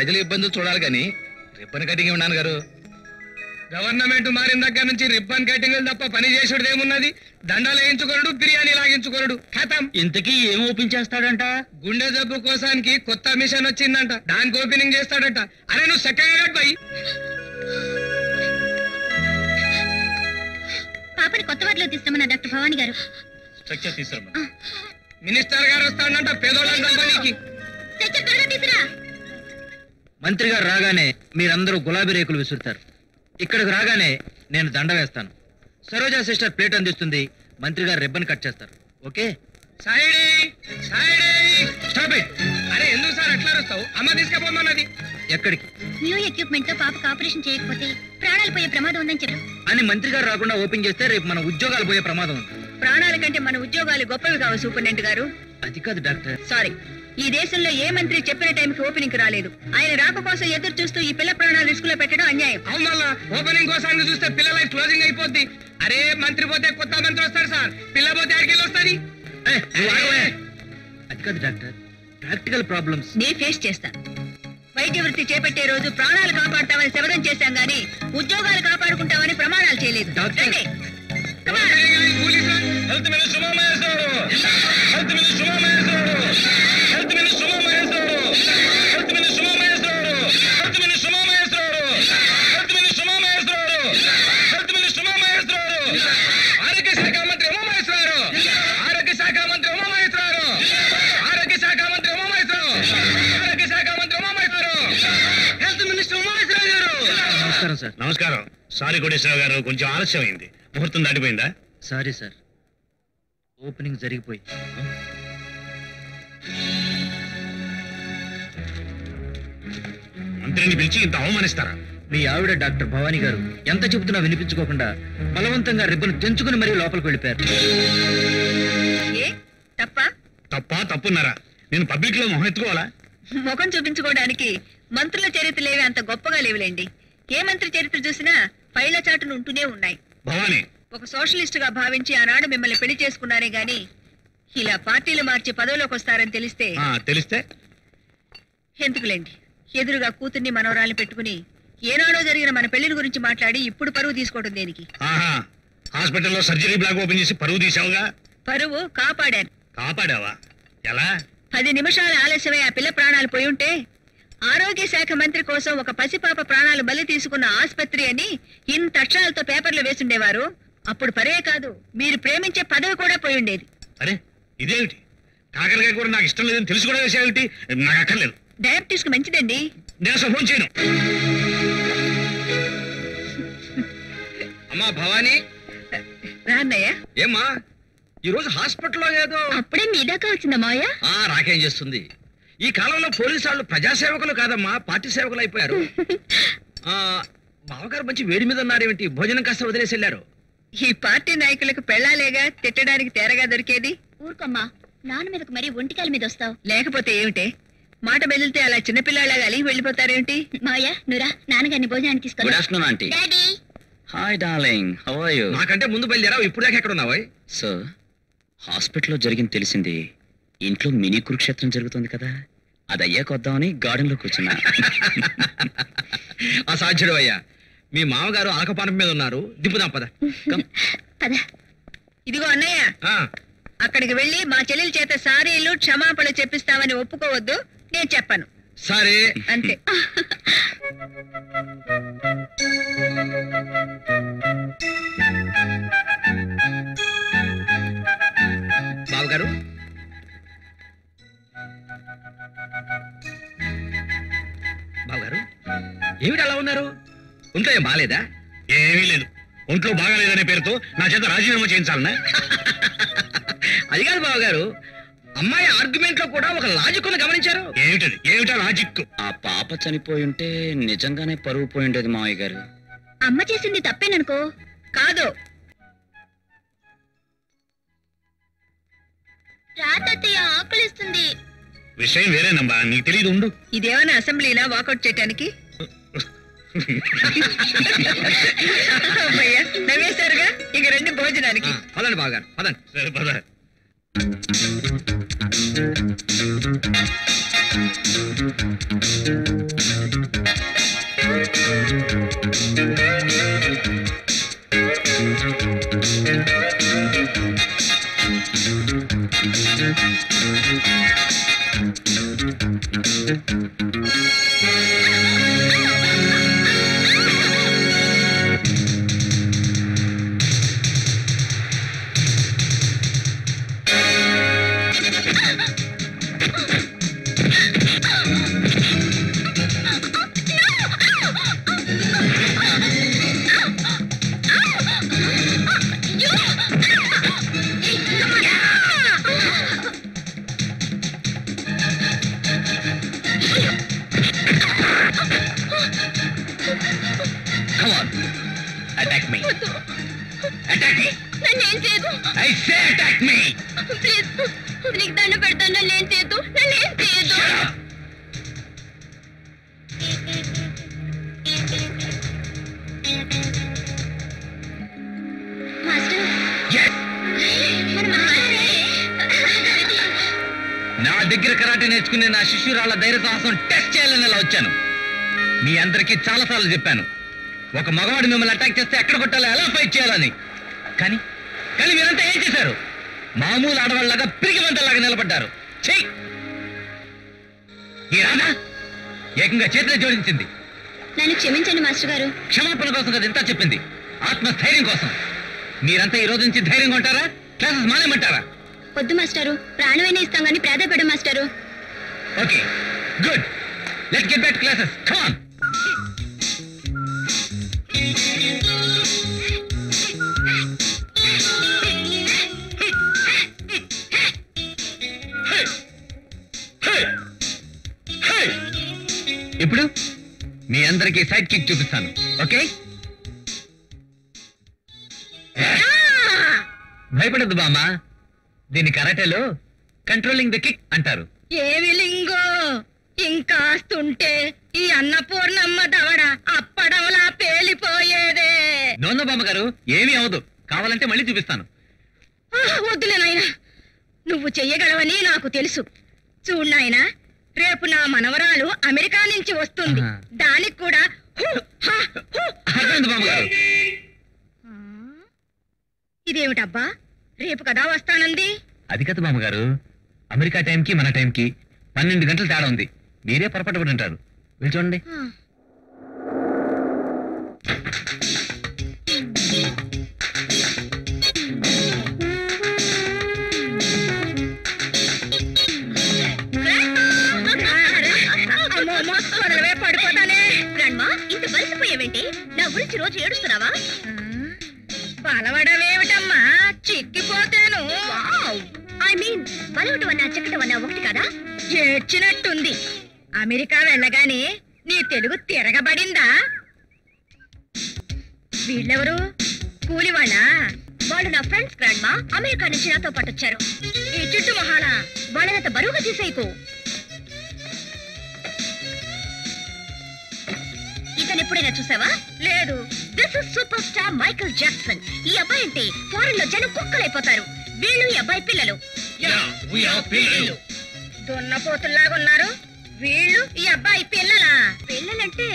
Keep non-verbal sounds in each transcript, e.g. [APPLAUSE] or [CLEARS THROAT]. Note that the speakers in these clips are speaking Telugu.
ప్రజల ఇబ్బందులు చూడాలి కానీ రిబ్బన్ కటింగ్ ఉన్నాను గారు? గవర్నమెంట్ మారిన దగ్గర నుంచి రిబ్బన్ కటింగ్ తప్ప పని చేసుడు ఏమున్నది? దండలు వేయించుకోరుడు బిర్యానీ లాగించుకోరుడు ఖతం. ఇంతకీ ఏం ఓపెన్ చేస్తాడంట? గుండె జబ్బు కోసానికి కొత్త మిషన్ వచ్చిందంట. దానికి ఓపెనింగ్ చేస్తాడట. అరే నువ్వు సెకండ్ పోయి పాపని కొత్త వాటిలో తీస్తామన్న డాక్టర్ భవానీ గారు. స్ట్రక్చర్ తీసుకురమ్మా మినిస్టర్ గారు వస్తాడంట త్వరగా తీసురా మంత్రి గారు రాగానే మీరందరూ గులాబీ రేకులు విసురుతారు. ఇక్కడికి రాగానే నేను దండ వేస్తాను. సరోజా సిస్టర్ ప్లేట్ అందిస్తుంది. మంత్రి గారు రిబ్బన్ కట్ చేస్తారు. ఓకే? సాయిడి! సాయిడి! Stop it! అరే ఎందుకు సార్ అట్లా అరుస్తావు? అమ్మ తీసుకుపోమన్నది ఎక్కడికి? న్యూ ఎక్విప్మెంట్తో పాపకు ఆపరేషన్ చేయకపోతే ప్రాణాలు పోయే ప్రమాదం ఉందని చెప్పారు అని మంత్రి గారు రాకుండా ఓపెన్ చేస్తే రేపు మన ఉద్యోగాలు పోయే ప్రమాదం ఉంది. ప్రాణాల కంటే మన ఉద్యోగాలు గొప్పవి కావు సూపరింటెండెంట్ గారు. అది కాదు డాక్టర్. సారీ. ఈ దేశంలో ఏ మంత్రి చెప్పిన టైంకి ఓపెనింగ్ రాలేదు. ఆయన రాక కోసం ఎదురు చూస్తూ ఈ పిల్ల ప్రాణాలు రిస్క్లో పెట్టడం అన్యాయం. అవును మళ్ళా ఓపెనింగ్ కోసాన్ని చూస్తే పిల్లల క్లోజింగ్ అయిపోద్ది. అరే మంత్రి పోతే కొత్త మంత్రి వస్తాడు సార్. పిల్ల పోతే ఆడికి వస్తుంది. అది కాదు డాక్టర్. Practical problems. నే ఫేస్ చేస్తా. వైద్య వృత్తి చేపట్టే రోజు ప్రాణాలు కాపాడతామని శపథం చేశాం గానీ ఉద్యోగాలు కాపాడుకుంటామని ప్రమాణాలు చేయలేదు. Doctor. Health minister health minister Umamaheshwaru health minister Umamaheshwaru health minister Umamaheshwaru health minister Umamaheshwaru health minister Umamaheshwaru health minister Umamaheshwaru ఆరోగ్య శాఖ మంత్రి ఉమామహేశ్వరు ఆరోగ్య శాఖ మంత్రి ఉమామహేశ్వరు ఆరోగ్య శాఖ మంత్రి ఉమామహేశ్వరు ఆరోగ్య శాఖ మంత్రి ఉమామహేశ్వరు హెల్త్ మినిస్టర్ ఉమామహేశ్వర గారు నమస్కారం సార్ నమస్కారం సారీ కోటేశ్వరరావు గారు కొంచెం ఆలస్యం అయింది. ముహూర్తం దాటిపోయిందా? Sorry sir. ఓపెనింగ్ జరిగిపోయి మంత్రిని పిలిచి ఇంత అవమానిస్తారా? మీ ఆవిడ డాక్టర్ భవానీ గారు ఎంత చెబుతున్నా వినిపించుకోకుండా బలవంతంగా రిబ్బన్ తెంచుకుని మరీ లోపలికి వెళ్ళిపోయారు. ఏ? తప్ప? తప్ప తప్పున్నారా? నేను పబ్లిక్లో మొహం ఎత్తుకోవాలా? ముఖం చూపించుకోవడానికి మంత్రుల చరిత్రలేవి అంత గొప్పగా లేవులేండి. ఏ మంత్రి చరిత్ర చూసినా పైల చాటును ఉంటూనే ఉన్నాయి. భవానీ. ఒక సోషలిస్ట్గా భావించి ఆనాడు మిమ్మల్ని పెళ్ళి చేసుకున్నారే గాని ఇలా పార్టీలు మార్చి పదవిలోకి వస్తారని తెలిస్తే ఆ, తెలిస్తే? ఎందుకులేండి? ఎదురుగా కూతుర్ని మనవరాల్ని పెట్టుకుని ఏనాడో జరిగిన మన పెళ్ళిని గురించి మాట్లాడి ఇప్పుడు పరువు తీసుకోవడం దేనికి? ఆహా హాస్పిటల్లో సర్జరీ బ్లాక్ ఓపెన్ చేసి పరువు తీసావుగా పరువు కాపాడాను. కాపాడావా? ఎలా? పది నిమిషాల ఆలస్యమై ఆ పిల్ల ప్రాణాలు పోయి ఉంటే ఆరోగ్య శాఖ మంత్రి కోసం ఒక పసిపాప ప్రాణాలు బలి తీసుకున్న ఆస్పత్రి అని ఇంత అక్షరాలతో పేపర్లు వేసుండేవారు. అప్పుడు పరే కాదు మీరు ప్రేమించే పదవి కూడా పోయి ఉండేది. అరే ఇదేమిటి? కాకరకాయ కూడా నాకు ఇష్టం లేదని తెలిసి కూడా వేసేమిటి నాకు అక్కర్లేదు. డయాబెటీస్కి మంచిదండి. నేను ఫోన్ చేయను. అమ్మా భవానీ. రాన్నయ్య. ఏమ్మా ఈ రోజు హాస్పిటల్లో ఏదో అప్పుడే మీ దాకా వచ్చిందా ఆ రాకేం చేస్తుంది? ఈ కాలంలో పోలీసు వాళ్ళు ప్రజాసేవకులు కాదమ్మా పార్టీ సేవకులు అయిపోయారు. [LAUGHS] ఆ బావగారు మంచి వేడి మీద ఉన్నారేమిటి భోజనం కాస్త వదిలేసి వెళ్ళారు. ఈ పార్టీ నాయకులకు పెళ్ళాలేగా తిట్టడానికి తేరగా దొరికేది? ఊరుకోమ్మా నాన్న మీదకు మరీ ఒంటికాల మీద వస్తావు. లేకపోతే ఏమిటే? మాట బెదిలితే అలా చిన్నపిల్లలాగా అలిగి వెళ్ళిపోతారేమిటి మావయ్య నువ్రా నాన్నగారిని భోజనానికి తీసుకెళ్ళు afternoon aunty daddy. Hi darling how are you నాకంటే ముందు బయలుదేరావు ఇప్పుడు దాకా ఎక్కడ ఉన్నావు? సార్ హాస్పిటల్లో జరిగింది తెలిసింది. ఇంట్లో మినీ కురుక్షేత్రం జరుగుతుంది కదా. అది అయ్యాక వద్దామని గార్డెన్లో కూర్చున్నా. అసాధ్యుడు అయ్యా. మీ మామగారు ఆలకపానం మీద ఉన్నారు. దింపుదాం పద. ఇదిగో అన్నయ్య ఆ, అక్కడికి వెళ్ళి మా చెల్లెల చేత సారీలు క్షమాపణ చెప్పిస్తామని ఒప్పుకోవద్దు. నేను చెప్పను. సరే. అంతే. బావగారు [LAUGHS] ఏమిటి అలా ఉన్నారు? ఉంటే ఏం బాలేదా? ఏమీ లేదు. ఒంట్లో బాగాలేదనే పేరుతో నా చేత రాజీనామా చేయించాలనా? [LAUGHS] అది కాదు బావగారు అమ్మాయి ఆర్గ్యుమెంట్లో కూడా ఒక లాజిక్ ఉంది గమనించారు. ఏమిటది? ఏమిటా లాజిక్? ఆ పాప చనిపోయి ఉంటే నిజంగానే పరువు పోయి ఉండేది మావయ్య గారు. అమ్మ చేసింది తప్పేననుకో. కాదు. రాతయ్య ఆకలిస్తుంది. విషయం వేరేనమ్మా నీకు తెలియదు ఉండు. ఇదేమైనా అసెంబ్లీనా వాకౌట్ చేయడానికి అమ్మయ్య, నవ్వేశారుగా ఇక రండి భోజనానికి ఆ, పదండి బావగారు పదండి సరే పద Come చెప్పాను. ఒక మగవాడు మిమ్మల్ని అటాక్ చేస్తే ఎక్కడ కొట్టాలో ఎలా ఫైట్ చేయాలని? కానీ కానీ మీరంతా ఏం చేశారు? మామూలు ఆడవాళ్ళలాగా పిరికి వంటలాగా నిలబడ్డారు. చెయ్యి ఈ రాధా ఏకంగా చేతిలో జోడించింది. నన్ను క్షమించండి మాస్టర్ గారు. క్షమాపణ కోసం కదా ఇంత చెప్పింది. ఆత్మస్థైర్యం కోసం. మీరంతా ఈ రోజు నుంచి ధైర్యంగా ఉంటారా? క్లాసెస్ మానేమంటారా వద్దు మాస్టారు. ప్రాణమైనా కిక్ చూపిస్తాను. ఓకే? భయపడద్దు బామ్మ. దీని కరాటేలో కంట్రోలింగ్ ద కిక్ అంటారు ఏవి లింగో ఇంకాస్తుంటే ఈ అన్నపూర్ణమ్మ దవడ అప్పడంలా పేలిపోయేదే నోన్న బామ్మ గారు ఏమీ అవదు కావాలంటే మళ్ళీ చూపిస్తాను ఆ, వద్దులే నాయనా నువ్వు చెయ్యగలవని నాకు తెలుసు చూడు నాయనా రేపు నా మనవరాలు అమెరికా నుంచి వస్తుంది ఆహా. దానికి కూడా హు, హా, హు. అర్థమైంది బామ్మ గారు ఆ, ఇదేమిటబ్బా రేపు కదా వస్తానంది అది కదా బామ్మగారు అమెరికా టైంకి మన టైంకి పన్నెండు గంటల తేడా ఉంది మీరే పొరపాటు పడి ఉంటారు వెళ్ళి చూడండి నా గురించి రోజు ఏడుస్తున్నావా? చిక్కిపోతాను. ఐ మీన్ బలవటం అన్నా చెక్కటం అన్నా ఒకటి కదా? ఏడ్చినట్టుంది. అమెరికా వెళ్ళగానే నీ తెలుగు తిరగబడిందా? వీళ్ళెవరు? కూలి వాళ్ళ వాళ్ళు నా ఫ్రెండ్స్ గ్రాండ్మా అమెరికా నుంచి నాతో పాటు వచ్చారు ఈ చుట్టు మహాల వాళ్ళనంత బరువుగా తీసేయకు. ఇతను ఎప్పుడైనా చూసావా? లేదు. This is super star Michael Jackson ఈ అబ్బాయి అంటే ఫారెన్లో జనం కుక్కలైపోతారు. వీళ్ళు ఈ అబ్బాయి పిల్లలు. దున్నపోతుల్లాగా ఉన్నారు వీళ్ళు ఈ అబ్బాయి పిల్లలా? పిల్లలంటే?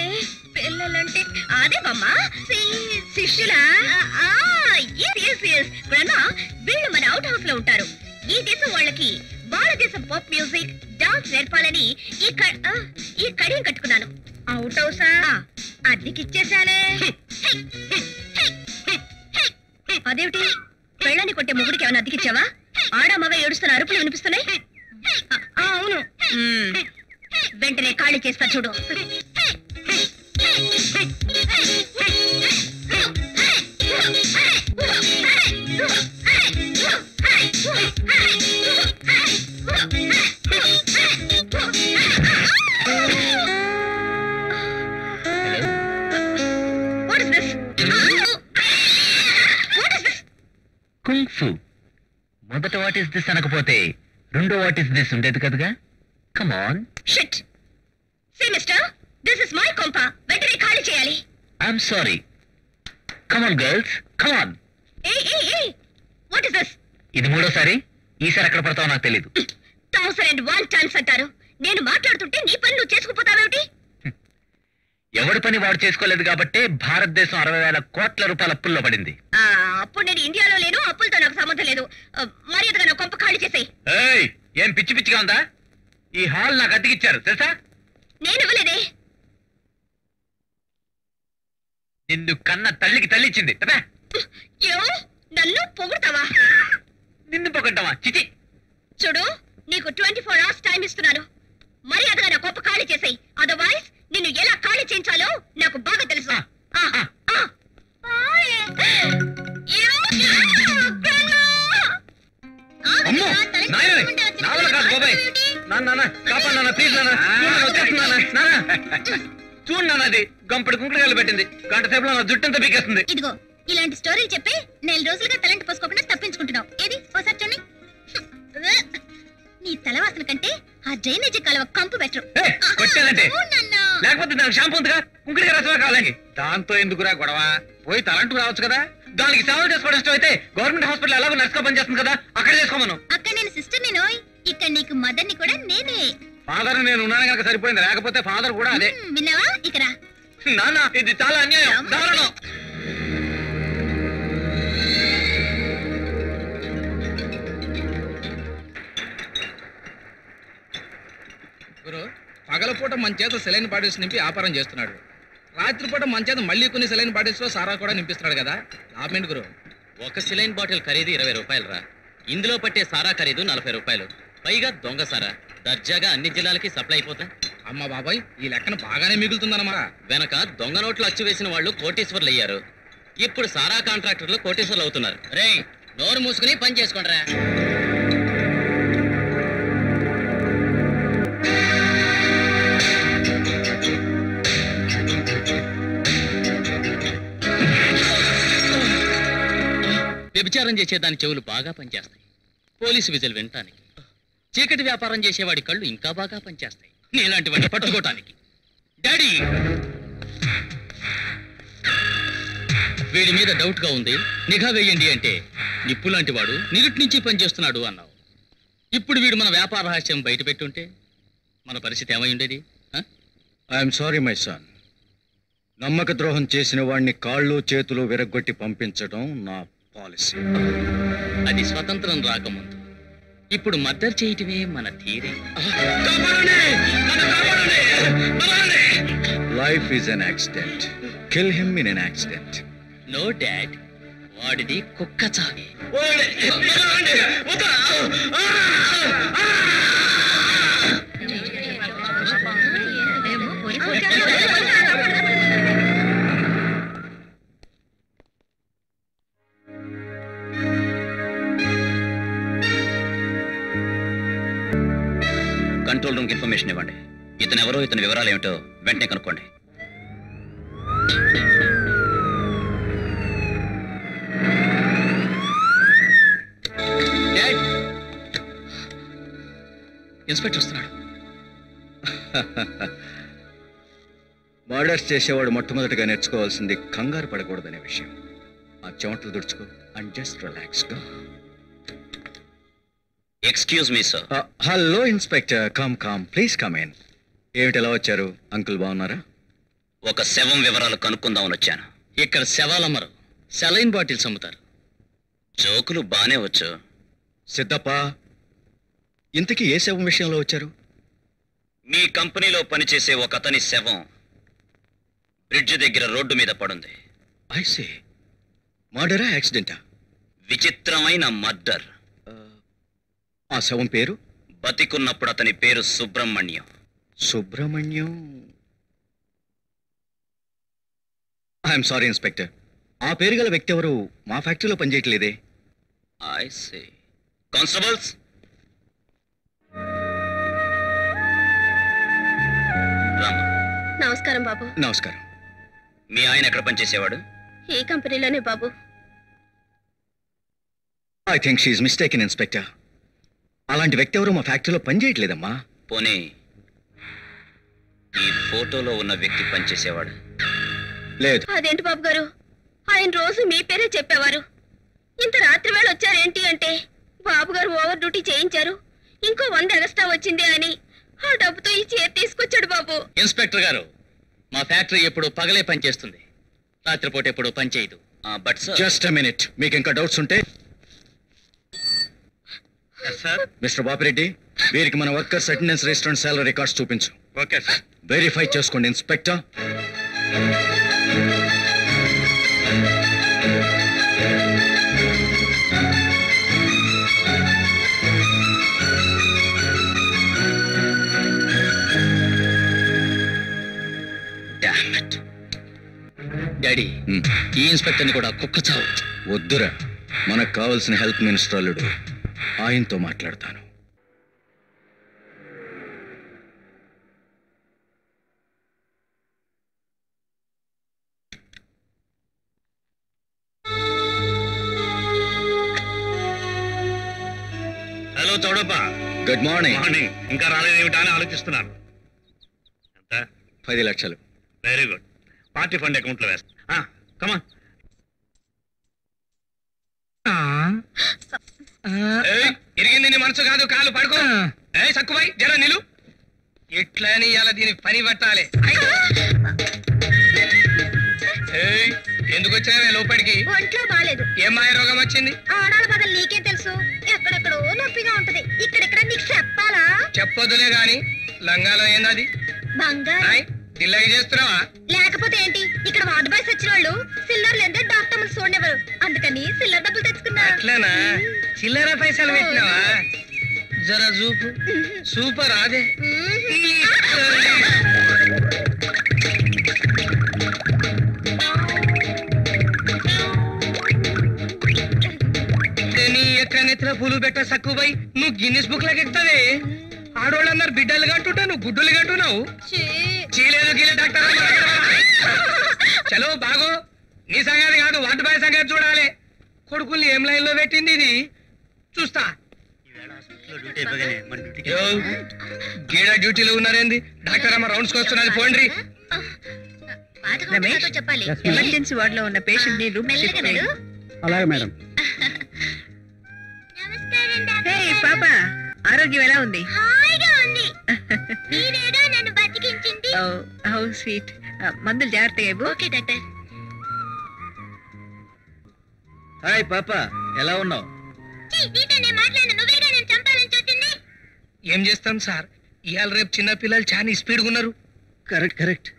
పిల్లలంటే అదే బమ్మా. శిష్యులా? వీళ్ళు మన అవుట్ హౌస్లో ఉంటారు. ఈ దేశం వాళ్ళకి భారతదేశం పాప్ మ్యూజిక్ డాన్స్ నేర్పాలని ఈ ఈ కడియం కట్టుకున్నాను. అవుట్ హౌసా అద్దెకిచ్చేశానే అదేమిటి? పెళ్ళాన్ని కొట్టే మొగుడికి ఏమైనా అద్దెకిచ్చావా ఆడ మగ ఏడుస్తున్న అరుపులు వినిపిస్తున్నాయి? అవును. వెంటనే ఖాళీ చేస్తా చూడు. కుంగ్ ఫు మొదట వాట్ ఇస్ దిస్ అనకపోతే రెండో వాట్ ఇస్ దిస్ ఉండేది కదగా? Come on shit see mister this is my కొంప వెంటనే ఖాళీ చేయాలి? I'm sorry come on girls come on ఏయ్ ఏయ్ ఏయ్. వాట్ ఇస్ దిస్ ఇది మూడోసారి. ఈసారి ఎక్కడ పడతావో నాకు తెలియదు థౌసండ్ అండ్ వన్ టైమ్స్ అంటారు. నేను మాట్లాడుతుంటే నీ పని నువ్వు చేసుకుపోతావేమిటి ఎవడి పని వాడు చేసుకోలేదు కాబట్టి భారతదేశం అరవై వేల కోట్ల రూపాయల అప్పుల్లో పడింది. ఆ, అప్పుడు నేను ఇండియాలో లేను అప్పులతో నాకు సంబంధం లేదు. మర్యాదగా నా కొంప ఖాళీ చేసేయ్. ఏయ్ ఏం పిచ్చి పిచ్చిగా ఉందా? ఈ హాల్ నాకు అద్దెకిచ్చారు. తెలుసా? నేను ఇవ్వలేదే నిన్ను కన్న తల్లికి తల్లి ఇచ్చింది అబ్బే, యో నన్ను పొగుడతావా? నిన్ను పొగడ్డావా చిచి! చూడు నీకు ట్వంటీ ఫోర్ అవర్స్ టైం ఇస్తున్నాను. మర్యాదగా నా కొంప ఖాళీ చేసేయ్. అదర్వైజ్ నిన్ను ఎలా ఖాళీ చేయించాలో నాకు బాగా తెలుసు. అమ్మో నాయన ఉండే వచ్చిన నా వల్ల కాదు బాబాయ్ ఏమిటి? నాన్న నాన్న కాపాడు నాన్న ప్లీజ్ నాన్న చూడు నాన్న, వచ్చేస్తుంది నాన్న నాన్న. చూడు నాన్న అది గంపడి కుంకుడుకాయలు పెట్టింది. గంట సేపులో నా జుట్టంతా పీకేస్తుంది. ఇదిగో ఇలాంటి స్టోరీలు చెప్పి నెల రోజులుగా తలంటి పోసుకోకుండా తప్పించుకుంటున్నావు. ఏది? ఓసారి చూడండి. నీ తలవాసన కంటే ఆ డ్రైనేజీ కాలువ కంపు బెటర్. లేకపోతే దానికి షాంపూ ఉందిగా? కుంకుడిగా రసమే కావాలని దాంతో ఎందుకురా గొడవ? పోయి తలంటుకు రావచ్చు కదా? దానికి సేవలు చేసుకోవడం ఇష్టం అయితే గవర్నమెంట్ హాస్పిటల్ ఎలాగో నర్సుగా పనిచేస్తుంది కదా అక్కడ చేసుకోమను. అక్కడ నేను సిస్టర్ నేను ఇక్కడ నీకు మదర్ని కూడా నేనే. ఫాదర్ నేను ఉన్నాను కనుక సరిపోయింది లేకపోతే ఫాదర్ కూడా అదే. మ్మ్, విన్నావా? ఇక్కడ నాన్న ఇది చాలా అన్యాయం. దారుణం. గురు పగలపూట మన చేత సెలైన్ బాటిల్స్ నింపి వ్యాపారం చేస్తున్నాడు. రాత్రిపూట మన చేత మళ్ళీ కొన్ని సెలైన్ బాటిల్స్లో సారా కూడా నింపిస్తున్నాడు కదా. లాభమేంటి గురు. ఒక సిలైన్ బాటిల్ ఖరీదు ఇరవై రూపాయలు రా ఇందులో పట్టే సారా ఖరీదు నలభై రూపాయలు. పైగా దొంగ సారా. దర్జాగా అన్ని జిల్లాలకి సప్లై అయిపోతా. అమ్మ బాబాయ్ ఈ లెక్కన బాగానే మిగులుతుందన్నమాట. వెనక దొంగ నోట్లు అచ్చు వేసిన వాళ్ళు కోటీశ్వర్లు అయ్యారు. ఇప్పుడు సారా కాంట్రాక్టర్లు కోటీశ్వర్లు అవుతున్నారు. రే నోరు మూసుకుని పని చేసుకోండిరా. వ్యభిచారం చేసే దాని చెవులు బాగా పనిచేస్తాయి. పోలీసు విజులు వినటానికి. చీకటి వ్యాపారం చేసేవాడి కళ్ళు ఇంకా బాగా పనిచేస్తాయి. నీలాంటి వాడిని పట్టుకోవటానికి డాడీ! వీడి మీద డౌట్గా ఉంది. నిఘా వేయండి అంటే నిప్పు లాంటి వాడు నిరుటి నుంచి పనిచేస్తున్నాడు అన్నావు. ఇప్పుడు వీడు మన వ్యాపార రహస్యం బయట పెట్టుంటే మన పరిస్థితి ఏమై ఉండేది? ఐఎమ్ సారీ మై సన్ నమ్మక ద్రోహం చేసిన వాడిని కాళ్ళు చేతులు విరగ్గొట్టి పంపించడం నా పాలసీ అది స్వతంత్రం రాకముందు ఇప్పుడు మద్దతు చేయటమే మన theory life is an accident kill him in an accident no dad వాడిది కుక్క చావే కంట్రోల్ రూమ్కి ఇన్ఫర్మేషన్ ఇవ్వండి. ఇతను ఎవరో ఇతని వివరాలు ఏమిటో వెంటనే కనుక్కోండి. ఇన్స్పెక్టర్ వస్తున్నాడు. [LAUGHS] మర్డర్స్ చేసేవాడు మొట్టమొదటిగా నేర్చుకోవాల్సింది కంగారు పడకూడదనే విషయం. ఆ చెమటలు దుడుచుకో. And just relax excuse me sir hello inspector come come please come in ఏమిటి ఎలా వచ్చారు? అంకుల్ బాగున్నారా? ఒక శవం వివరాలు కనుక్కుందామని వచ్చాను. ఇక్కడ శవాలమ్మరు సెలైన్ బాటిల్స్ అమ్ముతారు. జోకులు బానే వచ్చు. సిద్ధప్ప ఇంతకీ ఏ శవం విషయంలో వచ్చారు? మీ కంపెనీలో పనిచేసే ఒక అతని శవం బ్రిడ్జ్ దగ్గర రోడ్డు మీద పడుంది. ఐసే మర్డరా యాక్సిడెంటా? విచిత్రమైన మర్డర్. ఆ శవం పేరు? బతికున్నప్పుడు అతని పేరు Subrahmanyam. Subrahmanyam. I'm sorry inspector ఆ పేరు గల వ్యక్తి ఎవరు? మా ఫ్యాక్టరీలో పనిచేయట్లేదే. ఐ సే కానిస్టేబుల్స్ నమస్కారం బాబు. నమస్కారం. మీ ఆయన ఎక్కడ పనిచేసేవాడు? ఈ కంపెనీలోనే బాబు. I think she's mistake inspector అలాంటి వ్యక్తి ఎవరు మా ఫ్యాక్టరీలో పనిచేయట్లేదమ్మా పోనీ ఈ ఫోటోలో ఉన్న వ్యక్తి పనిచేసేవాడు లేదు. అదేంటి బాబు గారు ఆయన రోజు మీ పేరే చెప్పేవారు. ఇంత రాత్రి వేళ వచ్చారేంటి అంటే బాబు గారు ఓవర్ డ్యూటీ చేయించారు. ఇంకో వంద ఎగస్ట్రా వచ్చింది అని ఆ డబ్బుతో ఈ చీర తీసుకొచ్చాడు బాబు. ఇన్స్పెక్టర్ గారు మా ఫ్యాక్టరీ ఎప్పుడు పగలే పనిచేస్తుంది రాత్రిపూట ఎప్పుడు పనిచేయదు బట్ జస్ట్ మినిట్ మీకు ఇంకా డౌట్స్ ఉంటే మిస్టర్ బాపిరెడ్డి వీరికి మన workers attendance restaurant salary records చూపించు. ఓకే సార్ వెరిఫై చేసుకోండి ఇన్స్పెక్టర్. Daddy Hmm. ఈ ఇన్స్పెక్టర్ని కూడా కుక్క చావు వద్దురా. మనకు కావాల్సిన హెల్త్ మినిస్టర్ అల్లుడు. ఆయనతో మాట్లాడతాను. Hello Chowdappa. Good morning morning ఇంకా రాలేదేమిటా అని ఆలోచిస్తున్నాను. ఎంత? పది లక్షలు. వెరీ గుడ్ పార్టీ ఫండ్ అకౌంట్లో వేస్తా కమా ఇరిగింది నీ మనసు కాదు కాలు పడుకో. ఏ సక్కువై జర నిలు. ఎట్లని ఇలా దీని పని పట్టాలి. ఎందుకు వచ్చావే లోపలికి? ఒంట్లో బాలేదు. ఏం మాయ రోగం వచ్చింది? ఆడాల బదులు నీకేం తెలుసు. ఎక్కడెక్కడో నొప్పిగా ఉంటది. ఇక్కడెక్కడ నీకు చెప్పాలా? చెప్పొద్దులే గాని లంగాలో ఏందది? బంగారం. దిల్లగి చేస్తున్నావా? లేకపోతే ఏంటి? ఇక్కడ వార్డు బాయ్స్ వచ్చిన వాళ్ళు సిల్లర్ లేదే డాక్టర్ ముందు చూడనివ్వరు. అందుకని సిల్లర్ డబ్బులు తెచ్చుకున్నా అట్లనా? చిల్లర పైసలు పెట్టినావా? జర చూపు. సూపర్ అదే పూలు పెట్ట సక్కువై నువ్వు గిన్నిస్ బుక్ లాగా ఎక్కుతావే? ఆడోళ్ళందరు బిడ్డలు కట్టుంటా నువ్వు గుడ్డలు కట్టున్నావు. ఛీ. చీలేదు గీలే డాక్టర్ చలో బాగో. నీ సంగతి కాదు వాటి బాయ్ సంగతి చూడాలి. కొడుకుల్ని ఏం లైన్లో పెట్టింది ఇది? చూస్తా. గీడ డ్యూటీలో ఉన్నారేంది? డాక్టర్ అమ్మ రౌండ్స్ వస్తున్నది పోండ్రి చెప్పాలి. ఎమర్జెన్సీ వార్డ్లో ఉన్న పేషెంట్ని రూమ్. అలాగే మేడం నమస్కారం హే డాక్టర్ పాప ఆరోగ్యం ఎలా ఉంది? హౌ స్వీట్ మందులు జాగ్రత్తగా ఇవ్వు. Okay doctor. హాయ్ పాప. ఎలా ఉన్నావు? ఏం చేస్తాం సార్? ఇవాళ రేపు చిన్న పిల్లలు చాలా స్పీడ్గా ఉన్నారు. Correct correct.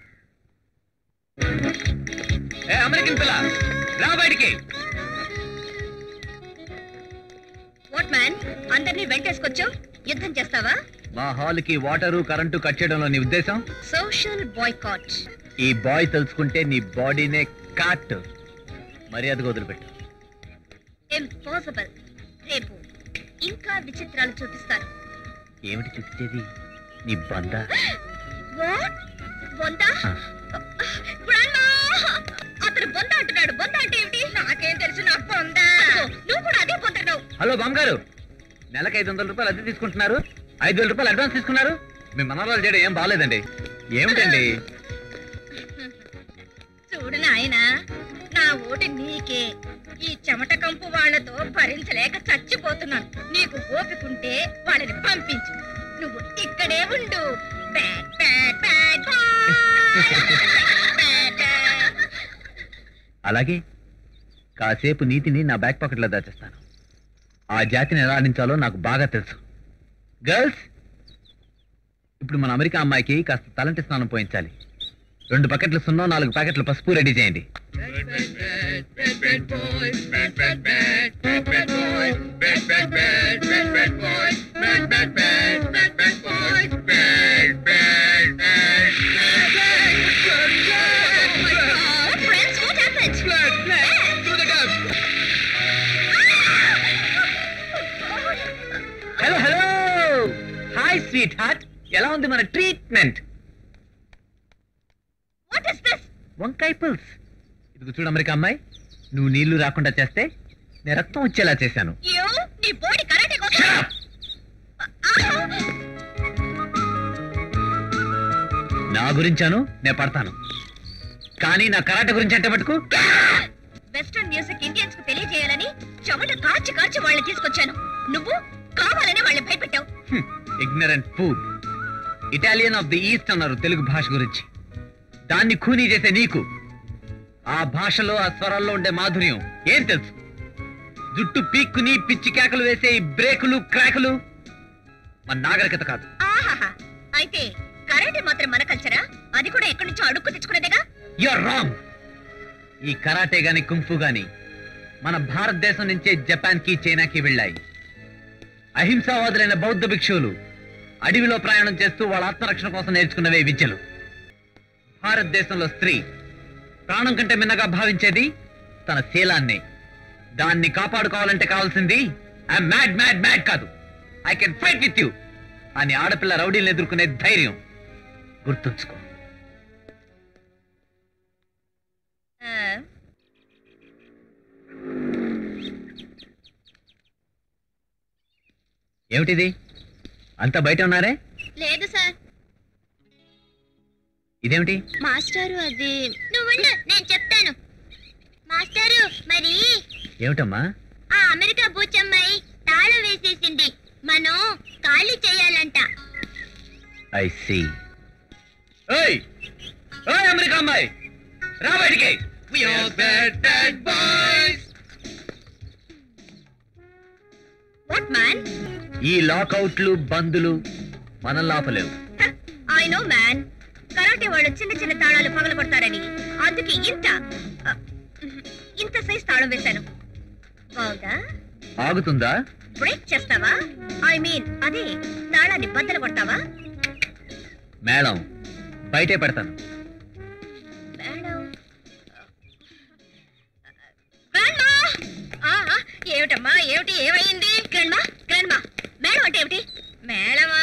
ఏ అమెరికన్ పిల్ల రా బయటికి. వాట్ మ్యాన్ అందరినీ వెంటేసుకొచ్చావు యుద్ధం చేస్తావా? మా హాల్కి వాటరు కరెంటు కట్ చేయడంలో నీ ఉద్దేశం? Social boycott. ఈ బాయ్ తెలుసుకుంటే నీ బాడీనే కాట్. మర్యాదగా వదిలిపెట్టు. ఇంపాసిబుల్. రేపు ఇంకా విచిత్రాలు చూపిస్తాను ఏమిటి చూపించేది? నీ బంద? బొంద? అతను బొంద అంటున్నాడు. బొంద అంటే ఏమిటి? నాకేం తెలుసు నాకు బొంద. నువ్వు కూడా అదే పొందుతున్నావు హలో బామ్మగారు. నెలకు ఐదు వందల రూపాయలు అద్దె తీసుకుంటున్నారు. ఐదు వేల రూపాయలు అడ్వాన్స్ తీసుకున్నారు? మీ మనవరాలు చేయడం ఏం బాగాలేదండి ఏమిటండి? చూడు నాయనా నా ఓటు నీకే. ఈ చెమట కంపు వాళ్ళతో భరించలేక చచ్చిపోతున్నాను. నీకు ఓపికంటే వాళ్ళని పంపించు. నువ్వు ఇక్కడే ఉండు. Bad bad bad. అలాగే కాసేపు నీతిని నా బ్యాక్ పాకెట్లో దాచేస్తాను. ఆ జాతిని ఎలా ఆడించాలో నాకు బాగా తెలుసు. గర్ల్స్ ఇప్పుడు మన అమెరికా అమ్మాయికి కాస్త తలంటి స్నానం పోయించాలి రెండు బకెట్లు సున్నా నాలుగు ప్యాకెట్లు పసుపు రెడీ చేయండి స్వీట్ హార్ట్ ఎలా ఉంది మన ట్రీట్మెంట్? వంకాయ పుల్స్. ఇదిగో చూడు అమెరికా అమ్మాయి నువ్వు నీళ్ళు రాకుండా చేస్తే నేను రక్తం వచ్చేలా చేశాను. You? నీ బాడీ కరాటే కోసం నా గురించాను నేను పడతాను. కానీ నా కరాటే గురించి అంటే మటుకు? వెస్టర్న్ మ్యూజిక్ ఇండియన్స్కు తెలియజేయాలని చెమట కాచి కాచి వాళ్ళని తీసుకొచ్చాను. నువ్వు కావాలని వాళ్ళని భయపెట్టావు. Ignorant fool Italian of the east అన్నారు తెలుగు భాష గురించి. దాన్ని ఖూనీ చేసే నీకు. ఆ భాషలో ఆ స్వరాల్లో ఉండే మాధుర్యం ఏం తెలుసు? జుట్టు పీక్కుని పిచ్చి కేకలు వేసే ఈ బ్రేకులు క్రాకులు మన నాగరికత కాదు. ఆహాహా. అయితే కరాటే మాత్రం మన కల్చరా అది కూడా ఎక్కడి నుంచో అడుక్కు తెచ్చుకునేదేగా? యూఆర్ రాంగ్ ఈ కరాటే గాని కుంఫు గాని మన భారతదేశం నుంచే జపాన్కి చైనాకి వెళ్ళాయి. అహింసావాదులైన బౌద్ధ భిక్షువులు అడవిలో ప్రయాణం చేస్తూ వాళ్ళ ఆత్మరక్షణ కోసం నేర్చుకున్నవే విద్యలు. భారతదేశంలో స్త్రీ ప్రాణం కంటే మిన్నగా భావించేది తన శీలాన్ని. దాన్ని కాపాడుకోవాలంటే కావాల్సింది ఐ మ్యాడ్ మ్యాడ్ మ్యాడ్ కాదు. I can fight with you అని ఆడపిల్ల రౌడీలను ఎదుర్కొనే ధైర్యం. గుర్తుంచుకో. ఏమిటిది? అంతా బయట ఉన్నారే? లేదు సార్. ఇదేమిటి? మాస్టారు అది. నువ్వుండు నేను చెప్తాను. మాస్టారు మరి ఏమిటమ్మా? ఆ అమెరికా బూచమ్మాయి తాళం వేసేసింది. మనం ఖాళీ చేయాలంట. I see. ఏయ్! ఏయ్ అమెరికా అమ్మాయి! రా బయటికి. We are bad, bad boys. What man ఈ లాకౌట్లు బందులు మనల్ని ఆపలేవు. I know man. కరాటే వాళ్ళు చిన్న చిన్న తాళాలు పగలగొడతారని. అందుకే ఇంత ఇంత సైజ్ తాళం వేశాను. బాగుందా ఆగుతుందా? బ్రేక్ చేస్తావా? ఐ మీన్ అదే తాళాన్ని బద్దలు కొడతావా? మేడం బయటే పెడతాను. ఏమిటమ్మా? ఏమిటి? ఏమైంది? గ్రాండ్మా గ్రాండ్మా మేడం అంటే ఏమిటి? మేడమా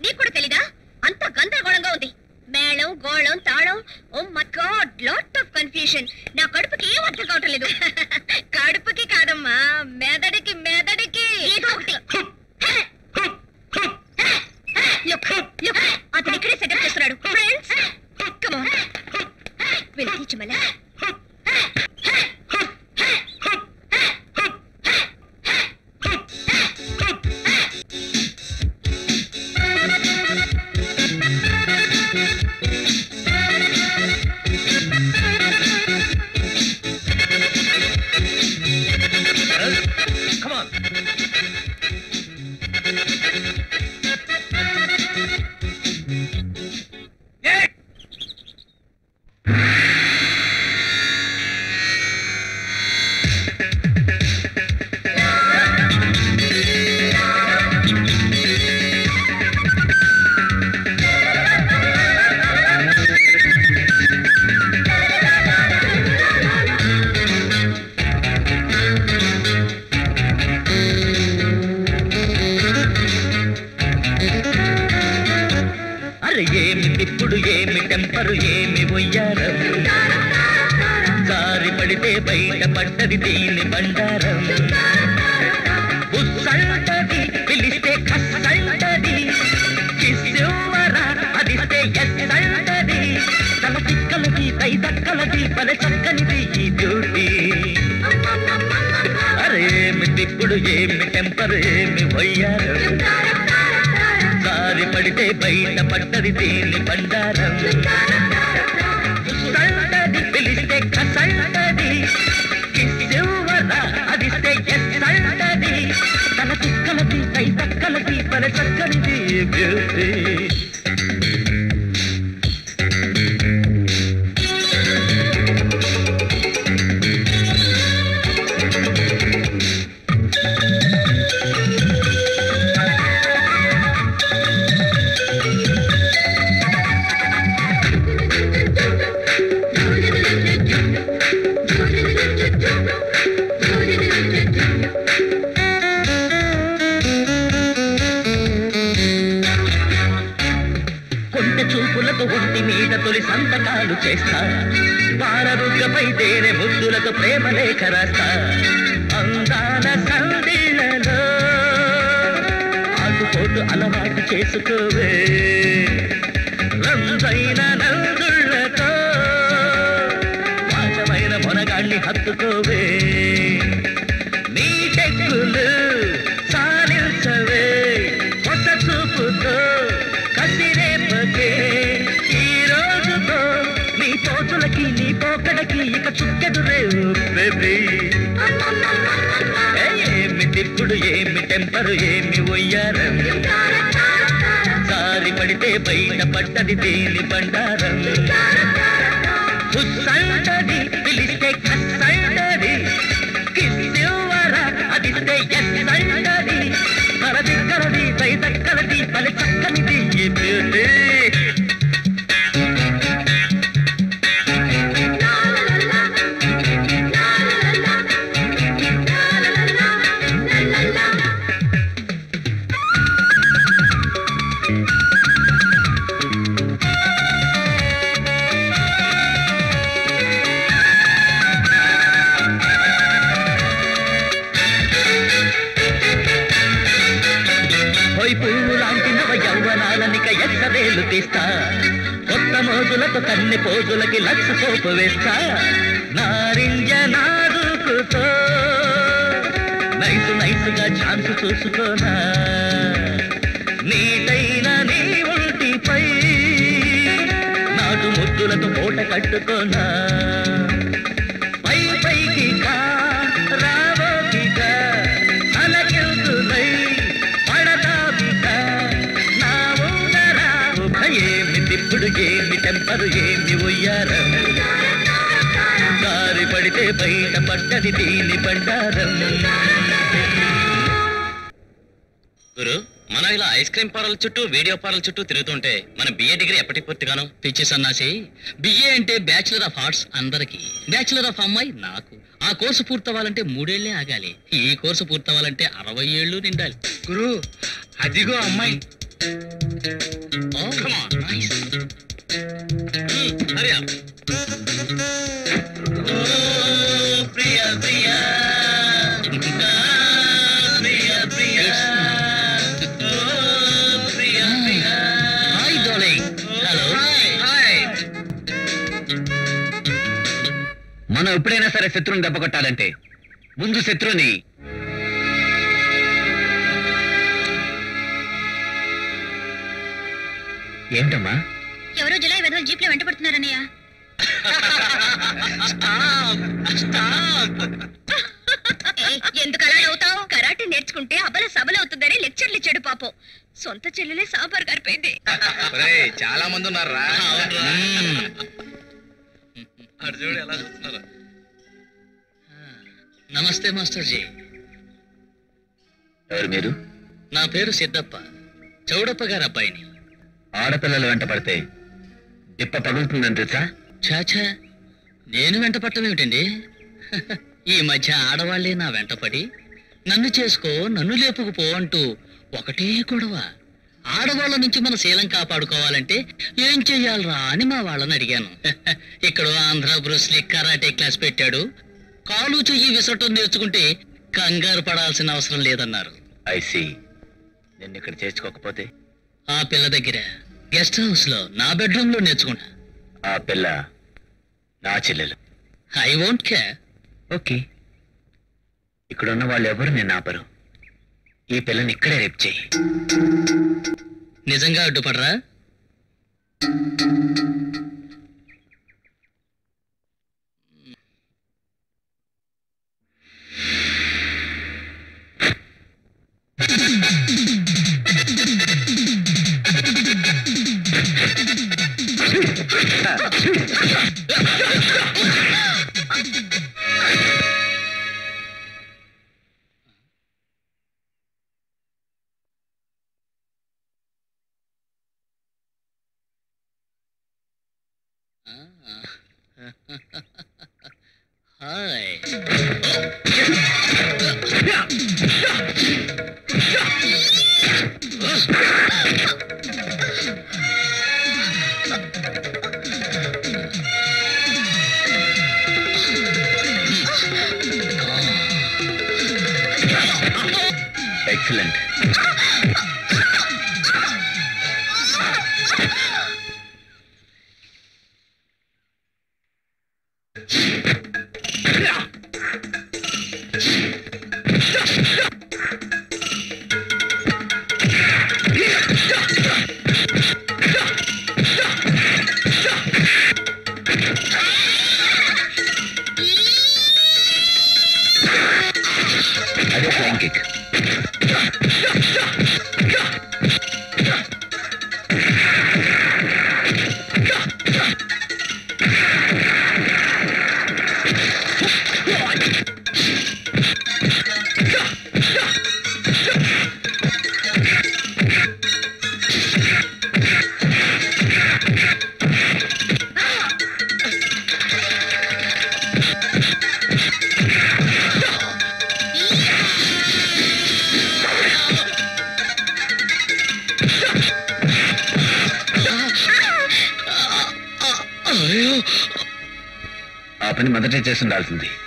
నీకు కూడా తెలీదా? అంత గందరగోళంగా ఉంది. మేళం గోళం తాళం ఓ my god lot of confusion. నా కడుపుకి ఏం అర్థం కావటం లేదు. [LAUGHS] కడుపుకి కాదమ్మా మెదడికి మెదడికి. ఏదో ఒకటి. అతను ఇక్కడే సెటప్ చేస్తున్నాడు. Friends come on will teach మళ్ళీ. పడ్డది దీని బండారం. ఉస్సంటది పిలిస్తే కస్సంటది. కిస్సువరా అదిస్తే ఎస్సంటది. తల తిక్కలది కై దక్కలది పల చక్కనిది ఈ బ్యూటీ. అరే ఏమి తిప్పుడు ఏమి టెంపర్ ఏమి ఒయ్యారం సారి పడితే బయట పడ్డది దీని బండారం. తక్కలది పల చక్కనిది ప్రేమ లేఖ రాస్తా అందాల సందిళ్ళలో ఆటుపోటు అలవాటు చేసుకోవే. ఏమి ఏమి ఒయ్యారం? సారి పడితే బయట పడ్డది దేని బండారం? హుస్సంటది పిలిస్తే కస్సంటది. కిస్సివ్వరా అదిస్తే ఎస్సంటది మన దగ్గరది పై దగ్గరది పలి చక్కనిది ఈ చూసుకోనా నీటైన నీ ఒంటిపై నాటు ముద్దులతో కోట కట్టుకోనా పై పైకి కా రావోకిక ఏమి టెంపరు ఏమి ఉయ్యారం దారి పడితే బయట పడ్డది దీని బండారం. మనం ఇలా ఐస్ క్రీమ్ పార్లర్ చుట్టూ వీడియో పార్లర్ చుట్టూ తిరుగుతుంటే మన బిఏ డిగ్రీ ఎప్పటికి పూర్తిగాను? పిచ్చి సన్నాసి. బిఏ అంటే బ్యాచులర్ ఆఫ్ ఆర్ట్స్ అందరికి. బ్యాచులర్ ఆఫ్ అమ్మాయి నాకు. ఆ కోర్సు పూర్తవ్వాలంటే మూడేళ్ళే ఆగాలి. ఈ కోర్సు పూర్తవ్వాలంటే అరవై ఏళ్ళు నిండాలి. గురు అదిగో అమ్మాయి. Oh, come మనం ఎప్పుడైనా సరే శత్రువుని దెబ్బ కొట్టాలంటే ముందు శత్రువుని ఏమిటమ్మా ఎవరో జులై వెధవలు జీప్లో వెంటబడుతున్నారన్నయ్య ఏయ్, ఎందుకు అలా నవ్వుతావు? కరాటే నేర్చుకుంటే అబల సబలు అవుతుందని లెక్చర్లు ఇచ్చాడు పాపం. సొంత చెల్లెలే సాంబార్ గారిపోయింది. చాలా మంది ఉన్నారా చూడు ఎలా చూస్తున్నారు? నమస్తే మాస్టర్ జీ ఎవరు మీరు? నా పేరు సిద్ధప్ప. చౌడప్ప గారి అబ్బాయిని. ఆడపిల్లలు వెంట పడితే డిప్ప పగులుతుందని తెలుసా? చాచా నేను వెంట పట్టమేమిటండి ఈ మధ్య ఆడవాళ్ళే నా వెంటపడి నన్ను చేసుకో నన్ను లేపుకుపో అంటూ ఒకటే గొడవ. ఆడవాళ్ళ నుంచి మన శీలం కాపాడుకోవాలంటే ఏం చెయ్యాలరా అని మా వాళ్ళని అడిగాను. [LAUGHS] ఇక్కడ ఆంధ్ర బ్రూస్లీ కరాటే క్లాస్ పెట్టాడు. కాలు చెయ్యి విసటం నేర్చుకుంటే కంగారు పడాల్సిన అవసరం లేదన్నారు. ఐసి నిన్ను ఇక్కడ చేర్చుకోకపోతే? ఆ పిల్ల దగ్గర గెస్ట్ హౌస్లో నా బెడ్రూమ్లో నేర్చుకున్నా. ఆ పిల్ల నా చెల్లెలు. I won't care okay. ఇక్కడున్న వాళ్ళు ఎవరు నేను ఆపరు. ఈ పిల్లని ఇక్కడే రేపు చేయి నిజంగా అడ్డుపడరా? [LAUGHS] హాయ్ ఎక్సలెంట్ పని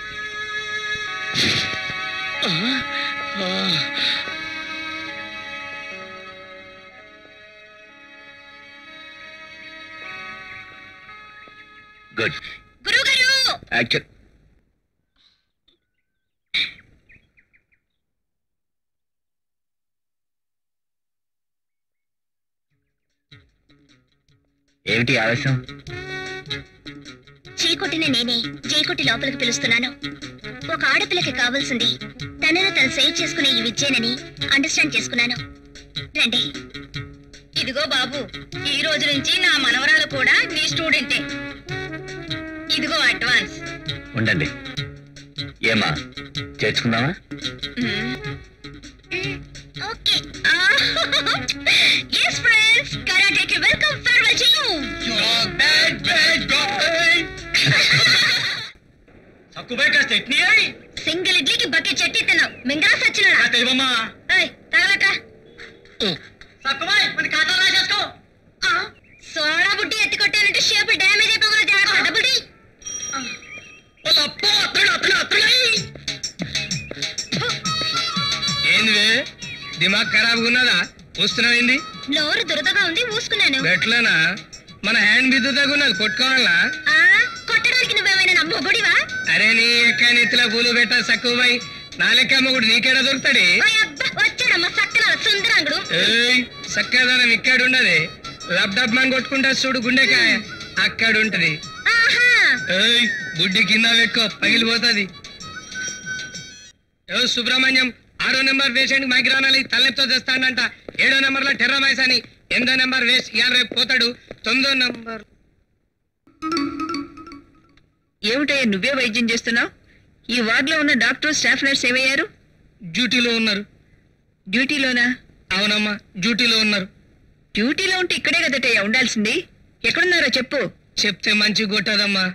కావాల్సింది తనను తను సేవ్ చేసుకునే ఈ విద్యేనని అండర్స్టాండ్ చేసుకున్నాను. మని కొట్టుకుంటా చూడు గుండెకాయ. అక్కడ ఉంటది ఆహా. ఏయ్ బుడ్డి కింద పెట్టుకో పగిలిపోతుంది సుబ్రహ్మణ్యం ఆరో నెంబర్ పేషెంట్ మైగ్రానాలి తలనొప్పితో తెస్తాడంట ఏడో నెంబర్లో టెర్రమైస్ అని ఎనిమిదో నెంబర్ వేస్ట్ ఇవాళ రేపు పోతాడు. తొమ్మిదో నెంబర్. ఏమిటయ్యా నువ్వే వైద్యం చేస్తున్నావు? ఈ వార్డులో ఉన్న డాక్టర్ స్టాఫ్ నర్స్ ఏమయ్యారు? డ్యూటీలో ఉన్నారు. డ్యూటీలోనా? అవునమ్మా డ్యూటీలో ఉన్నారు. డ్యూటీలో ఉంటే ఇక్కడే కదటయ్యా ఉండాల్సింది. ఎక్కడున్నారో చెప్పు. చెప్తే మంచి కొట్టదమ్మా.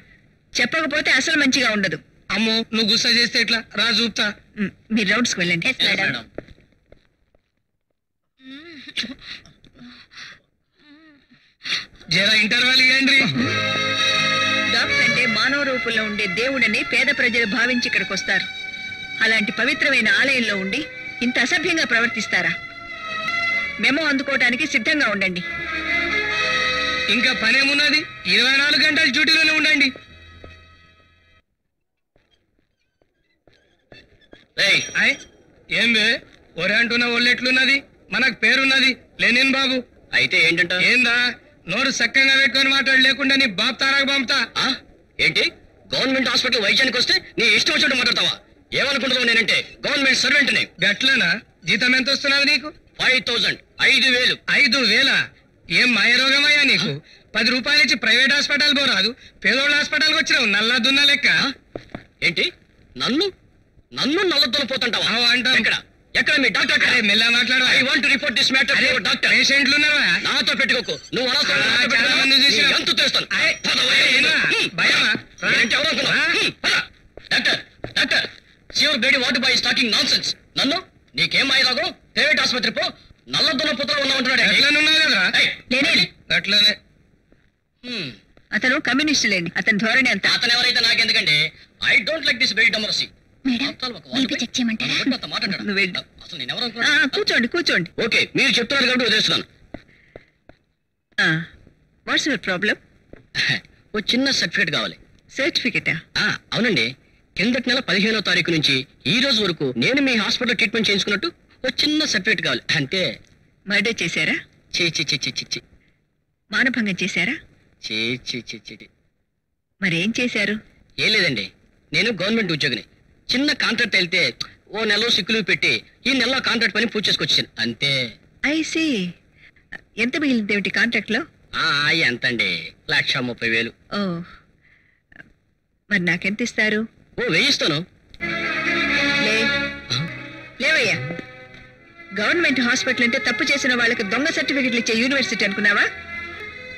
చెప్పకపోతే అసలు మంచిగా ఉండదు. అమ్మో నువ్వు గుస్స చేస్తే ఎట్లా? రా చూపుతా. మీరు రౌండ్స్కి వెళ్ళండి. జర ఇంటర్వెల్ ఇవ్వండి డాక్టర్ అంటే మానవ రూపంలో ఉండే దేవుడని పేద ప్రజలు భావించి ఇక్కడికి వస్తారు. అలాంటి పవిత్రమైన ఆలయంలో ఉండి ఇంత అసభ్యంగా ప్రవర్తిస్తారా? మెమో అందుకోవటానికి సిద్ధంగా ఉండండి. ఇంకా పనేమున్నది? ఇరవై నాలుగు గంటలు డ్యూటీలోనే ఉండండి. ఏం బే? ఒరే అంటున్న ఒళ్ళెట్లున్నది మనకు పేరున్నది లెనిన్ బాబు. అయితే ఏంటంట? ఏందా? నోరు చక్కగా పెట్టుకొని మాట్లాడు లేకుండా నీ బాబు తారాకు పంపుతా? ఏంటి? గవర్నమెంట్ హాస్పిటల్ వైద్యానికి వస్తే నీ ఇష్టం వచ్చినట్టు మాట్లాడతావా? ఏమనుకుంటున్నావు నేనంటే గవర్నమెంట్ సర్వెంట్ని. గట్లనా? జీతం ఎంత వస్తున్నది నీకు? ఫైవ్ థౌసండ్ ఐదు వేలు. ఐదు వేల? ఏం మాయ రోగమయ్యా నీకు? పది రూపాయలు ఇచ్చి ప్రైవేట్ హాస్పిటల్ పోరాదు పేదోళ్ళ హాస్పిటల్కి వచ్చినావు నల్ల దున్న లెక్క ఏంటి? నన్ను? నన్ను నల్లద్దలు పోతుంటావా? అవు అంటాం. ఎక్కడ? ఎక్కడ మీ డాక్టర్ అరే మెల్ల మాట్లాడు I want report this matter అరే డాక్టర్. పేషెంట్లు ఉన్నారా నాతో పెట్టుకోకు. నువ్వు అలా చాలా మంది చూసాం. ఎంత? హ్మ్. భయమా? ఎవరు పద. Doctor doctor. సివర్ బేడి what by talking non sense నన్ను? నీకేం అయ్యేలాగో ప్రైవేట్ ఆసుపత్రి పో. నల్లద్దల పుత్ర లేనే అట్లనే అతను కమ్యూనిస్ట్ లేండి అతని ధోరణి అంత. అతను ఎవరైతే నాకెందుకంటే I don't like this very అనుకున్నాను కూర్చోండి కూర్చోండి. ఓకే మీరు చెప్తున్నారు కాబట్టి వదిలేస్తున్నాను. What's your problem? ఓ చిన్న సర్టిఫికేట్ కావాలి. సర్టిఫికెటా? ఆ, అవునండి. కిందటి నెల పదిహేనో తారీఖు నుంచి ఈ రోజు వరకు నేను మీ హాస్పిటల్ ట్రీట్మెంట్ చేయించుకున్నట్టు ఓ చిన్న సర్టిఫికేట్ కావాలి. అంతే మర్డర్ చేశారా? చీ చీ చీ చీ చీ చీ మానభంగం చేశారా? చీ చీ చీ చీ మరేం చేశారు? ఏం లేదండి. నేను గవర్నమెంట్ ఉద్యోగిని. చిన్న కాంట్రాక్ట్ వెళ్తే ఓ నెల సిక్కులు పెట్టి ఈ నెలలో కాంట్రాక్ట్ పని పూర్తి చేసుకొచ్చాను అంతే. ఐసి ఎంత మిగిలింది ఏమిటి కాంట్రాక్ట్లో ఆ ఎంత అండి లక్ష ముప్పై వేలు. ఓ. మరి నాకెంత ఇస్తారు? ఓ వేయిస్తాను లేవయ్యా. గవర్నమెంట్ హాస్పిటల్ అంటే తప్పు చేసిన వాళ్ళకి దొంగ సర్టిఫికెట్లు ఇచ్చే యూనివర్సిటీ అనుకున్నావా?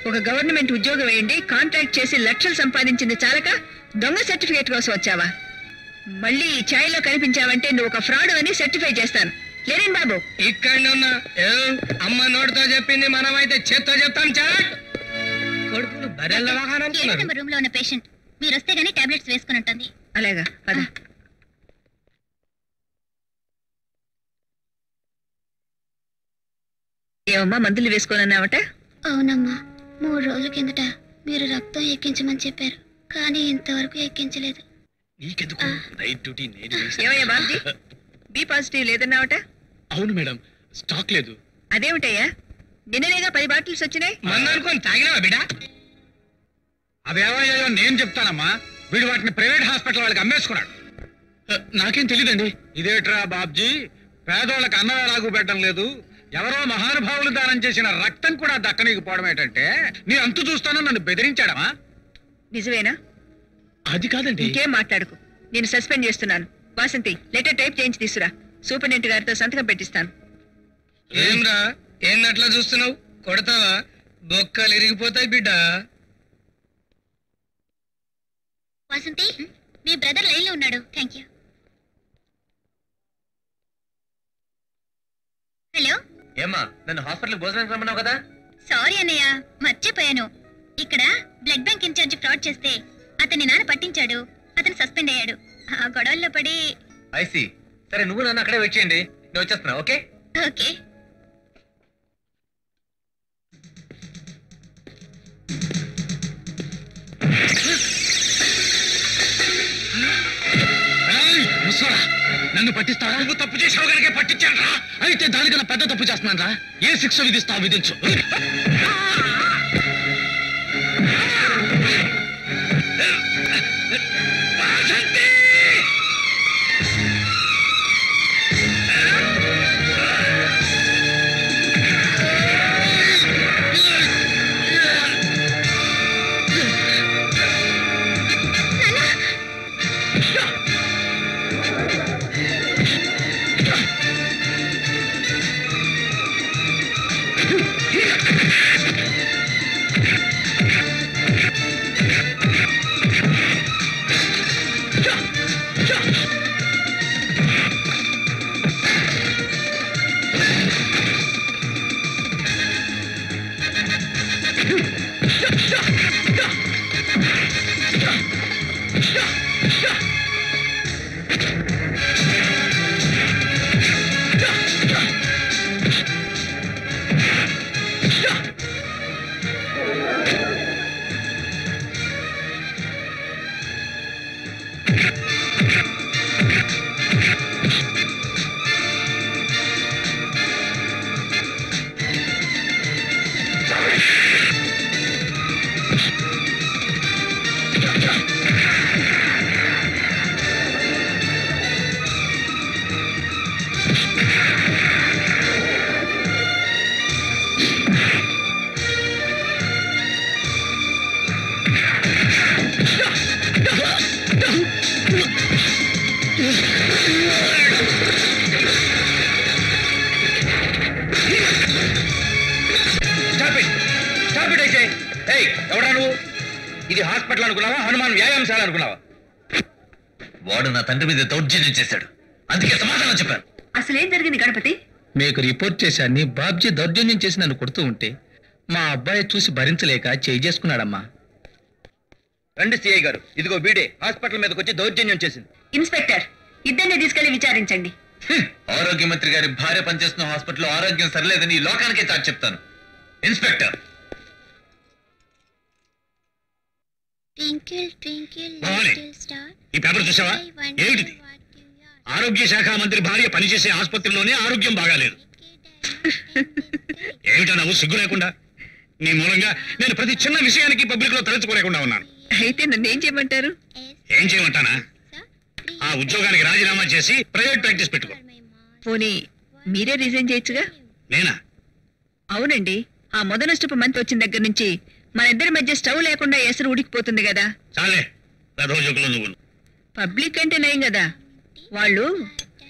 ఒక గవర్నమెంట్ ఉద్యోగం వేయండి కాంట్రాక్ట్ చేసి లక్షలు సంపాదించింది చాలక దొంగ సర్టిఫికేట్ కోసం వచ్చావా? మళ్ళీ ఈ ఛాయలో కనిపించావంటే నువ్వు ఒక ఫ్రాడ్ అని సర్టిఫై చేస్తాను. లేరేం బాబు. ఇక్కడ అమ్మ నోటితో చెప్పింది మనమైతే చేత్తో చెప్తాం చాట్. నెంబర్ రూమ్లో ఉన్న పేషెంట్. మీరు వస్తే గానీ టాబ్లెట్స్ వేసుకుని ఉంటుంది. అలాగా ఏమమ్మా మందులు వేసుకోనన్నావట? అవునమ్మా మూడు రోజుల కిందట మీరు రక్తం ఎక్కించమని చెప్పారు కానీ ఇంతవరకు ఎక్కించలేదు. నీకెందుకు? నైట్ డ్యూటీ నేను. ఏమయ్యా బాబుజీ? B positive లేదన్నావట? అవును మేడం స్టాక్ లేదు. అదేమిటయ్యా? నిన్ననేగా పది బాటిల్స్ వచ్చినాయి? మందు అనుకొని తాగినావా బిడ్డ? అవేవో నేను చెప్తానమ్మా. వీడు వాటిని ప్రైవేట్ హాస్పిటల్ వాళ్ళకి అమ్మేసుకున్నాడు. నాకేం తెలియదండి ఇదేట్రా బాబ్జీ? పేదోళ్ళకి అన్నం ఎలాగూ పెట్టడం లేదు. ఎవరో మహానుభావులు దానం చేసిన రక్తం కూడా దక్కనీకపోవడం ఏంటంటే నీ అంతు చూస్తానని నన్ను బెదిరించాడమా నిజమేనా? అది కాదండి. ఇంకేం మాట్లాడుకు. నేను సస్పెండ్ చేస్తున్నాను. వాసంతి లెటర్ టైప్ చేయించి తీసురా. సూపరింటెండెంట్ గారితో సంతకం పెట్టిస్తాను. ఏంరా? ఏందట్లా చూస్తున్నావు? కొడతావా? బొక్కలు ఇరిగిపోతాయి బిడ్డ. వసంతి మీ బ్రదర్ లైన్లో ఉన్నాడు. Thank you hello? ఏమ్మా నన్ను హాస్పిటల్ భోజనానికి రమ్మన్నావు కదా? సారీ అన్నయ్య మర్చిపోయాను. ఇక్కడ బ్లడ్ బ్యాంక్ ఇన్ఛార్జ్ ఫ్రాడ్ చేస్తే అతని నాన్న పట్టించాడు అతను సస్పెండ్ అయ్యాడు. ఆ గొడవల్లో పడి ఐసి సరే నువ్వు నన్ను అక్కడే వెయిట్ చేయండి. నేను వచ్చేస్తున్నా ఓకే? ఓకే. ఏయ్, నన్ను పట్టిస్తావా? నువ్వు తప్పు చేసావు కనుక పట్టించాను రా అయితే దానికన్నా పెద్ద తప్పు చేస్తున్నాను రా ఏ శిక్ష విధిస్తావు విధించు. వాడు తండ్రి మీద దౌర్జన్యం చేశాడు. అందుకే సమాధానం చెప్పాను. అసలేం జరిగింది గణపతి? మీకు రిపోర్ట్ చేశాన్ని బాబ్జీ దౌర్జన్యం చేసి నన్ను కొడుతూ ఉంటే మా అబ్బాయి చూసి భరించలేక చేయి చేసుకున్నాడమ్మా. రండి సిఐ గారు ఇదిగో బీడే హాస్పిటల్ మీదకి వచ్చి దౌర్జన్యం చేసింది. ఇన్స్పెక్టర్ ఇద్దరిని తీసుకెళ్ళి విచారించండి. హ్మ్. ఆరోగ్య మంత్రి గారి భార్య పనిచేస్తున్న హాస్పిటల్లో ఆరోగ్యం సరిలేదని ఈ లోకానికే చాటి చెప్తాను. Inspector. Twinkle twinkle Bhavani, star. ఈ పేపర్ చూసావా? ఏమిటిది? ఆరోగ్య శాఖ మంత్రి భార్య పనిచేసే ఆసుపత్రిలోనే ఆరోగ్యం బాగాలేదు. ఏమిటా నవ్వు? సిగ్గు లేకుండా? నీ మూలంగా నేను ప్రతి చిన్న విషయానికి పబ్లిక్లో తలెత్తుకోలేకుండా ఉన్నాను. అయితే నన్ను ఏం చేయమంటారు? ఏం చేయమంటానా? ఆ ఉద్యోగానికి రాజీనామా చేసి ప్రైవేట్ ప్రాక్టీస్ పెట్టుకో. పోనీ మీరే రిజైన్ చేయొచ్చుగా? నేనా? అవునండి. ఆ మొదనష్టపు మంత్ వచ్చిన దగ్గర నుంచి మన ఇద్దరి మధ్య స్టవ్ లేకుండా ఎసరు ఉడికిపోతుంది కదా. చాలే. రథోజకులు నువ్వు పబ్లిక్ అంటే నయం కదా. వాళ్ళు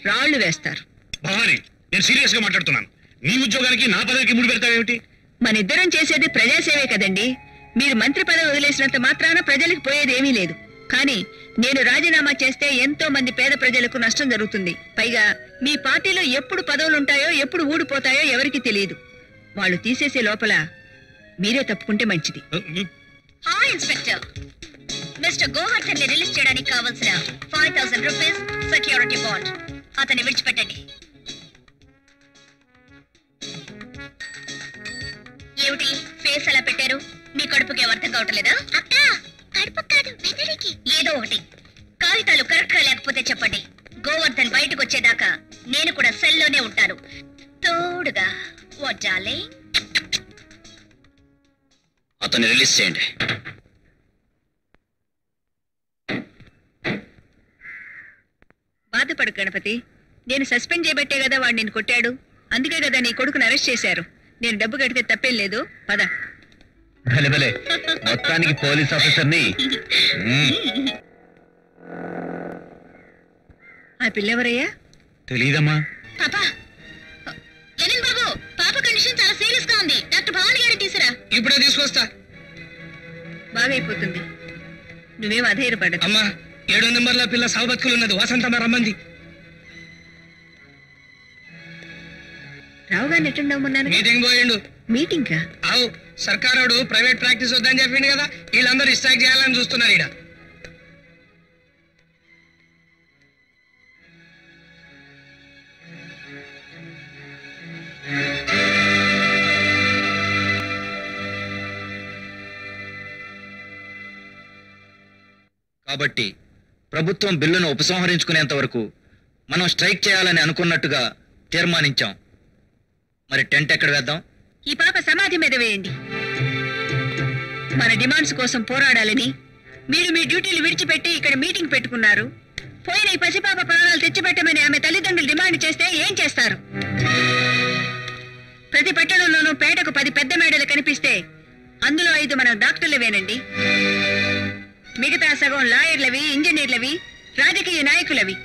రాళ్ళు వేస్తారు. భవాని నేను సీరియస్గా మాట్లాడుతున్నాను. నీ ఉద్యోగానికి నా పదవికి ముడి పెడతావేమిటి? మన ఇద్దరం చేసేది ప్రజాసేవే కదండి. మీరు మంత్రి పదవి వదిలేసినంత మాత్రాన ప్రజలకు పోయేది ఏమీ లేదు. కానీ నేను రాజీనామా చేస్తే ఎంతో మంది పేద ప్రజలకు నష్టం జరుగుతుంది. పైగా మీ పార్టీలో ఎప్పుడు పదవులు ఉంటాయో ఎప్పుడు ఊడిపోతాయో ఎవరికి తెలియదు. వాళ్ళు తీసేసే లోపల మీరే తప్పుకుంటే మంచిది. Hi inspector. మిస్టర్ గోవర్ధన్ని రిలీజ్ చేయడానికి కావాల్సిన five thousand rupees security bond. అతన్ని విడిచిపెట్టండి. ఏమిటి? ఫేస్ ఎలా పెట్టారు? మీ కడుపుకి అర్థం కావట్లేదా అక్క కడుపు కాదు మెదడికి. ఏదో ఒకటి. కాగితాలు కరెక్ట్గా లేకపోతే చెప్పండి. గోవర్ధన్ బయటకు వచ్చేదాకా నేను కూడా సెల్లోనే ఉంటాను. తోడుగా వడ్డాలి అతన్ని రిలీజ్ చేయండి. బాధపడు గణపతి. నేను సస్పెండ్ చేయబట్టే కదా వాడు నేను కొట్టాడు. అందుకే కదా నీ కొడుకుని అరెస్ట్ చేశారు. నేను డబ్బు కడితే తప్పేం లేదు. పద. భలే భలే. మొత్తానికి పోలీస్ ఆఫీసర్ని. ఆ పిల్లెవరయ్యా? తెలీదమ్మా. పాపా. లెనిన్ బాబు పాప కండిషన్ చాలా సీరియస్గా ఉంది. డాక్టర్ భవాని గారిని తీసురా ఇప్పుడే తీసుకొస్తా. బాగైపోతుంది. నువ్వేం అధైర్యపడదు అమ్మా. ఏడో నెంబర్ల పిల్ల సౌబత్కులు ఉన్నది. వసంతమ్మ రమ్మంది. రావు గారిని ఎట్టుండమన్నాను మీటింగ్ పోయిండు. మీటింగ్ కా అవు సర్కారోడు ప్రైవేట్ ప్రాక్టీస్ వద్దని చెప్పిండు కదా వీళ్ళందరూ స్ట్రైక్ చేయాలని చూస్తున్నారు ఈడ. కాబట్టి ప్రభుత్వం బిల్లును ఉపసంహరించుకునేంత వరకు మనం స్ట్రైక్ చేయాలని అనుకున్నట్టుగా తీర్మానించాం. మరి టెంట్ ఎక్కడ వేద్దాం? ఈ పాప సమాధి మీద వేయండి. మన డిమాండ్స్ కోసం పోరాడాలని మీరు మీ డ్యూటీలు విడిచిపెట్టి ఇక్కడ మీటింగ్ పెట్టుకున్నారు. పోయిన ఈ పసిపాప ప్రాణాలు తెచ్చిపెట్టమని ఆమె తల్లిదండ్రులు డిమాండ్ చేస్తే ఏం చేస్తారు? ప్రతి పట్టణంలోనూ పేటకు పది పెద్ద మేడలు కనిపిస్తే అందులో ఐదు మన డాక్టర్లవేనండి మిగతా సగం లాయర్లవి ఇంజనీర్లవి రాజకీయ నాయకులవి.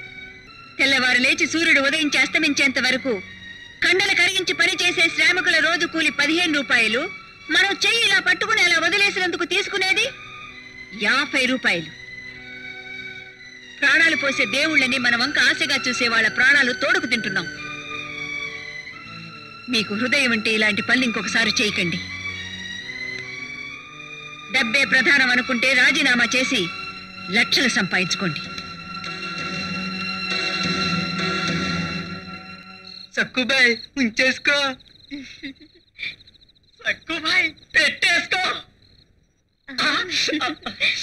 తెల్లవారు లేచి సూర్యుడు ఉదయించి అస్తమించేంత వరకు కండలు కరిగించి పనిచేసే శ్రామికుల రోజు కూలి పదిహేను రూపాయలు మనం చెయ్యి ఇలా పట్టుకుని అలా వదిలేసినందుకు తీసుకునేది యాభై రూపాయలు. ప్రాణాలు పోసే దేవుళ్ళని మన వంక ఆశగా చూసే వాళ్ళ ప్రాణాలు తోడుకు తింటున్నాం. మీకు హృదయం అంటే ఇలాంటి పనులు ఇంకొకసారి చేయకండి. డబ్బే ప్రధానం అనుకుంటే రాజీనామా చేసి లక్షలు సంపాదించుకోండి. సక్కుబాయ్ ఉంచేసుకో సక్కుబాయ్ పెట్టేసుకో.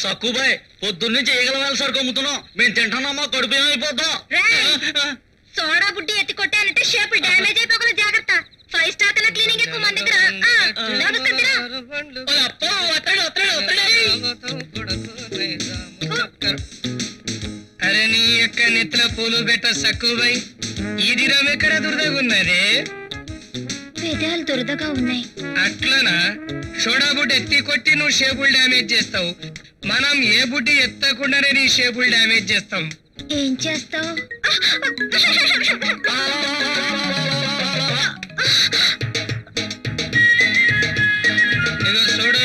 సక్కుబాయ్ పొద్దున్నుంచి ఈగల సరుకు అమ్ముతున్నాం మేము తింటున్నామా? కడుపు ఏమైపోతాం సోడా బుడ్డి ఎత్తి కొట్టానంటే షేపులు డ్యామేజ్ అయిపోకుండా జాగ్రత్త. ఫైవ్ స్టార్ కన్నా క్లీనింగ్ ఎక్కువ మన దగ్గర. అరే నీ యొక్క నెత్తిన పూలు పెట్ట సక్కుబాయ్ ఈ దినం ఎక్కడ దురదగున్నది? పెదాలు దురదగా ఉన్నాయి. అట్లనా? సోడా బుడ్డి ఎత్తి కొట్టి నువ్వు షేపులు డ్యామేజ్ చేస్తావు. మనం ఏ బుడ్డి ఎత్తకుండానే నీ షేపులు డ్యామేజ్ చేస్తాం. ఏం చేస్తావు? ఇదిగో చూడు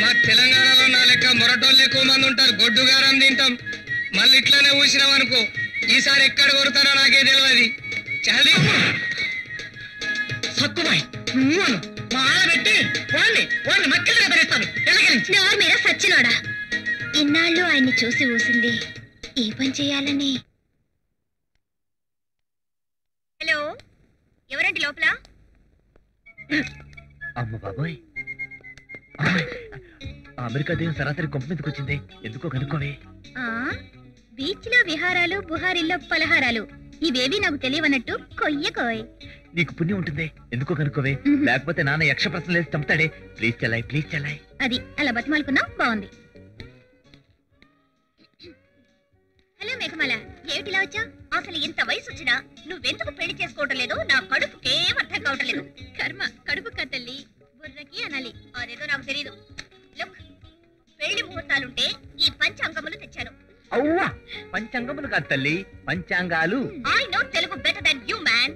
మా తెలంగాణలో నా లెక్క మొరటోళ్ళు ఎక్కువ మంది ఉంటారు. గొడ్డుగారం తింటాం. మళ్ళీ ఇట్లానే ఊసినాం అనుకో ఈసారి ఎక్కడ కొడతారో నాకే తెలియదు చాలి. నువ్వు మా ఆడబెట్టి వాడిని వాడిని మక్కలుగా పెడతాను నోరు మీద సచ్చినోడా? ఇన్నాళ్ళు ఆయన్ని చూసి ఊసింది. ఏ పని చేయాలని? హలో ఎవరండి లోపల? అమ్మ బాబోయ్. అమెరికా దేశం సరాసరి కొంప మీదకి వచ్చింది. ఎందుకో కనుక్కోవే. ఆ బీచ్లో విహారాలు బుహారీల్లో పలహారాలు. ఇవేవి నాకు తెలియవన్నట్టు కొయ్య కోయ్ నీకు పుణ్యం ఉంటుంది. ఎందుకో కనుక్కోవే. లేకపోతే నాన్న యక్ష ప్రశ్నలు వేసి చంపుతాడే. ప్లీజ్ చెల్లాయి ప్లీజ్ చెల్లాయి. అది అలా బతిమాలుకున్నాం బాగుంది. హలో మేఘమాల ఏమిటిలా వచ్చా అసలు ఇంత వయసు వచ్చినా నువ్వెందుకు పెళ్ళి చేసుకోవటం లేదు నా కడుపుకి అర్థం కావటం లేదు. కర్మ కడుపు కథల్లి బుర్రకి అనాలి. అదేదో నాకు తెలియదు లుక్ పెళ్ళి ముహూర్తాలుంటే ఈ పంచాంగములు తెచ్చాను. అవ్వా! పంచాంగములు కాదు తల్లి పంచాంగాలు. I know Telugu better than you man.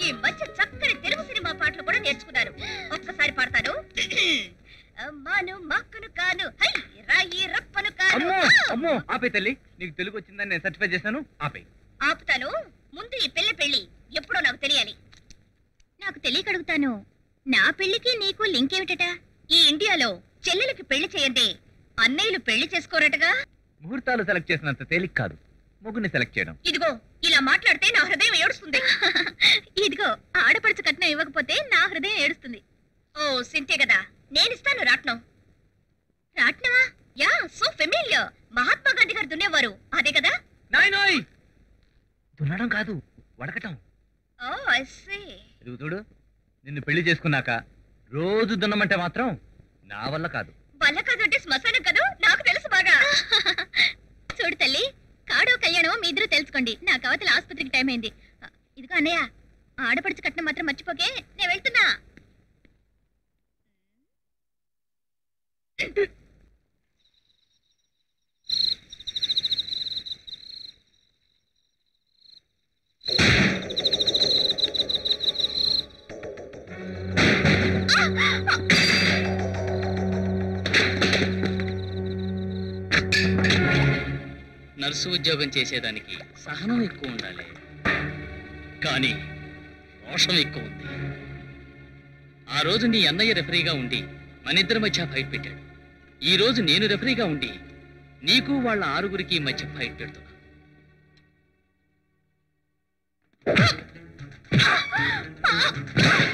ఈ మధ్య చక్కని తెలుగు సినిమా పాటలు కూడా నేర్చుకున్నారు. ఒక్కసారి పాడతాను. [CLEARS THROAT] అమ్మాను మక్కును కాను. హై! రాయి రప్పను అమ్మో! అమ్మో ఆపే తల్లి. నీకు తెలుగు వచ్చిందని నేను సర్టిఫై చేశాను. ఆపే ఆపుతాను. ముందు ఈ పిల్ల పెళ్ళి ఎప్పుడో నాకు తెలియాలి. నాకు తెలియక అడుగుతాను నా పెళ్ళికి నీకు లింక్ ఏమిటట? ఈ ఇండియాలో చెల్లెలకి పెళ్ళి చేయండి. అన్నయ్యలు పెళ్ళి చేసుకోరటగా? ముహూర్తాలు సెలెక్ట్ చేసినంత తేలిక కాదు. ముగ్గుని సెలెక్ట్ చేయడం. ఇదిగో ఇలా మాట్లాడితే నా హృదయం ఏడుస్తుంది. ఇదిగో ఆడపడుచు కట్నం ఇవ్వకపోతే నా హృదయం ఏడుస్తుంది. ఓ సింతే కదా. నేను ఇస్తాను రాట్నం. రాట్నమా? Yeah so familiar Mahatma Gandhi గారు దున్నేవారు. అదే కదా? నాయనోయ్ దున్నడం కాదు వడకటం. ఓ ఐ సీ ఇదిగో చూడు నిన్ను పెళ్ళి చేసుకున్నాక రోజు దున్నమంటే మాత్రం నా వల్ల కాదు. వల్ల కాదంటే శ్మశానం కదూ? నాకు తెలుసు బాగా. [LAUGHS] చూడు తల్లి కాడో కళ్యాణమో మీ ఇద్దరు తెలుసుకోండి. నాకు అవతల ఆసుపత్రికి టైం అయింది. ఇదిగో అన్నయ్య ఆడపడుచు కట్నం మాత్రం మర్చిపోకే నేను వెళ్తున్నా. నర్సు ఉద్యోగం చేసేదానికి సహనం ఎక్కువ ఉండాలి. కానీ రోషం ఎక్కువ ఉంది. ఆ రోజు నీ అన్నయ్య రెఫరీగా ఉండి మన ఇద్దరి మధ్య ఫైట్ పెట్టాడు. ఈ రోజు నేను రెఫరీగా ఉండి నీకు వాళ్ళ ఆరుగురికి మధ్య ఫైట్ పెడుతున్నా. Ah! [LAUGHS]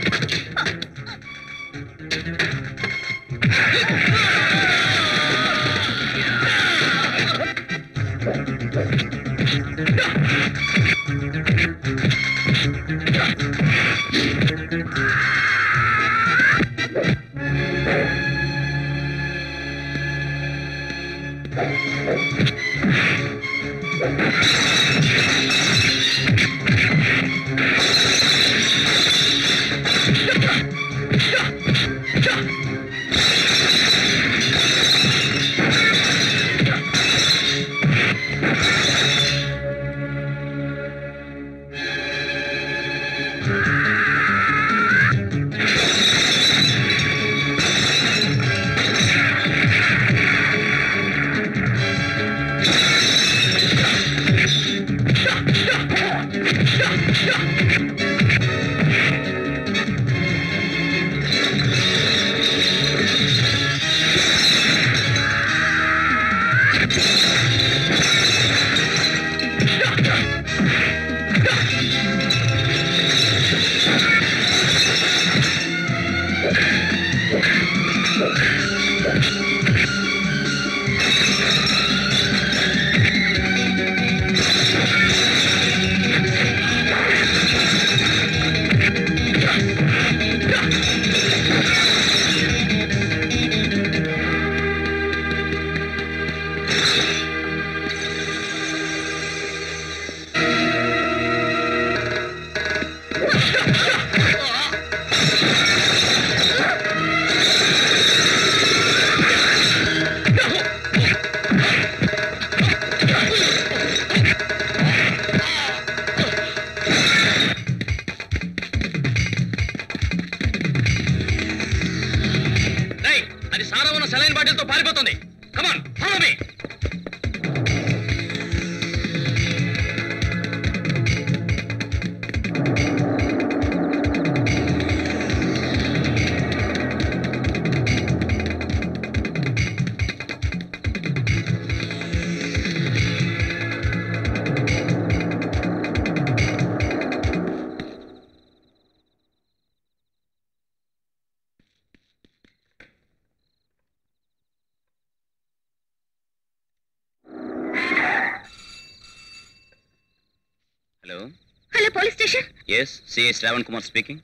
Station yes CI Shravan Kumar speaking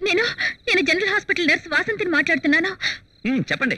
నేను నేను జనరల్ హాస్పిటల్ నర్స్ వాసంతిని మాట్లాడుతున్నాను. చెప్పండి.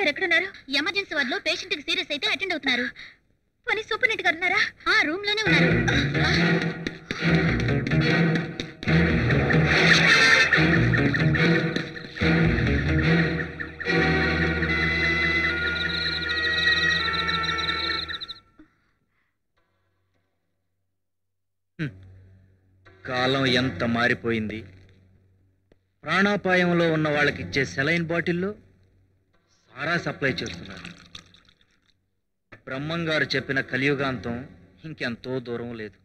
గారు ఎక్కడున్నారు ఎమర్జెన్సీ వార్డులో పేషెంట్కి సీరియస్ అయితే అటెండ్ అవుతున్నారు. పోనీ సూపరింటెండెంట్ గారు ఉన్నారా? ఆ రూమ్లోనే ఉన్నారు కాలం ఎంత మారిపోయింది? ప్రాణాపాయంలో ఉన్న వాళ్ళకిచ్చే సెలైన్ బాటిల్లో సారా సప్లై చేస్తున్నారు. బ్రహ్మం గారు చెప్పిన కలియుగాంతం ఇంకెంతో దూరం లేదు.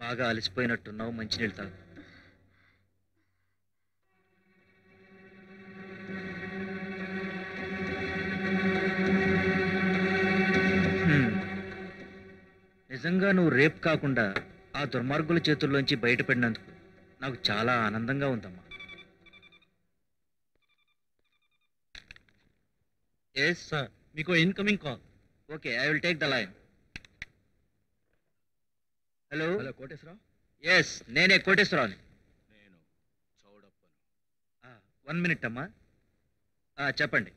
బాగా అలసిపోయినట్టున్నావు మంచినీళ్ళు తాగు. నిజంగా నువ్వు రేపు కాకుండా ఆ దుర్మార్గుల చేతుల్లోంచి బయటపడినందుకు నాకు చాలా ఆనందంగా ఉందమ్మా. ఎస్ సార్ మీకు incoming call okay I will take the line hello hello Koteswararao? Yes నేనే కోటేశ్వరరావుని. నేను వన్ మినిట్ అమ్మా. ఆ, చెప్పండి.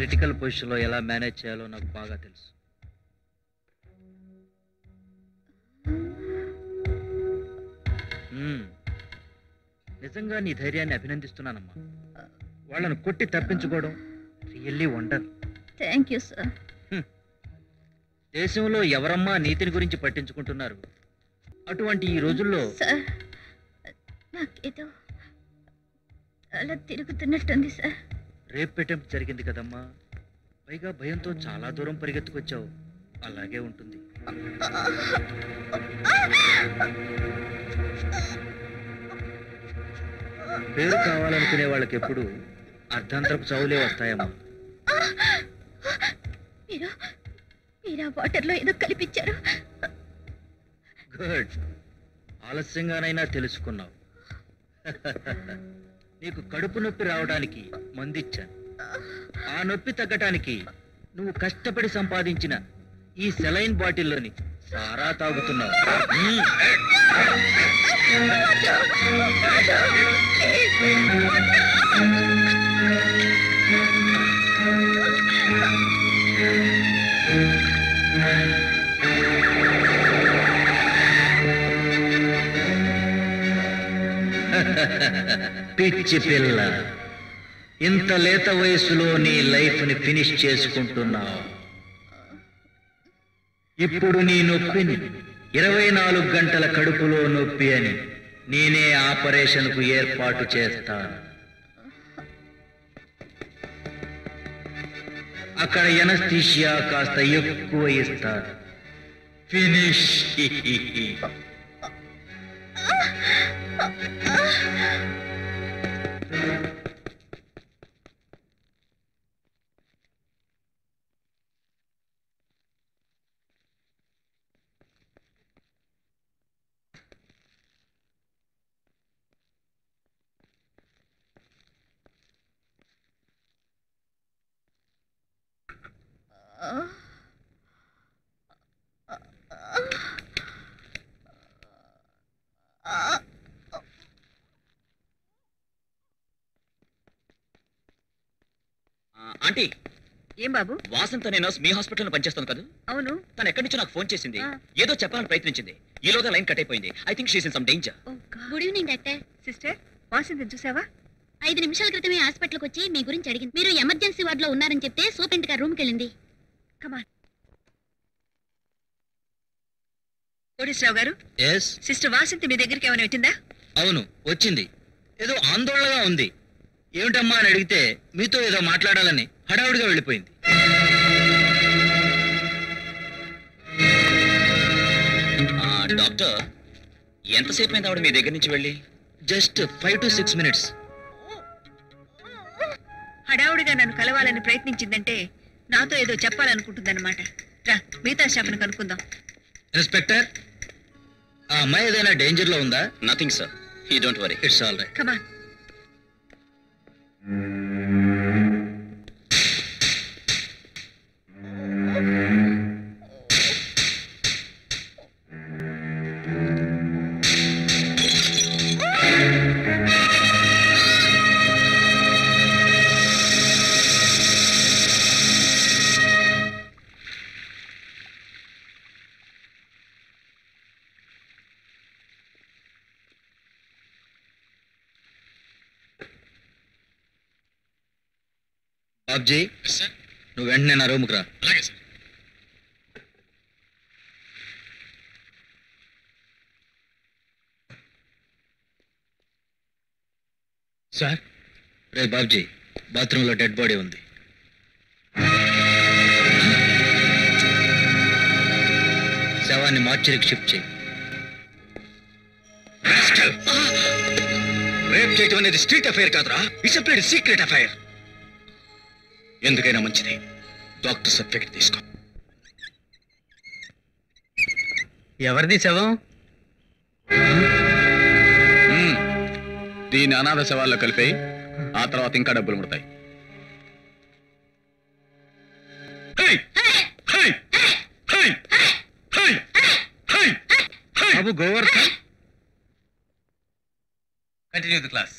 క్రిటికల్ పొజిషన్లో ఎలా మేనేజ్ చేయాలో నాకు బాగా తెలుసు. మ్మ్. నిజంగా నీ ధైర్యాన్ని అభినందిస్తున్నానమ్మా. వాళ్ళను కొట్టి తప్పించుకోవడం really wonder. Thank you sir దేశంలో ఎవరమ్మా నీతిని గురించి పట్టించుకుంటున్నారు? అటువంటి ఈ రోజుల్లో సార్ నాకేదో అలా తిరుగుతున్నట్టుంది సార్ రేప్ అటెంప్ట్ జరిగింది కదమ్మా. పైగా భయంతో చాలా దూరం పరిగెత్తుకొచ్చావు. అలాగే ఉంటుంది. పేరు కావాలనుకునే వాళ్ళకి ఎప్పుడు అర్ధాంతరపు చావులే వస్తాయమ్మా. మీరు మీరు ఆ వాటర్లో ఏదో కల్పించారు. గుడ్. ఆలస్యంగానైనా తెలుసుకున్నావు. నీకు కడుపు నొప్పి రావడానికి మందిచ్చాను. ఆ నొప్పి తగ్గటానికి నువ్వు కష్టపడి సంపాదించిన ఈ సెలైన్ బాటిల్లోని సారా తాగుతున్నావు. పిచ్చి పిల్ల. ఇంత లేత వయసులో నీ లైఫ్ని ఫినిష్ చేసుకుంటున్నావు. ఇప్పుడు నీ నొప్పిని ఇరవై నాలుగు గంటల కడుపులో నొప్పి అని నేనే ఆపరేషన్కు ఏర్పాటు చేస్తాను. అక్కడ ఎనస్థీషియా కాస్త ఎక్కువ ఇస్తారు. ఫినిష్. [LAUGHS] [LAUGHS] ఆంటీ. ఏం బాబు? వాసంత నర్స్ మీ హాస్పిటల్లో పనిచేస్తాను కదా? అవును. తను ఎక్కడి నుంచో నాకు ఫోన్ చేసింది. ఏదో చెప్పాలని ప్రయత్నించింది. ఈలోగా లైన్ కట్ అయిపోయింది. I think she's in some danger. Good. Evening doctor. Sister వాసింది చూసావా? ఐదు నిమిషాల క్రితమే హాస్పిటల్కి వచ్చి మీ గురించి అడిగింది. మీరు ఎమర్జెన్సీ వార్డులో ఉన్నారని చెప్తే సూపరింట్ గారు రూమ్కి వెళ్ళింది. కమాన్ కోటేశ్వరరావు గారు ఎస్ సిస్టర్ వాసింతి మీ దగ్గరికి ఏమైనా వచ్చిందా అవును వచ్చింది. ఏదో ఆందోళనగా ఉంది. ఏమిటమ్మా అని అడిగితే మీతో ఏదో మాట్లాడాలని హడావుడిగా వెళ్ళిపోయింది. డాక్టర్ ఎంతసేపు అయింది ఆవిడ మీ దగ్గర నుంచి వెళ్ళి? Just five to six minutes హడావుడిగా నన్ను కలవాలని ప్రయత్నించిందంటే నాతో ఏదో చెప్పాలనుకుంటుందన్నమాట. రా మిగతా స్టాఫ్ని కనుక్కుందాం. ఇన్స్పెక్టర్ ఆ అమ్మాయి ఏదైనా డేంజర్లో ఉందా నథింగ్ సార్ ఈ don't worry it's all right come on Babji నువ్వు వెంటనే నా రూమ్కి రా. సార్ రే బాబ్జీ బాత్రూంలో డెడ్ బాడీ ఉంది. శవాన్ని మార్చరికి షిఫ్ట్ చేయి. రేప్ చేయటం అనేది స్ట్రీట్ అఫైర్ కాదురా. డిసిప్లిన్ సీక్రెట్ అఫైర్ ఎందుకైనా మంచిది. డాక్టర్ సర్టిఫికెట్ తీసుకో. ఎవరిది శవం. దీన్ని అనాథ శవాల్లో కలిపాయి ఆ తర్వాత ఇంకా డబ్బులు ముడతాయి! బాబు Govardhan? Continue the class.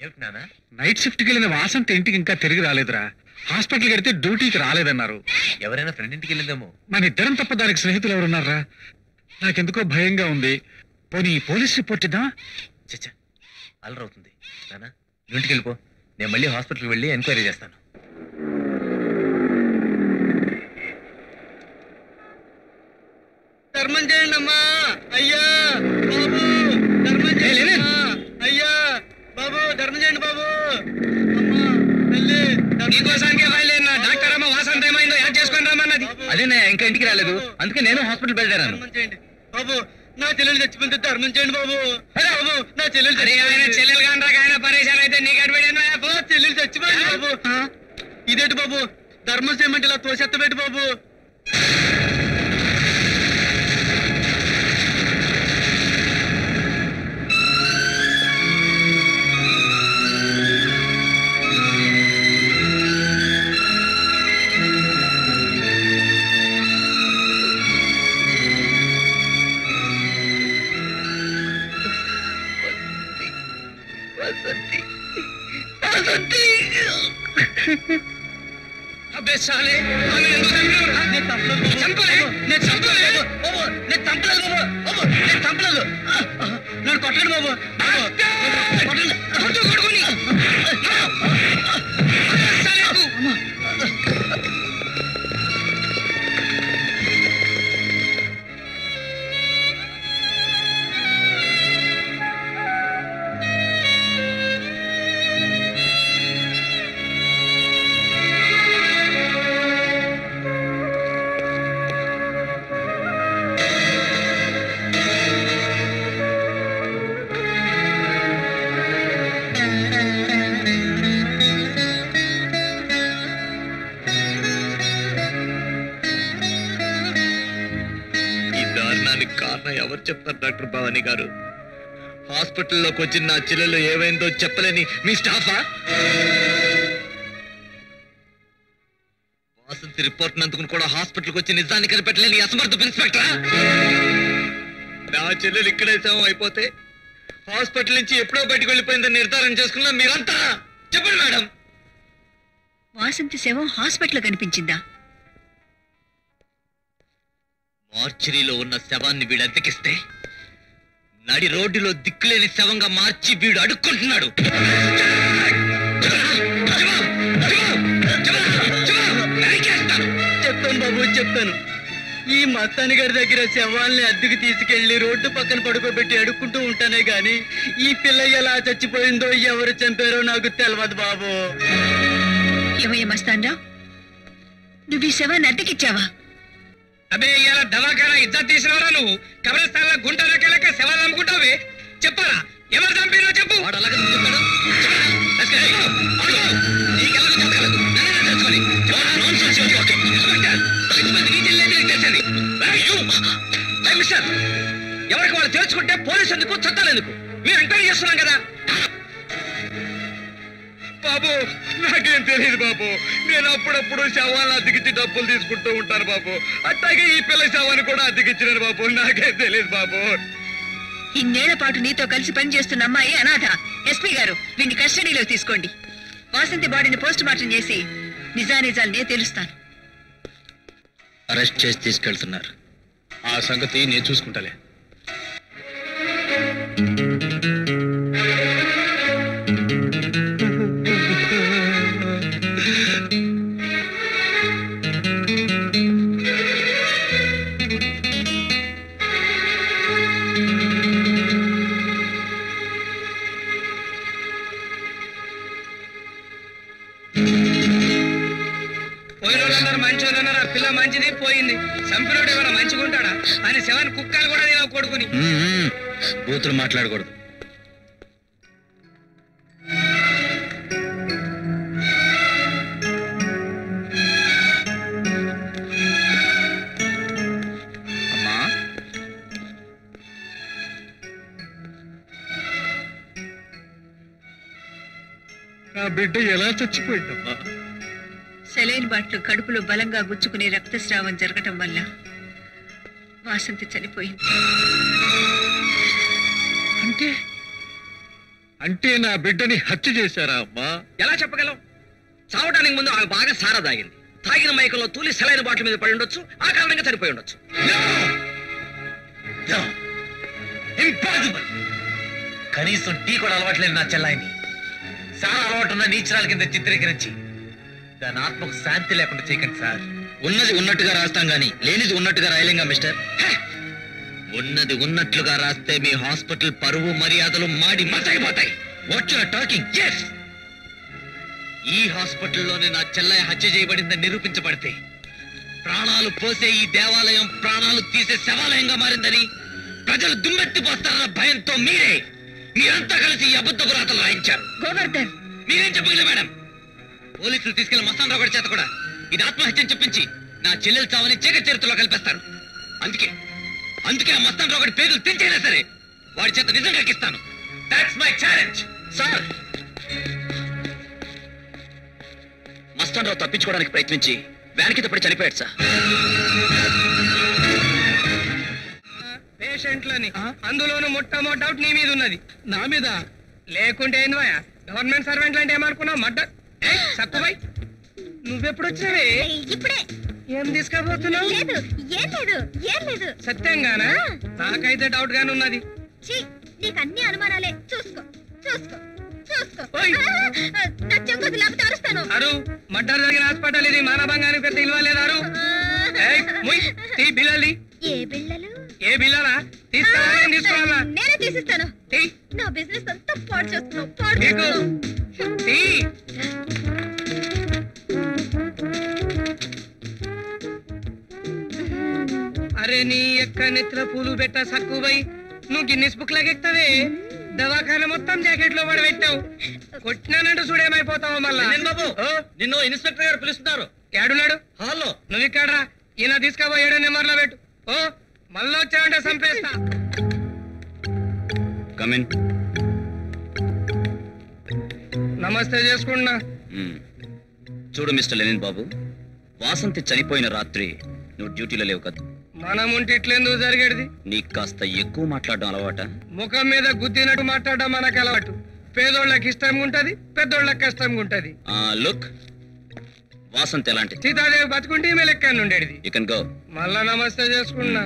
Night షిఫ్ట్కి వెళ్ళిన వాసంత ఇంటికి ఇంకా తిరిగి రాలేదురా. హాస్పిటల్కి వెడితే డ్యూటీకి రాలేదన్నారు. ఎవరైనా ఫ్రెండ్ ఇంటికి వెళ్ళిందేమో? మన ఇద్దరం తప్ప దానికి స్నేహితులు ఎవరున్నారా? నాకెందుకో భయంగా ఉంది. పోనీ పోలీస్ రిపోర్ట్ ఇద్దాం చచ్చా అలరవుతుంది నానా నువ్వు ఇంటికి వెళ్ళిపో. నేను మళ్ళీ హాస్పిటల్కి వెళ్ళి ఎంక్వైరీ చేస్తాను. ధర్మం చేయండి అమ్మా. అయ్యా బాబు ధర్మం చేయండి అమ్మా. అయ్యా బాబు ధర్మం చేయండి బాబు అమ్మా తల్లి నీకోసానికే బయలుదేరినా? డాక్టర్ అమ్మ వాసంత ఏమైందో యాడ్ చేసుకొని రమ్మన్నది. అదే నా ఇంకా ఇంటికి రాలేదు. అందుకే నేను హాస్పిటల్ బయలుదేరాను. బాబు నా చెల్లెలు చచ్చిపోతే ధర్మం చేయండి బాబు. బాబు నా చెల్లెలు చెల్లెలు కాని ఆయన పరేషాన్ అయితే నీకు అడ్మిట్ చెల్లెలు చచ్చిపోయింది బాబు. ఇదేంటి బాబు? ధర్మం చేయమంటే ఇలా తోసెత్తబెట్టి బాబు. అబ్బే సాలే ఆమె ఎందుకు చంపినవురా? చంపలే నేను చంపలేదు బాబు నేను చంపలేదు బాబు బాబు నేను చంపలేదు నన్ను కొట్టండి బాబు. గారు చెప్తారు డాక్టర్ భవానీ గారు. హాస్పిటల్లోకి వచ్చిన నా చెల్లెలు ఏమైందో చెప్పలేని మీ స్టాఫా? వాసంతి రిపోర్ట్ నందుకుని కూడా హాస్పిటల్కి వచ్చి నిజాన్ని కనిపెట్టలేని అసమర్థ ఇన్స్పెక్టరా? నా చెల్లెలు ఇక్కడే సేవం అయిపోతే హాస్పిటల్ నుంచి ఎప్పుడో బయటకు వెళ్ళిపోయిందని నిర్ధారణ చేసుకున్నా మీరంతా చెప్పండి మేడం. వాసంతి శవం హాస్పిటల్ కనిపించిందా? మార్చిరీలో ఉన్న శవాన్ని వీడు అద్దెకిస్తే నడి రోడ్డులో దిక్కులేని శవంగా మార్చి వీడు అడుక్కుంటున్నాడు. చెప్తాను బాబు చెప్తాను. ఈ మత్తాని గారి దగ్గర శవాల్ని అద్దెకు తీసుకెళ్ళి రోడ్డు పక్కన పడుకోబెట్టి అడుక్కుంటూ ఉంటానే గాని ఈ పిల్ల ఎలా చచ్చిపోయిందో ఎవరు చంపారో నాకు తెలియదు బాబు. ఏమయ్య మస్తాన్రావు నువ్వు ఈ శవాన్ని అద్దెకిచ్చావా? అబే ఇలా దవాఖానా ఇజ్జత్ తీసినవరా నువ్వు? కబ్రస్థాన్లో గుంట రకాలక శవాలు అమ్ముకుంటావే? చెప్పరా ఎవరు చంపినో చెప్పు? ఎవరికి వాళ్ళు తెలుసుకుంటే పోలీసు ఎందుకు? చట్టాలు ఎందుకు? మేము ఎంక్వైరీ చేస్తున్నాం కదా. బాబు నాకేం తెలియదు బాబు. నేను అప్పుడప్పుడు శవాలను అద్దెకిచ్చి డబ్బులు తీసుకుంటూ ఉంటాను బాబు. అట్లాగే ఈ పిల్ల శవాన్ని కూడా అద్దెకిచ్చినాను బాబు. నాకేం తెలియదు బాబు. ఇన్నేళ్ళ పాటు నీతో కలిసి పనిచేస్తున్న అమ్మాయి అనాథ. ఎస్పీ గారు వీడిని కస్టడీలో తీసుకోండి. వాసంతి బాడీని పోస్ట్ మార్టం చేసి నిజానిజాలు నేను తెలుస్తాను. అరెస్ట్ చేసి తీసుకెళ్తున్నారు. ఆ సంగతి నేను చూసుకుంటాలే. అని సెవెన్ కుక్కలు కూడా నేను కొడుకుని. బూతులు మాట్లాడకూడదు. అమ్మా. నా బిడ్డ ఎలా చచ్చిపోయిందమ్మా? సెలైన్ బాట్లు కడుపులో బలంగా గుచ్చుకుని రక్తస్రావం జరగటం వల్ల వాసంతి చనిపోయింది. అంటే? అంటే నా బిడ్డని హత్య చేశారా అమ్మా? ఎలా చెప్పగలం? చావటానికి ముందు ఆమె బాగా సారా తాగింది తాగిన మైకంలో తూలి సెలైన బాటిల్ మీద పడి ఉండొచ్చు ఆ కారణంగా చనిపోయి ఉండొచ్చు. ఇంపాసిబుల్! కనీసం టీ కూడా అలవాట్లేదు నా చెల్లాయిని. చాలా అలవాటున్న నీచరాల కింద చిత్రీకరించి దాని ఆత్మకు శాంతి లేకుండా చేయకండి సార్. ఉన్నది ఉన్నట్టుగా రాస్తాం గాని లేనిది ఉన్నట్టుగా రాయలేంగా మిస్టర్? ఉన్నది ఉన్నట్లుగా రాస్తే మీ హాస్పిటల్ పరువు మర్యాదలు మాడి మసగిపోతాయి వాట్ టాకింగ్ ఎస్ ఈ హాస్పిటల్లోనే నా చెల్లయ్య హత్య చేయబడిందని నిరూపించబడితే ప్రాణాలు పోసే ఈ దేవాలయం ప్రాణాలు తీసే శవాలయంగా మారిందని ప్రజలు దుమ్మెత్తిపోస్తారన్న భయంతో మీరే మీరంతా కలిసి ఈ అబద్ధపు రాతలు రాయించారు. మీరేం చెప్పగలరు మేడం? పోలీసులు తీసుకెళ్ళి మస్తాన్ రావు చేత కూడా ఇది ఆత్మహత్యని చెప్పించి నా చెల్లెలు చావని చీక చరిత్రలో కల్పిస్తారు. అందుకే అందుకే ఆ మస్తాన్ రావు పేర్లు తెంచైనా సరే వాడి చేత నిజంగా ఎక్కిస్తాను that's my challenge sir Mastan Rao తప్పించుకోవడానికి ప్రయత్నించి వ్యాన్ కింద పడి చనిపోయాడు సార్ పేషెంట్లని అందులోనూ మొట్టమొదటి డౌట్ నీ మీద ఉన్నది. నా మీద? లేకుంటే ఏందివయ్యా గవర్నమెంట్ సర్వెంట్ అంటే ఏమనుకున్నావు? మడ్డ సక్కువై నువ్వెప్పుడు వచ్చినవే ఇప్పుడే. ఏం తీసుకుపోతున్నావు లేదు ఏం లేదు ఏం లేదు. సత్యంగానా? నాకైతే డౌట్ గానే ఉన్నది. ఛీ నీకు అన్ని అనుమానాలే. చూసుకో చూసుకో చూసుకో. ఓయ్. ఆ, నా చెంగు లేకపోతే అరుస్తాను. అరు మడ్డర్ జరిగిన హాస్పిటల్ ఇది మానభంగానికి పెద్ద ఇల్వ లేదు అరు ఏయ్, ముయ్, తీ బిల్లలి ఏ బిళ్ళలు? ఏ బిల్లలా తీసుకురా నేను తీసుకురావాలా? నేనే తీసిస్తాను. తీ. నా బిజినెస్ అంతా పాడు చేస్తున్నావు పాడు నీకు. చేస్తున్నావు. తీ. అరే నీ ఎక్క నెత్తిన పూలు పెట్ట సక్కువై నువ్వు గిన్నెస్ బుక్ లాగెక్తావే? దవాఖాన మొత్తం జాకెట్లో పడి పెట్టావు కొట్టినానంటూ చూడేమైపోతావు మళ్ళా? నిన్ను బాబు? ఓ, నిన్ను ఇన్స్పెక్టర్ గారు పిలుస్తున్నారు. ఏడున్నాడు హాల్లో. నువ్వు ఇక్కడరా. ఈయన తీసుకుపోయి ఏడో నెంబర్లో పెట్టు. ఓ? మళ్ళీ వచ్చావంటే చంపేస్తా కమిన్ నమస్తే చేసుకున్నా చూడు మిస్టర్ లెనిన్ బాబు వాసంతి చనిపోయిన రాత్రి నువ్వు డ్యూటీలో లేవు కదా. మనం ఉంటే ఇట్లెందుకు జరిగేది? నీకు కాస్త ఎక్కువ మాట్లాడడం అలవాట? ముఖం మీద గుద్దినట్టు మాట్లాడడం మనకు అలవాటు. పేదోళ్ళకి ఇష్టంగా ఉంటది పెద్దోళ్ళకి కష్టంగా ఉంటది. లుక్ వాసంతి ఎలాంటిది సీతాదేవి బతుకుంటే ఈమె లెక్క ఉండేది. యూ కెన్ గో మళ్ళా నమస్తే చేసుకున్నా.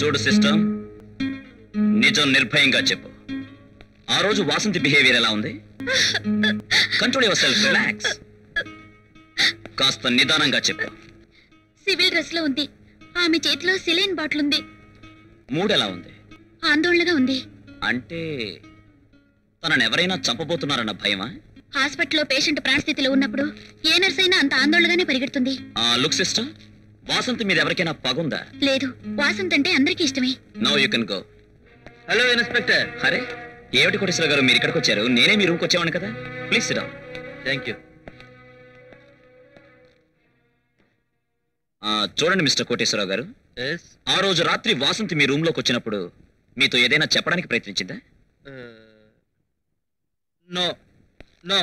చూడు సిస్టమ్ నిజం నిర్భయంగా చెప్పు. ఆ రోజు వాసంతి బిహేవియర్ ఎలా ఉంది? కంట్రోల్ యువర్ సెల్ఫ్ రిలాక్స్ కాస్త నిదానంగా చెప్పు. సివిల్ డ్రెస్లో ఉంది. ఆమె చేతిలో సిలైన్ బాటిల్ ఉంది. మూడ్ ఎలా ఉంది? ఆందోళనగా ఉంది. అంటే తనను ఎవరైనా చంపబోతున్నారన్న భయమా? హాస్పిటల్లో పేషెంట్ ప్రాణస్థితిలో ఉన్నప్పుడు ఏ నర్స్ అయినా అంత ఆందోళనగానే పరిగెడుతుంది. ఆ లుక్ సిస్టమ్ వాసంతి మీద ఎవరికైనా పగుందా? లేదు వాసంత్ అంటే అందరికీ ఇష్టమే. No you can go hello inspector అరే ఏమిటి కోటేశ్వర గారు మీరు ఇక్కడికి వచ్చారు? నేనే మీ రూమ్కి వచ్చేవాడిని కదా? ప్లీజ్ సిడా థ్యాంక్ యూ చూడండి మిస్టర్ కోటేశ్వరరావు గారు. ఆ రోజు రాత్రి వాసంతి మీ రూమ్లోకి వచ్చినప్పుడు మీతో ఏదైనా చెప్పడానికి ప్రయత్నించిందా? నో నో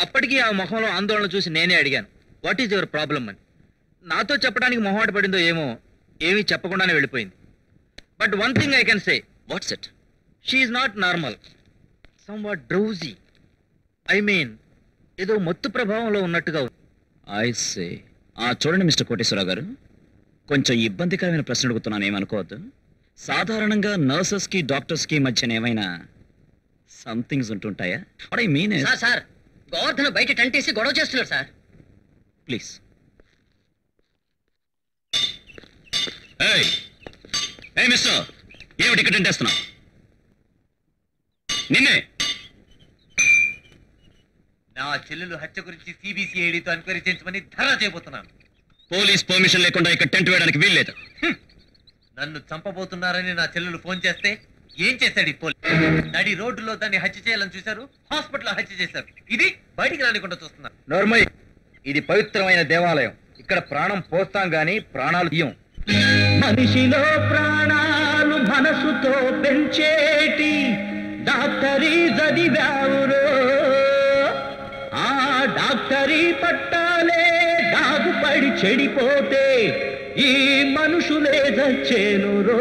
అప్పటికి ఆ ముఖంలో ఆందోళన చూసి నేనే అడిగాను. వాట్ ఈజ్ యువర్ ప్రాబ్లమ్ అని. నాతో చెప్పడానికి మొహమాట పడిందో ఏమో ఏమీ చెప్పకుండానే వెళ్ళిపోయింది. But one thing I can say what's it she's not normal somewhat drowsy I mean ఏదో మత్తు ప్రభావంలో ఉన్నట్టుగా ఐ సే ఆ చూడండి మిస్టర్ కోటేశ్వరరావు గారు. కొంచెం ఇబ్బందికరమైన ప్రశ్న అడుగుతున్నాను ఏమనుకోవద్దు. సాధారణంగా నర్సెస్కి డాక్టర్స్కి మధ్యన ఏమైనా somethings ఉంటుంటాయా? I mean sir sir Govardhana బయట టంటేసి గొడవ చేస్తున్నాడు సార్. Please A mister. ఏమిటి ఇక్కడ ఎంటేస్తున్నావు నిన్నే. నా చెల్లెలు హత్య గురించి సిబిసిఐడితో ఎంక్వైరీ చేయించమని ధర చేయబోతున్నాను. పోలీస్ పర్మిషన్ లేకుండా ఇక్కడ టెంట్ వేయడానికి వీల్లేదు. నన్ను చంపబోతున్నారని నా చెల్లెలు ఫోన్ చేస్తే ఏం చేశాడు ఈ పోలీస్? నడి రోడ్డులో దాన్ని హత్య చేయాలని చూశారు హాస్పిటల్ హత్య చేశారు. ఇది బయటికి రానికుండా చూస్తున్నారు నోర్మయ్ ఇది పవిత్రమైన దేవాలయం. ఇక్కడ ప్రాణం పోస్తాం గాని ప్రాణాలు తీయం. మనిషిలో ప్రాణాలు మనసుతో పెంచేటి డాక్టరీ చదివావురో. ఆ డాక్టరీ పట్టాలే దాగుపడి చెడిపోతే ఈ మనుషులే చచ్చేనురో.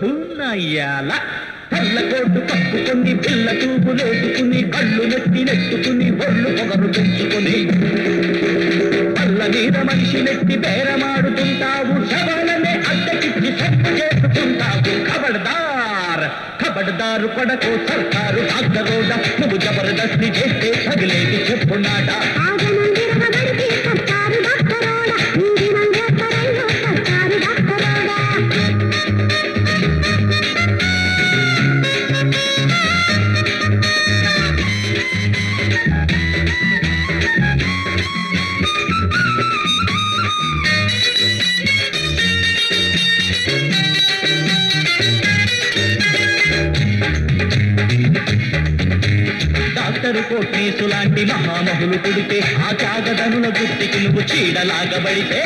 తున్నయ్యాల కళ్ళ కోటు కప్పుకొని పిల్ల తూపులేసుకుని కళ్ళు నెత్తి నెట్టుకుని ఒళ్ళు పొగరు తెచ్చుకుని. పళ్ళ మీద మనిషి నెట్టి బేరమాడుతుంటావు శవాలనే అద్దెకిచ్చి సత్తు చేసుకుంటావు కబడదా. ఖబర్దారు కొడకు సర్కారు డాక్టరోడ నువ్వు జబర్దస్తి చేస్తే తగిలేది చెప్పున్నాడా? అందరూ కోట్నీసు లాంటి మహామహులు పుడితే ఆ త్యాగదనుల గుర్తికి నువ్వు చీడలాగబడితే.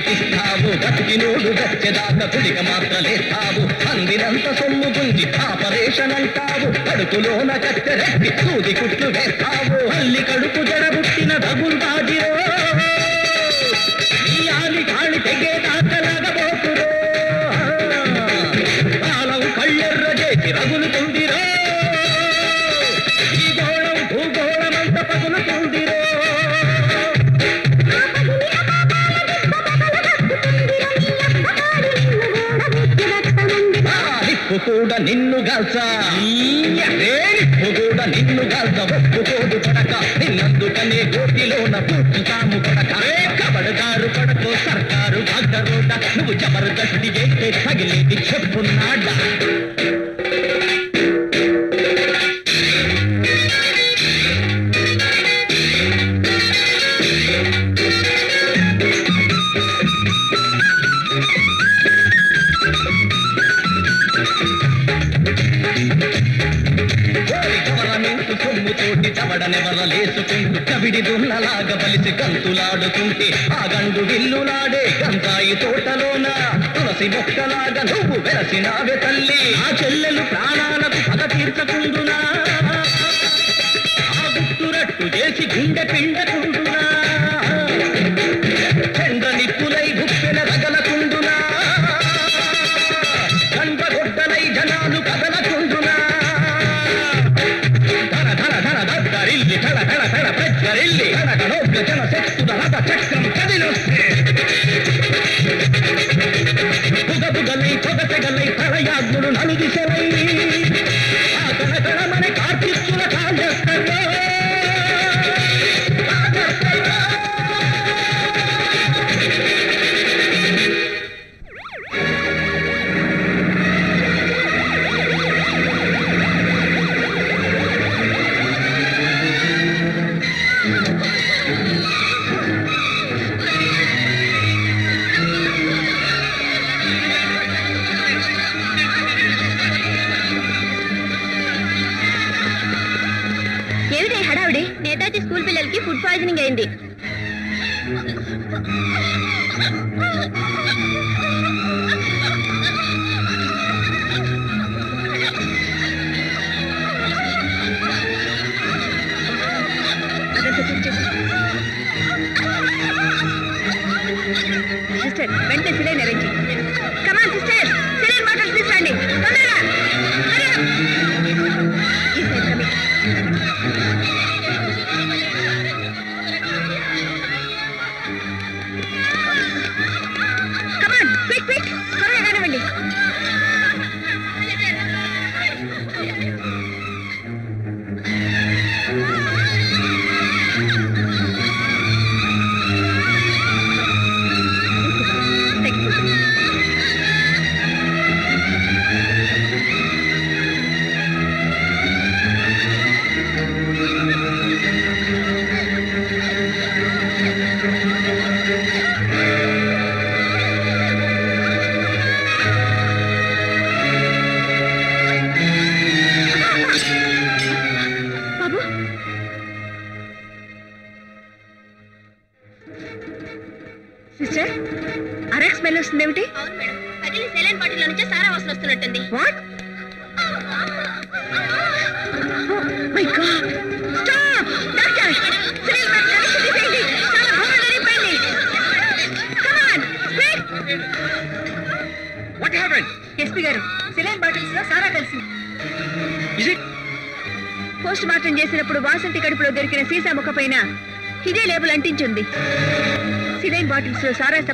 సర్టిఫికేట్ ఇస్తావు బతికినోడు గచ్చెదాకా గుడిక మాత్రలేస్తావు అందినంత సొమ్ము గుంజి ఆపరేషన్ అంటావు కడుపులోన కత్తెరెట్టి సూది కుట్లు వేస్తావు. అల్లి కడుపు జడబుట్టిన రగులు కూడా నిన్ను గల్స కూడా నిన్ను గల్స ఒప్పుకోదు పడక నిన్నందుకనే గోటిలోన పూర్చుతాము పడక కబడదారు పడకో సర్కారు డాక్టరోట నువ్వు జబర్దస్తి చేస్తే తగిలేది చెప్పున్నాడా. నువ్వు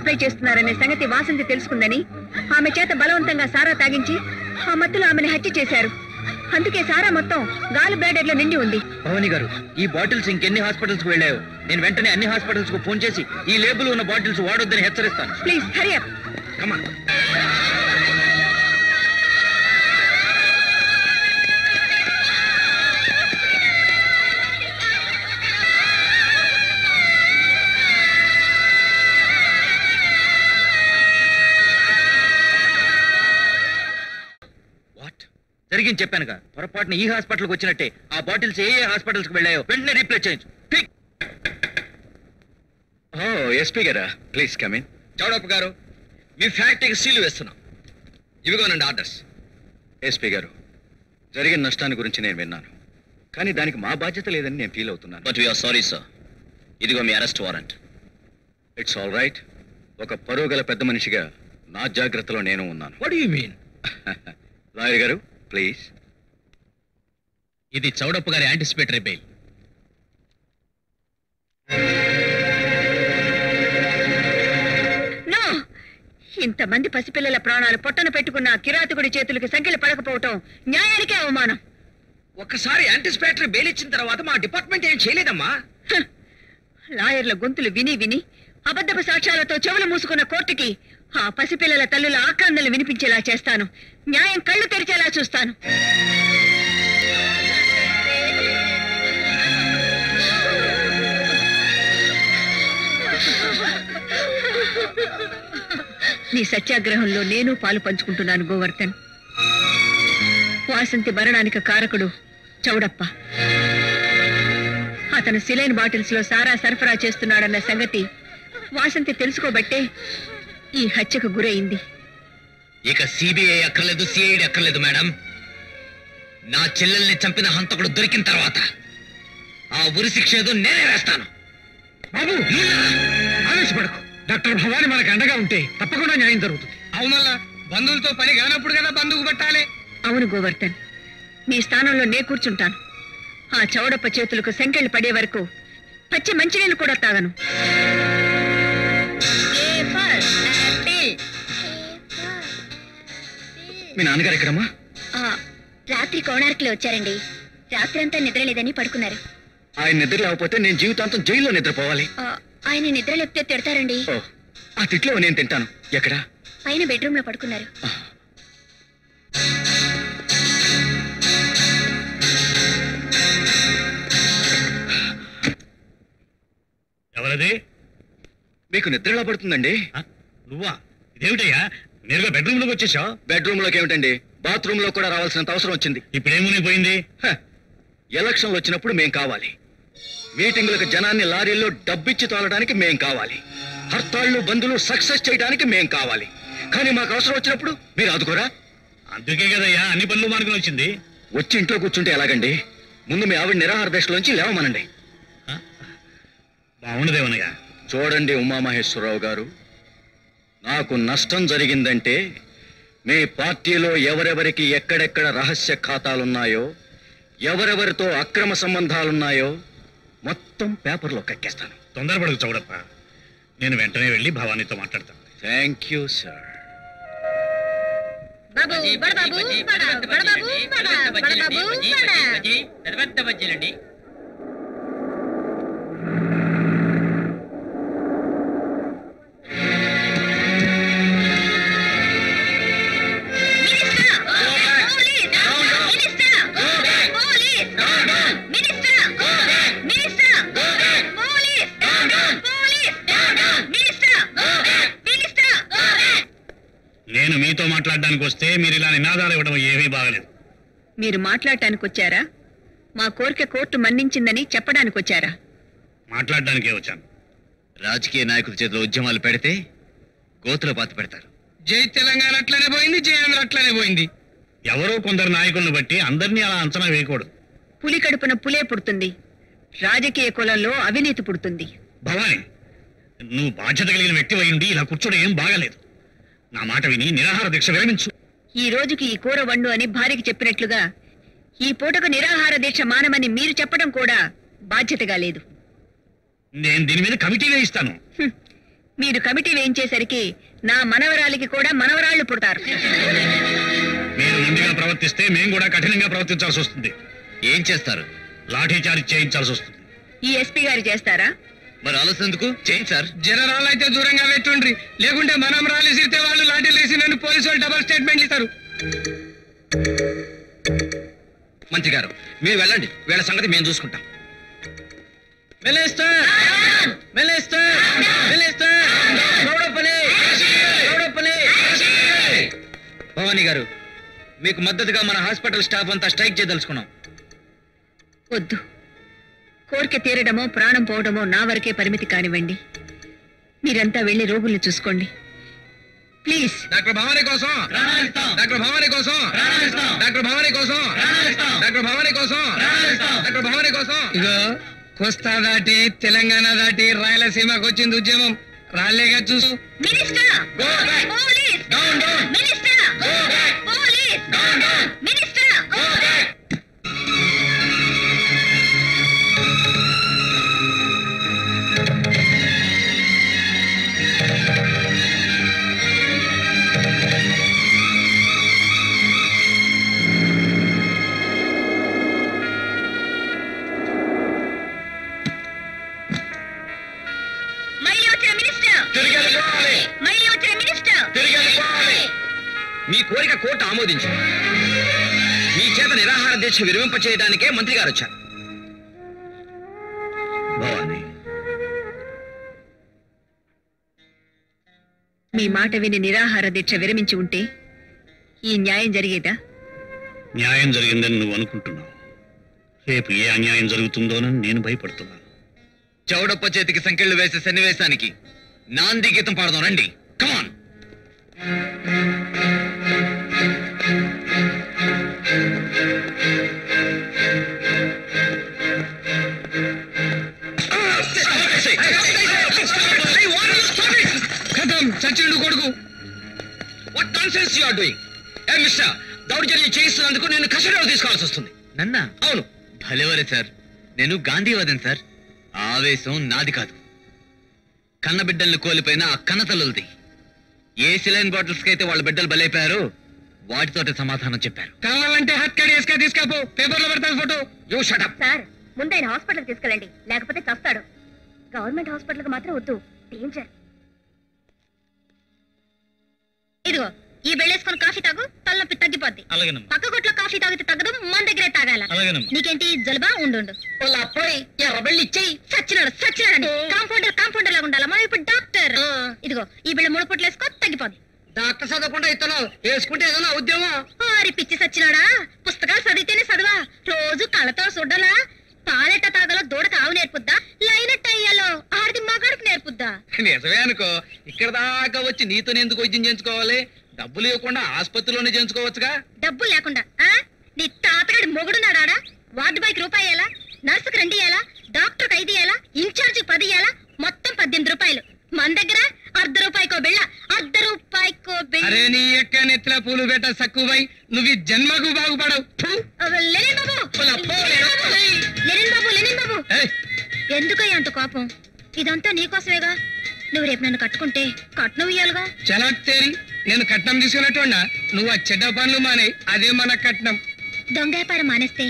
సప్లై చేస్తున్నారనే సంగతి వాసంతి తెలుసుకుందని ఆమె చేత బలవంతంగా సారా తాగించి ఆ మత్తులో ఆమెను హత్య చేశారు. అందుకే సారా మొత్తం గాలి బ్లాడర్లో నిండి ఉంది. భవానీ గారు ఈ బాటిల్స్ ఇంకెన్ని హాస్పిటల్స్కు వెళ్ళాయో? నేను వెంటనే అన్ని హాస్పిటల్స్కు ఫోన్ చేసి ఈ లేబుల్ ఉన్న బాటిల్స్ వాడొద్దని హెచ్చరిస్తాను. ప్లీజ్ హరి జరిగింది చెప్పానుగా పొరపాటున ఈ హాస్పిటల్కి వచ్చినట్టే ఆ బాటిల్స్ ఏ ఏ హాస్పిటల్స్కి వెళ్ళాయో వెంటనే రీప్లేస్ చేయించు. ఓ ఎస్పీ గారా? ప్లీజ్ కమిన్ చౌడప్ప గారు మీ ఫ్యాక్టరీకి సీలు వేస్తున్నాం. ఇవిగోనండి ఆర్డర్స్. ఎస్పీ గారు జరిగిన నష్టాన్ని గురించి నేను విన్నాను. కానీ దానికి మా బాధ్యత లేదని నేను ఫీల్ అవుతున్నాను. బట్ వీఆర్ సారీ సార్ ఇదిగో మీ arrest warrant. It's all right ఒక పరువు గల పెద్ద మనిషిగా నా జాగ్రత్తలో నేను ఉన్నాను. వాట్ యు మీన్ లాయర్ గారు ప్లీజ్. ఇది చౌడప్ప గారి యాంటిసిపేటరీ బెయిల్ నో ఇంతమంది పసిపిల్లల ప్రాణాలు పొట్టన పెట్టుకున్న కిరాతకుడి చేతులకి సంఖ్యలు పడకపోవటం న్యాయానికే అవమానం. ఒక్కసారి యాంటిసిపేటరీ బెయిల్ ఇచ్చిన తర్వాత మా డిపార్ట్మెంట్ ఏం చేయలేదమ్మా! లాయర్ల గొంతులు విని విని అబద్ధపు సాక్ష్యాలతో చెవులు మూసుకున్న కోర్టుకి ఆ పసిపిల్లల తల్లుల ఆక్రందనలు వినిపించేలా చేస్తాను. న్యాయం కళ్ళు తెరిచేలా చూస్తాను. నీ సత్యాగ్రహంలో నేను పాలు పంచుకుంటున్నాను గోవర్ధన్. వాసంతి మరణానికి కారకుడు చౌడప్ప. అతను సిలైన్ బాటిల్స్లో సారా సరఫరా చేస్తున్నాడన్న సంగతి వాసంతి తెలుసుకోబట్టే ఈ హత్యకు గురైంది. ఇక సిబిఐ అక్కర్లేదు సిఐడి అక్కర్లేదు మేడం. నా చెల్లెల్ని చంపిన హంతకుడు దొరికిన తర్వాత ఆ ఉరి శిక్ష ఏదో నేనే వేస్తాను. బాబు ఆవేశపడకు. డాక్టర్ భవాని మనకు అండగా ఉంటే తప్పకుండా న్యాయం జరుగుతుంది. అవునల్లా బంధువులతో పని కానప్పుడు కదా బంధువు పట్టాలి అవును గోవర్ధన్ నీ స్థానంలో నే కూర్చుంటాను. ఆ చౌడప్ప చేతులకు సంకెళ్ళు పడే వరకు పచ్చి మంచినీళ్ళు కూడా తాగను. మీ నాన్నగారు ఎక్కడమ్మా? రాత్రి కోణార్కులు వచ్చారండి. రాత్రి అంతా నిద్ర లేదని పడుకున్నారు. ఆయన నిద్ర లేకపోతే నేను జీవితాంతం జైల్లో నిద్రపోవాలి. ఆ, ఆయన నిద్ర లేపితే తిడతారండి. ఓ ఆ తిట్లో నేను తింటాను. ఎక్కడా? పైన బెడ్రూమ్లో పడుకున్నారు ఎవరది? మీకు నిద్ర ఎలా పడుతుందండి? నువ్వా? ఇదేమిటయ్యా? నేరుగా బెడ్రూమ్లోకి వచ్చేసావు? బెడ్రూమ్లోకి ఏమిటండి? బాత్రూమ్లో కూడా రావాల్సినంత అవసరం వచ్చింది. ఇప్పుడేమునిపోయింది? హ, ఎలక్షన్లు వచ్చినప్పుడు మేం కావాలి. మీటింగులకు జనాన్ని లారీల్లో డబ్బిచ్చి తోలడానికి మేం కావాలి. హర్తాళ్ళు బంధులు సక్సెస్ చేయడానికి మేం కావాలి. కానీ మాకు అవసరం వచ్చినప్పుడు మీరు ఆదుకోరా? అందుకే కదయ్యా అన్ని పనులు మార్గం వచ్చింది. వచ్చి ఇంట్లో కూర్చుంటే ఎలాగండి? ముందు మీ ఆవిడ నిరాహార దశలోంచి లేవమనండి. బాగుండదేమనయ్యా. చూడండి ఉమామహేశ్వరరావు గారు నాకు నష్టం జరిగిందంటే మీ పార్టీలో ఎవరెవరికి ఎక్కడెక్కడ రహస్య ఖాతాలున్నాయో ఎవరెవరితో అక్రమ సంబంధాలున్నాయో మొత్తం పేపర్లో కక్కేస్తాను తొందరపడకు చౌడప్ప నేను వెంటనే వెళ్ళి భవానీతో మాట్లాడతాను థ్యాంక్ యూ సార్ నేను మీతో మాట్లాడడానికి వస్తే మీరు ఇలా నినాదాలు ఇవ్వడం ఏమీ బాగలేదు. మీరు మాట్లాడటానికి వచ్చారా మా కోరిక కోర్టు మన్నించిందని చెప్పడానికి వచ్చారా మాట్లాడడానికే వచ్చాను. రాజకీయ నాయకుల చేతిలో ఉద్యమాలు పెడితే గోతులో పాతి పెడతారు. జై తెలంగాణ అట్లనే పోయింది జై ఆంధ్ర అట్లనే పోయింది. ఎవరో కొందరు నాయకులను బట్టి అందరినీ అలా అంచనా వేయకూడదు. పులి కడుపున పులే పుడుతుంది. రాజకీయ కులంలో అవినీతి పుడుతుంది. భవాని నువ్వు బాధ్యత కలిగిన వ్యక్తి అయింది ఇలా కూర్చోడం ఏం బాగాలేదు. నా మాట విని నిరాహార దీక్ష విరమించు. ఈ రోజుకి ఈ కూర వండు అని భార్యకి చెప్పినట్లుగా ఈ పూటకు నిరాహార దీక్ష మానమని మీరు చెప్పడం కూడా బాధ్యతగా లేదు. నేను దీని మీద కమిటీ వేయిస్తాను. హ్మ్. మీరు కమిటీ వేయించేసరికి నా మనవరాలికి కూడా మనవరాళ్ళు పుడతారు. మీరు ముందుగా ప్రవర్తిస్తే మేము కూడా కఠినంగా ప్రవర్తించాల్సి వస్తుంది. ఏం చేస్తారు? లాఠీ చార్జ్ చేయించాల్సి వస్తుంది. ఈ ఎస్పీ గారు చేస్తారా? మరి ఆలోచన ఎందుకు? చేయండి సార్. జనరాలు అయితే దూరంగా పెట్టుండ్రి లేకుంటే మనం రాలి సిరితే వాళ్ళు లాఠీలు వేసి నన్ను పోలీసు వాళ్ళు డబల్ స్టేట్మెంట్ ఇస్తారు. మంత్రి గారు మీరు వెళ్ళండి. వీళ్ళ సంగతి మేము చూసుకుంటాం. మినిస్టర్ మినిస్టర్ మినిస్టర్ భవానీ గారు మీకు మద్దతుగా మన హాస్పిటల్ స్టాఫ్ అంతా స్ట్రైక్ చేయదలుచుకున్నాం. వద్దు. కోరిక తీరడమో ప్రాణం పోవడమో నా వరకే పరిమితి కానివ్వండి. మీరంతా వెళ్ళి రోగుల్ని చూసుకోండి. ప్లీజ్. డాక్టర్ భవానీ కోసం. డాక్టర్ భవానీ కోసం. డాక్టర్ భవానీ కోసం. డాక్టర్ భవానీ కోసం. డాక్టర్ భవానీ కోసం. ఇగో కోస్తా దాటి తెలంగాణ దాటి రాయలసీమకు వచ్చింది ఉద్యమం. రాలేగా చూసు minister! Police! Minister! Police! Minister! మీ కోరిక కోర్టు ఆమోదించింది. మీ చేత నిరాహార దీక్ష విరమింప చేయడానికే మంత్రి గారు వచ్చారు భవానీ. మీ మాట విని నిరాహార దీక్ష విరమించి ఉంటే ఈ న్యాయం జరిగేదా? న్యాయం జరిగిందని నువ్వు అనుకుంటున్నావు. రేపు ఏ అన్యాయం జరుగుతుందోనని నేను భయపడుతున్నాను. చౌడప్ప చేతికి సంకెళ్ళు వేసే సన్నివేశానికి నాంది గీతం పాడదాం రండి. కమాన్ చచ్చిండు కొడుకు. What nonsense you are doing A mister దౌర్జన్యం చేయిస్తున్నందుకు నేను కస్టడీలో తీసుకోవాల్సి వస్తుంది. నన్నా? అవును. భలేవరే సార్. నేను గాంధీవాదం సార్. ఆవేశం నాది కాదు. కన్న బిడ్డల్ని కోల్పోయిన ఆ కన్న తల్లులది. ఏ సిలైన్ బాటిల్స్కి అయితే వాళ్ళ బిడ్డలు బలైపోయారో వాటితోటి సమాధానం చెప్పారు. కావాలంటే హత్కడి వేసుక తీసుకపో పేపర్లో పెడతాను photo. You shut up sir ముందైన హాస్పిటల్కి తీసుకెళ్ళండి. లేకపోతే చస్తాడు. గవర్నమెంట్ హాస్పిటల్కి మాత్రం వద్దు. డేంజర్ ఇదిగో ఈ బెళ్ళేసుకొని కాఫీ తాగు తలనొప్పి తగ్గిపోద్ది. అలాగేనమ్మా. పక్క కొట్లో కాఫీ తాగితే తగ్గదు మన దగ్గరే తాగాల. అలాగేనమ్మా. నీకేంటి జలుబా ఉండు పోయి ఎర్రబెళ్ళి ఇచ్చేయి. సచ్చినాడు సచ్చినాడు కాంపౌండర్ కాంపౌండర్ లాగా ఉండాలి? మనం ఇప్పుడు డాక్టర్. ఇదిగో ఈ బిళ్ళ మూడు పొట్లు వేసుకో తగ్గిపోద్ది. డాక్టర్ చదవకుండా ఇతను వేసుకుంటే ఏదైనా ఉద్యోగం. పిచ్చి సచ్చినాడా? పుస్తకాలు చదివితేనే చదవా? రోజు కళ్ళతో చూడాలా? పాలెట్ట తాగలో దూడకు ఆవు నేర్పుద్దా? లైనట్టు అయ్యాలో ఆడిది మగాడికి నేర్పుద్దా? నిజమే అనుకో. ఇక్కడ దాకా వచ్చి నీతో ఎందుకు వైద్యం చేయించుకోవాలి? డబ్బులు ఇవ్వకుండా ఆసుపత్రిలోనే చేయించుకోవచ్చుగా? డబ్బులు లేకుండా ఆ? నీ తాతగడి మొగుడున్నాడా వార్డు బాయ్కి రూపాయి ఎలా నర్సుకి రెండు ఇయ్యాలా? డాక్టర్కి ఐదు ఇయ్యాలా? ఇన్ఛార్జికి పది ఇయ్యాలా? మొత్తం పద్దెనిమిది రూపాయలు. మన దగ్గర అర్ధ రూపాయికో బిళ్ళ. అర్ధ బిళ్ళ అరే నీ ఎక్క నెత్తిన పూలు పెట్ట సక్కువై నువ్వు జన్మకు బాగుపడవు. లెనిన్ బాబు! లెనిన్ బాబు! లెనిన్ బాబు ఎందుకయ్యా అంత కోపం? ఇదంతా నీకోసమేగా నువ్వు రేపు నన్ను కట్టుకుంటే కట్నం ఇయ్యాలిగా? చలాక్ తేరి నేను కట్నం తీసుకున్నట్టున్నా. నువ్వు ఆ చెడ్డ పనులు మానే అదే మన కట్నం. దొంగ వ్యాపారం మానేస్తే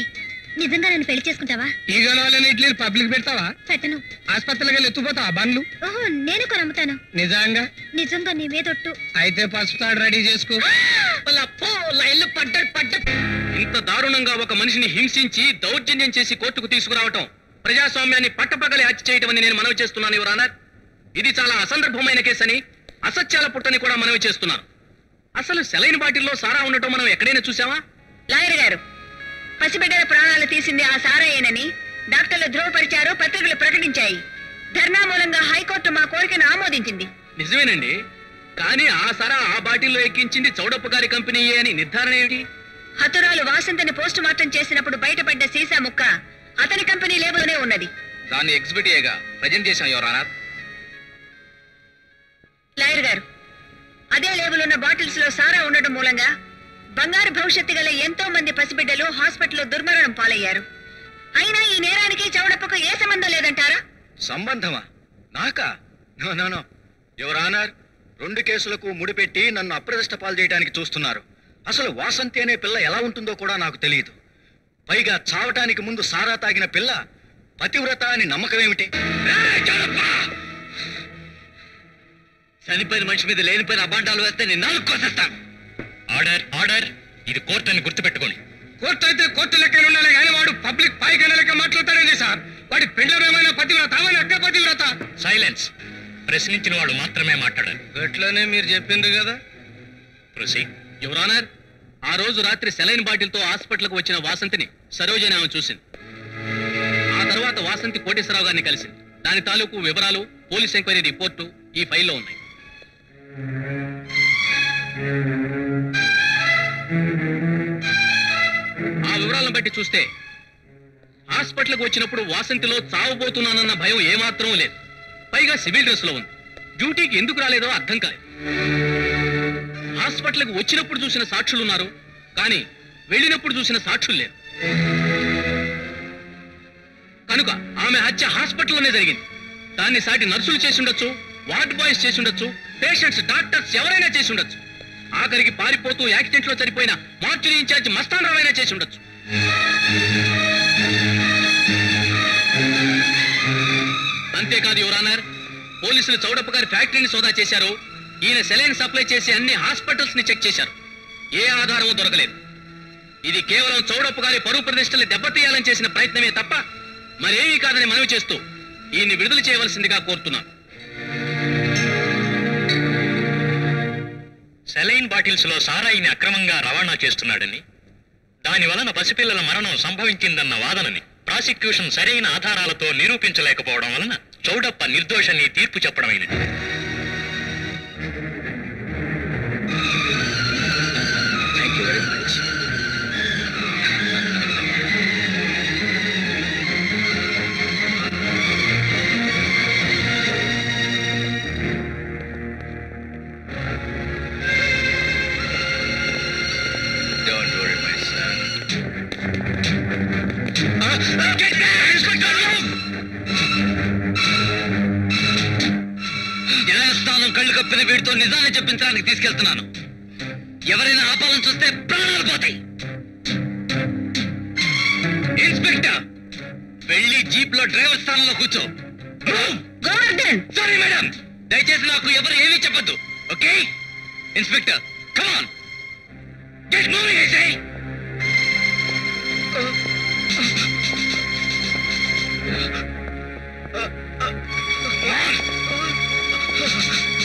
నిజంగా నన్ను పెళ్ళి చేసుకుంటావా? ఈగల వాళ్ళని ఇడ్లీ పబ్లిక్ పెడతావా? పెట్టను. ఆసుపత్రికి వెళ్ళి ఎత్తుపోతావా బండ్లు? ఓహో నేను కూడా నమ్ముతాను నిజంగా? నిజంగా నీ మీదొట్టు అయితే పసుపు తాడు రెడీ చేసుకో. లైన్లు పడ్డాడు పడ్డ. ఇంత దారుణంగా ఒక మనిషిని హింసించి దౌర్జన్యం చేసి కోర్టుకు తీసుకురావటం ప్రజాస్వామ్యాన్ని పట్టపగలి హత్య చేయటం అని నేను మనవి చేస్తున్నాను యువరానర్ ఇది చాలా అసందర్భమైన కేసు అని అసత్యాల పుట్టని కూడా మనవి చేస్తున్నాను అసలు సెలైన్ బాటిల్లో సారా ఉండటం మనం ఎక్కడైనా చూసావా లాయర్ గారు పసిబిడ్డల ప్రాణాలు తీసింది ఆ సారయ్యనని డాక్టర్లు ధృవపరిచారు పత్రికలు ప్రకటించాయి. ధర్నా మూలంగా హైకోర్టు మా కోరికను ఆమోదించింది. నిజమేనండి. కానీ ఆ సారా ఆ బాటిల్లో ఎక్కించింది చౌడప్ప గారి కంపెనీయే అని నిర్ధారణ ఏమిటి? హతురాలు వాసంతని పోస్ట్ మార్టం చేసినప్పుడు బయటపడ్డ సీసా ముక్క అతని కంపెనీ లేబుల్లోనే ఉన్నది. దాన్ని ఎగ్జిబిట్గా ప్రజెంట్ చేశాం యువరానర్ లాయర్ గారు అదే లేబుల్ ఉన్న బాటిల్స్లో సారా ఉండడం మూలంగా బంగారు భవిష్యత్తు గల ఎంతో మంది పసిబిడ్డలు హాస్పిటల్లో దుర్మరణం పాలయ్యారు. అయినా ఈ నేరానికి చౌడప్పకు ఏ సంబంధం లేదంటారా? సంబంధమా? నాకా? No no no. Your honour రెండు కేసులకు ముడిపెట్టి నన్ను అప్రదిష్ట పాలు చేయడానికి చూస్తున్నారు. అసలు వాసంతి అనే పిల్ల ఎలా ఉంటుందో కూడా నాకు తెలియదు. పైగా చావటానికి ముందు సారా తాగిన పిల్ల పతివ్రత అని నమ్మకం ఏమిటి? చనిపోయిన మనిషి మీద లేనిపోయిన అబాండాలు వేస్తే నేను నాలుగు కోసేస్తాను. Order order. ఇది కోర్టు అని గుర్తుపెట్టుకోండి. కోర్టు అయితే కోర్టు లెక్క ఉండాలి కానీ వాడు పబ్లిక్ పాయికన లెక్క మాట్లాడతాడండి సార్? వాడి పెండ్లమేమైనా పతివ్రత అవని అక్క పతివ్రత? సైలెన్స్ ప్రశ్నించిన వాడు మాత్రమే మాట్లాడాలి. ఎట్లనే మీరు చెప్పిండ్రు కదా. ప్రొసీడ్ యువరానర్ ఆ రోజు రాత్రి సెలైన్ బాటిల్తో హాస్పిటల్కు వచ్చిన వాసంతిని సరోజని ఆమె చూసింది. ఆ తర్వాత వాసంతి కోటేశ్వరరావు గారిని కలిసింది. దాని తాలూకు వివరాలు పోలీస్ ఎంక్వైరీ రిపోర్టు ఈ ఫైల్లో ఉన్నాయి. ఆ వివరాలను బట్టి చూస్తే హాస్పిటల్కి వచ్చినప్పుడు వాసంతిలో చావబోతున్నానన్న భయం ఏమాత్రం లేదు. పైగా సివిల్ డ్రెస్లో ఉంది. డ్యూటీకి ఎందుకు రాలేదో అర్థం కాలేదు. హాస్పిటల్కి వచ్చినప్పుడు చూసిన సాక్షులు ఉన్నారు కానీ వెళ్ళినప్పుడు చూసిన సాక్షులు లేరు. కనుక ఆమె హత్య హాస్పిటల్లోనే జరిగింది. దాన్ని సాటి నర్సులు చేసి ఉండొచ్చు వార్డ్ బాయ్స్ చేసి ఉండొచ్చు పేషెంట్స్ డాక్టర్స్ ఎవరైనా చేసి ఉండొచ్చు. ఆఖరికి పారిపోతూ యాక్సిడెంట్లో చనిపోయిన మార్చురీ ఇన్ఛార్జ్ మస్తాన్ రావైనా చేసి ఉండొచ్చు. అంతేకాదు యువరానర్ పోలీసులు చౌడప్ప గారి ఫ్యాక్టరీని సోదా చేశారు. ఈయన సెలైన్ సప్లై చేసి అన్ని హాస్పిటల్స్ని చెక్ చేశారు. ఏ ఆధారమూ దొరకలేదు. ఇది కేవలం చౌడప్ప గారి పరువు ప్రతిష్టల్ని దెబ్బతీయాలని చేసిన ప్రయత్నమే తప్ప మరేమీ కాదని మనవి చేస్తూ ఈయన్ని విడుదల చేయవలసిందిగా కోరుతున్నాను. సెలైన్ బాటిల్స్లో సారాయిని అక్రమంగా రవాణా చేస్తున్నాడని దాని వలన పసిపిల్లల మరణం సంభవించిందన్న వాదనని ప్రాసిక్యూషన్ సరైన ఆధారాలతో నిరూపించలేకపోవడం వలన చౌడప్ప నిర్దోషని తీర్పు చెప్పడమైనది. వీడితో నిజాన్ని చెప్పించడానికి తీసుకెళ్తున్నాను. ఎవరైనా ఆపాలని చూస్తే ప్రాణాలు పోతాయి. ఇన్స్పెక్టర్ వెళ్ళి జీప్లో డ్రైవర్ స్థానంలో కూర్చో. సారీ మేడం దయచేసి నాకు ఎవరు ఏమీ చెప్పొద్దు. Okay? Inspector come on get moving say officer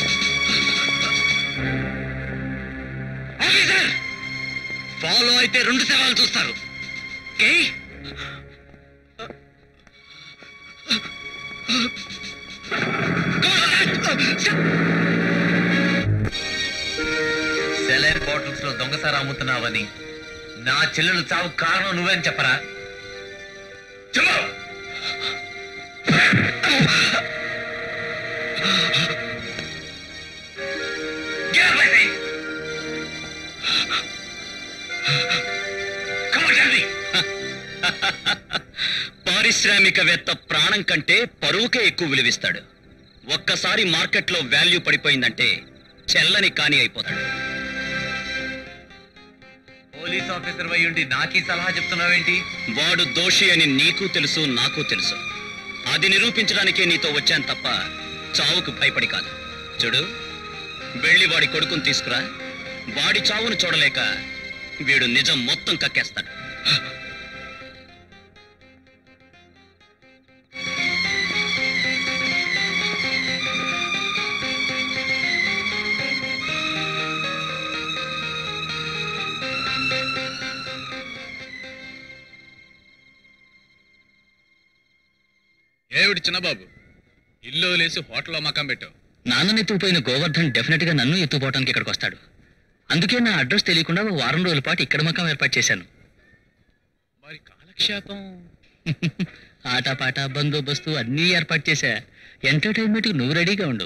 follow అయితే రెండు శవాలు చూస్తారు. ఓకే సెలైన్ బాటిల్స్లో దొంగసారా అమ్ముతున్నావని నా చెల్లెలు చావు కారణం నువ్వేని చెప్పరా? చెప్పు పారిశ్రామికవేత్త ప్రాణం కంటే పరువుకే ఎక్కువ విలువిస్తాడు. ఒక్కసారి మార్కెట్లో వాల్యూ పడిపోయిందంటే చెల్లని కాని అయిపోతాడు. పోలీస్ ఆఫీసర్ ఉండి నాకీ సలహా చెప్తున్నావేంటి? వాడు దోషి అని నీకు తెలుసు నాకు తెలుసు. అది నిరూపించడానికే నీతో వచ్చాను తప్ప చావుకు భయపడి కాదు. చూడు వెళ్ళి వాడి కొడుకుని తీసుకురా. వాడి చావును చూడలేక వీడు నిజం మొత్తం కక్కేస్తాడు. ఏమిటి చిన్నబాబు? ఇల్లు వదిలేసి హోటల్లో మకం పెట్టావు. నాన్నని ఎత్తుకుపోయిన గోవర్ధన్ డెఫినెట్గా నన్ను ఎత్తుకుపోవడానికి ఇక్కడికి వస్తాడు. అందుకే నా అడ్రస్ తెలియకుండా ఓ వారం రోజుల పాటు ఇక్కడ మకం ఏర్పాటు చేశాను. మరి కాలక్షేపం? [LAUGHS] ఆటపాట బందోబస్తు అన్నీ ఏర్పాటు చేశా. ఎంటర్టైన్మెంట్ నువ్వు రెడీగా ఉండు.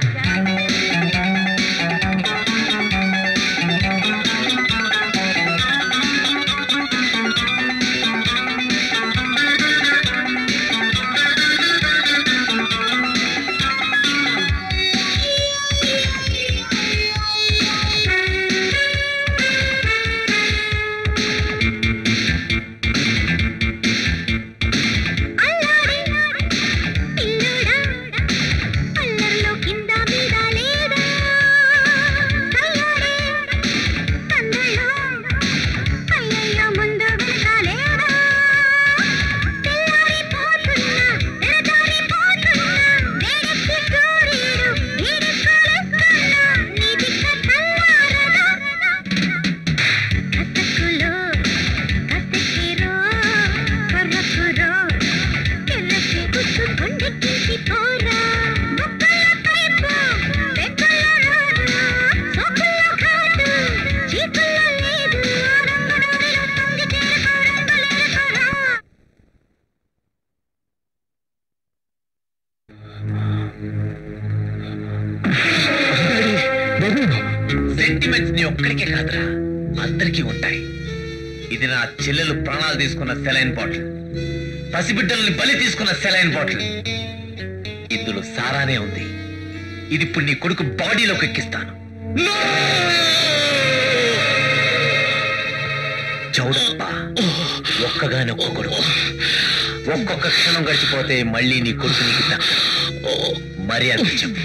మళ్ళీ నీ కొడుకు నీకు. మర్యాద చెప్పు!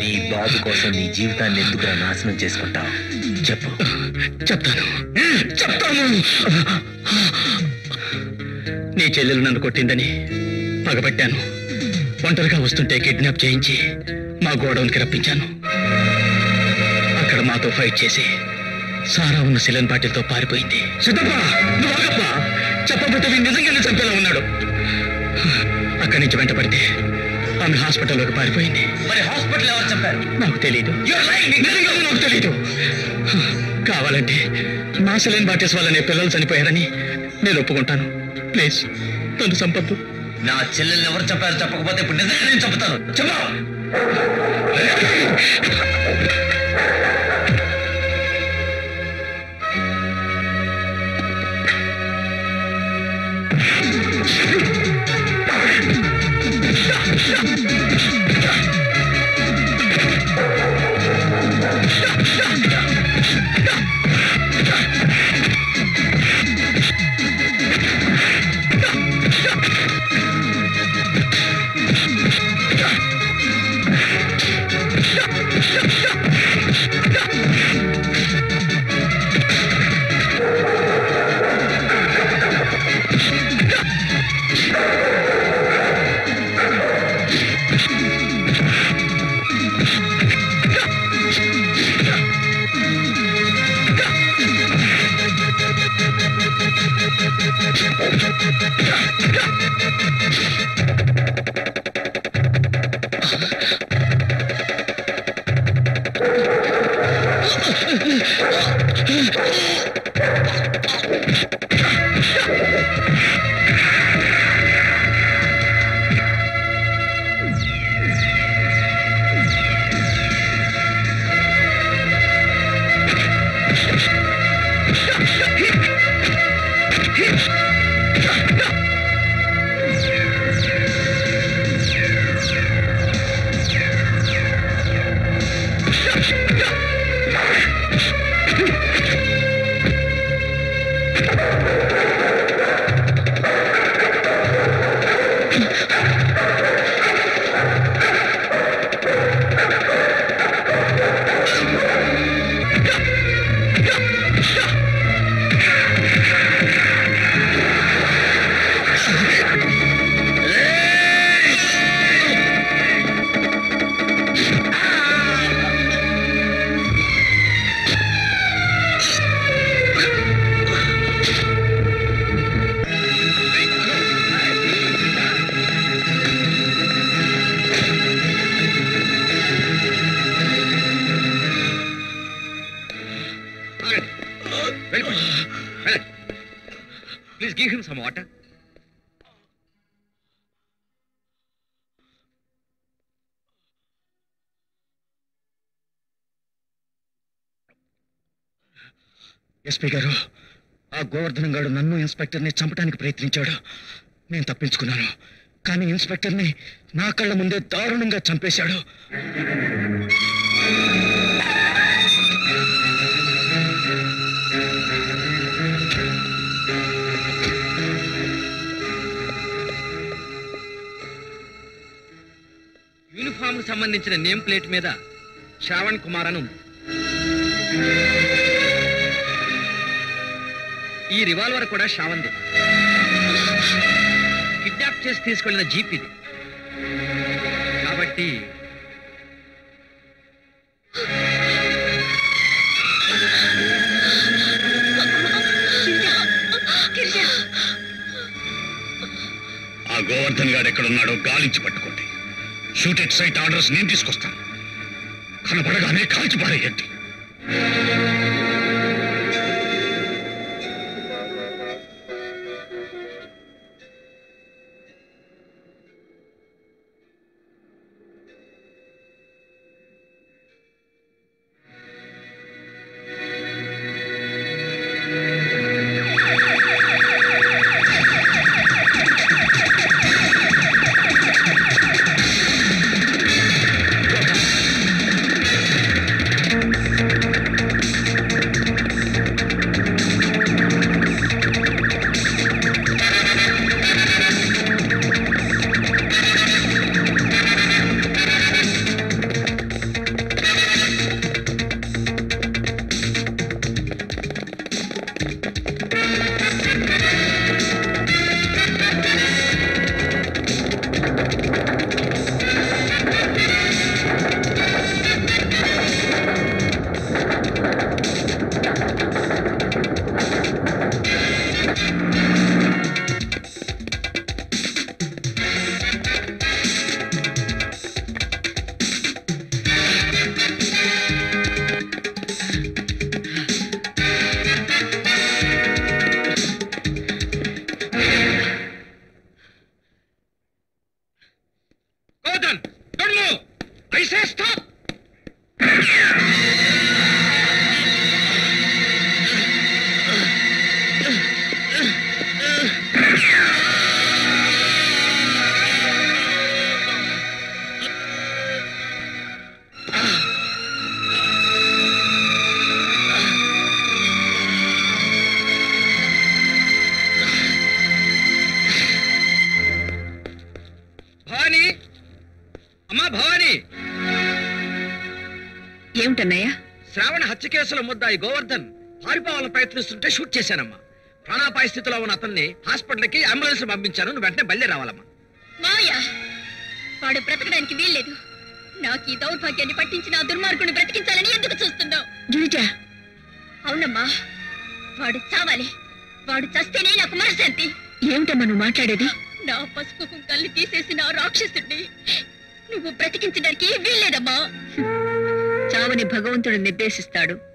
నీ బాబు కోసం నీ జీవితాన్ని ఎందుకురా నాశనం చేసుకుంటావు? చెప్పు. చెప్తాను. చెప్తాను. నీ చెల్లెలు నన్ను కొట్టిందని పగబట్టాను. ఒంటరిగా వస్తుంటే కిడ్నాప్ చేయించి మా గోడౌన్కి రప్పించాను. అక్కడ మాతో ఫైట్ చేసి సారా ఉన్న సిలన్ బాటిల్తో పారిపోయింది. సిద్ధప్ప నువ్వు ఆగప్పా. చెప్పబోతే నిజంగానే చంపేలా ఉన్నాడు. అక్కడి నుంచి వెంటపడితే ఆమె హాస్పిటల్లోకి పారిపోయింది. మరి హాస్పిటల్ ఎవరు చెప్పారు నాకు తెలియదు నాకు తెలియదు కావాలంటే మా సెలైన్ బాటిల్స్ వల్లనే పిల్లలు చనిపోయారని నేను ఒప్పుకుంటాను. ప్లీజ్ నన్ను సంపద్దు నా చెల్లెల్ని ఎవరు చెప్పారు చెప్పకపోతే ఇప్పుడు నిజంగా నేను చెప్తాను. చెప్పు. ప్రయత్నించాడు నేను తప్పించుకున్నాను. కానీ ఇన్స్పెక్టర్ని నా కళ్ళ ముందే దారుణంగా చంపేశాడు. యూనిఫామ్కు సంబంధించిన నేమ్ ప్లేట్ మీద శ్రావణ్ కుమార్ అను ఈ రివాల్వర్ కూడా శ్రావణ్ది. చేసి తీసుకెళ్ళిన జీప్ ఇది. కాబట్టి ఆ గోవర్ధన్ గారు ఎక్కడున్నాడో గాలించి పట్టుకోండి. షూట్ ఎట్ సైట్ ఆర్డర్స్ నేను తీసుకొస్తాను. I say stop! ముద్దాయి గోవర్ధన్. పారిపోవాలని ప్రయత్నిస్తుంటే షూట్ చేశానమ్మా. ప్రాణాపాయ స్థితిలో ఉన్న అతన్ని హాస్పిటల్కి అంబులెన్స్ పంపించాను. నువ్వు వెంటనే బయలుదేరి రావాలమ్మా. మాయా! వాడు బ్రతకడానికి వీల్లేదు. నాకు ఈ దౌర్భాగ్యాన్ని పట్టించిన ఆ దుర్మార్గుని బ్రతికించాలని ఎందుకు చూస్తున్నావు? గిరిజ! అవునమ్మా! వాడు చావాలి. వాడు చస్తేనే నాకు మనశాంతి ఏమిటమ్మా నువ్వు మాట్లాడేది? నా పసుపు కుంకల్ని తీసేసిన రాక్షసుడిని నువ్వు బ్రతికించడానికి వీల్లేదమ్మా. చావుని భగవంతుడు నిర్దేశిస్తాడు.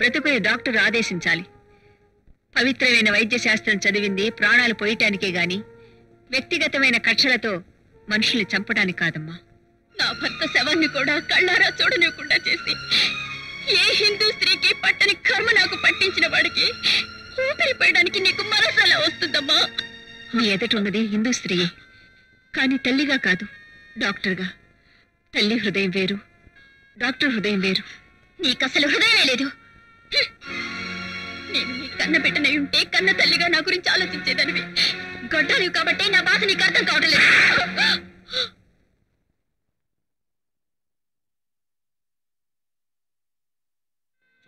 బ్రతుకుని డాక్టర్ ఆదేశించాలి. పవిత్రమైన వైద్య శాస్త్రం చదివింది ప్రాణాలు పోయటానికే గాని వ్యక్తిగతమైన కక్షలతో మనుషుల్ని చంపడానికి కాదమ్మా. నా భర్త శవాన్ని కూడా కళ్ళారా చూడనివ్వకుండా చేసి ఏ హిందూ స్త్రీకి పట్టని కర్మ నాకు పట్టించిన వాడికి ఊపిరిపోయడానికి నీకు మనసు ఎలా వస్తుందమ్మా. నీ ఎదుట ఉన్నది హిందూ స్త్రీయే. కానీ తల్లిగా కాదు డాక్టర్గా. తల్లి హృదయం వేరు డాక్టర్ హృదయం వేరు. నీకు అసలు హృదయమే లేదు. నేను నీ కన్న బిడ్డనై ఉంటే కన్న తల్లిగా నా గురించి ఆలోచించేదానివి. గొడ్డాలివి కాబట్టి నా బాధ నీకు అర్థం కావడం లేదు.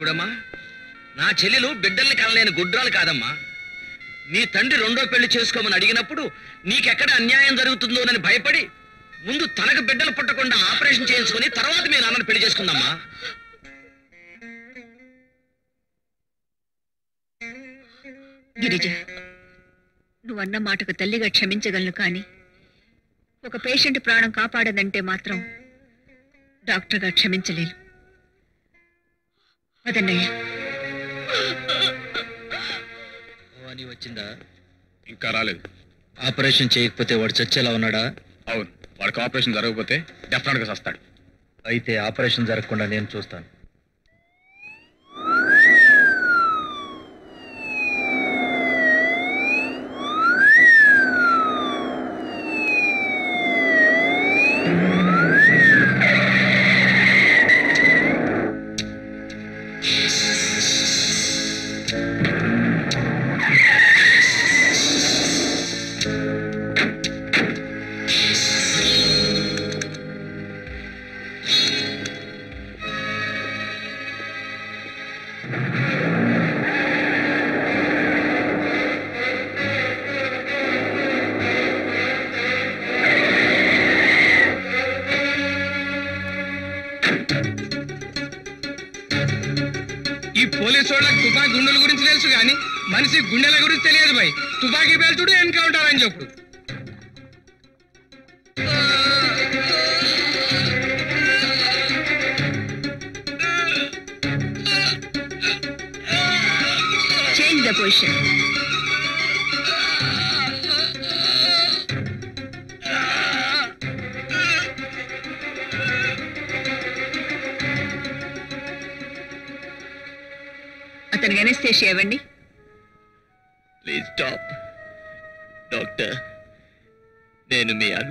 చూడమ్మా నా చెల్లెలు బిడ్డల్ని కనలేని గుడ్రాలు కాదమ్మా. నీ తండ్రి రెండో పెళ్ళి చేసుకోమని అడిగినప్పుడు నీకెక్కడ అన్యాయం జరుగుతుందోనని భయపడి ముందు తనకు బిడ్డలు పుట్టకుండా ఆపరేషన్ చేయించుకొని తర్వాత మీ నాన్నని పెళ్ళి చేసుకుందమ్మా. గిరిజ నువ్వన్న మాటకు తల్లిగా క్షమించగలను కానీ ఒక పేషెంట్ ప్రాణం కాపాడదంటే మాత్రం డాక్టర్గా క్షమించలేను. అదన్నయ్య. వచ్చిందా? ఇంకా రాలేదు. ఆపరేషన్ చేయకపోతే వాడు చచ్చేలా ఉన్నాడా? అవును వాడికి ఆపరేషన్ జరగకపోతే డెఫినెట్గా వస్తాడు అయితే ఆపరేషన్ జరగకుండా నేను చూస్తాను.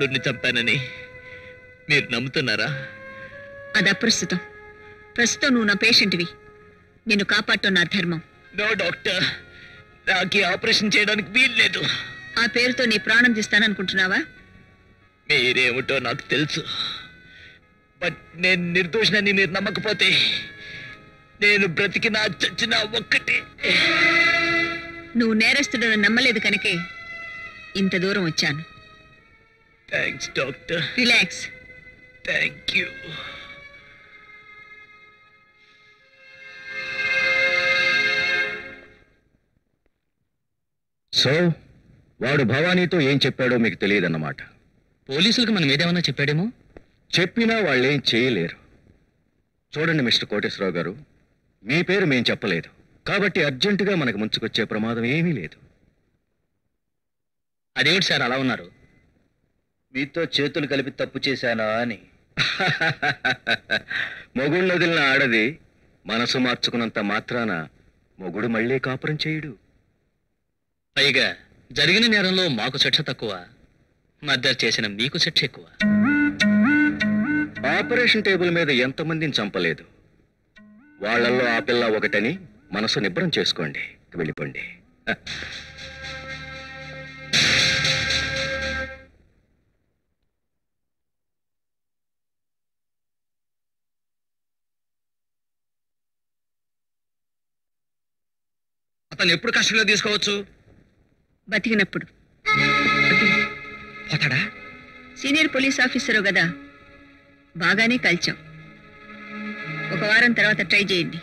అల్లుడిని చంపానని మీరు నమ్ముతున్నారా? అది అప్రస్తుతం. ప్రస్తుతం నువ్వు నా పేషెంట్వి. నిన్ను కాపాడటం నా ధర్మం. No doctor. నాకు ఈ ఆపరేషన్ చేయడానికి వీల్లేదు ఆ పేరుతో నీ ప్రాణం తీస్తాననుకుంటున్నావా? మీరేమిటో నాకు తెలుసు. బట్ నేను నిర్దోషణని మీరు నమ్మకపోతే నేను బ్రతికినా చచ్చినా ఒక్కటే. నువ్వు నేరస్తుడని నమ్మలేదు కనుకే ఇంత దూరం వచ్చాను. Thanks doctor relax thank you so వాడు భవానీతో ఏం చెప్పాడో మీకు తెలియదన్నమాట. పోలీసులకు మనం ఏదేమన్నా చెప్పాడేమో? చెప్పినా వాళ్ళేం చేయలేరు. చూడండి మిస్టర్ కోటేశ్వరరావు గారు మీ పేరు మేం చెప్పలేదు. కాబట్టి అర్జెంటుగా మనకు ముంచుకొచ్చే ప్రమాదం ఏమీ లేదు. అదేమిటి సార్ అలా ఉన్నారు? మీతో చేతులు కలిపి తప్పు చేశానా అని. మొగుళ్ళు వదిలిన ఆడది మనసు మార్చుకున్నంత మాత్రాన మొగుడు మళ్ళీ కాపురం చేయుడు. పైగా జరిగిన నేరంలో మాకు శిక్ష తక్కువ. మర్డర్ చేసిన మీకు శిక్ష ఎక్కువ. ఆపరేషన్ టేబుల్ మీద ఎంతమందిని చంపలేదు. వాళ్ళల్లో ఆ పిల్ల ఒకటని మనసు నిబ్బరం చేసుకోండి. వెళ్ళిపోండి. అతను ఎప్పుడు కస్టడీలో తీసుకోవచ్చు? బతికినప్పుడు. పోతాడా? సీనియర్ పోలీస్ ఆఫీసరు కదా. బాగానే కలిచాం. ఒక వారం తర్వాత ట్రై చేయండి.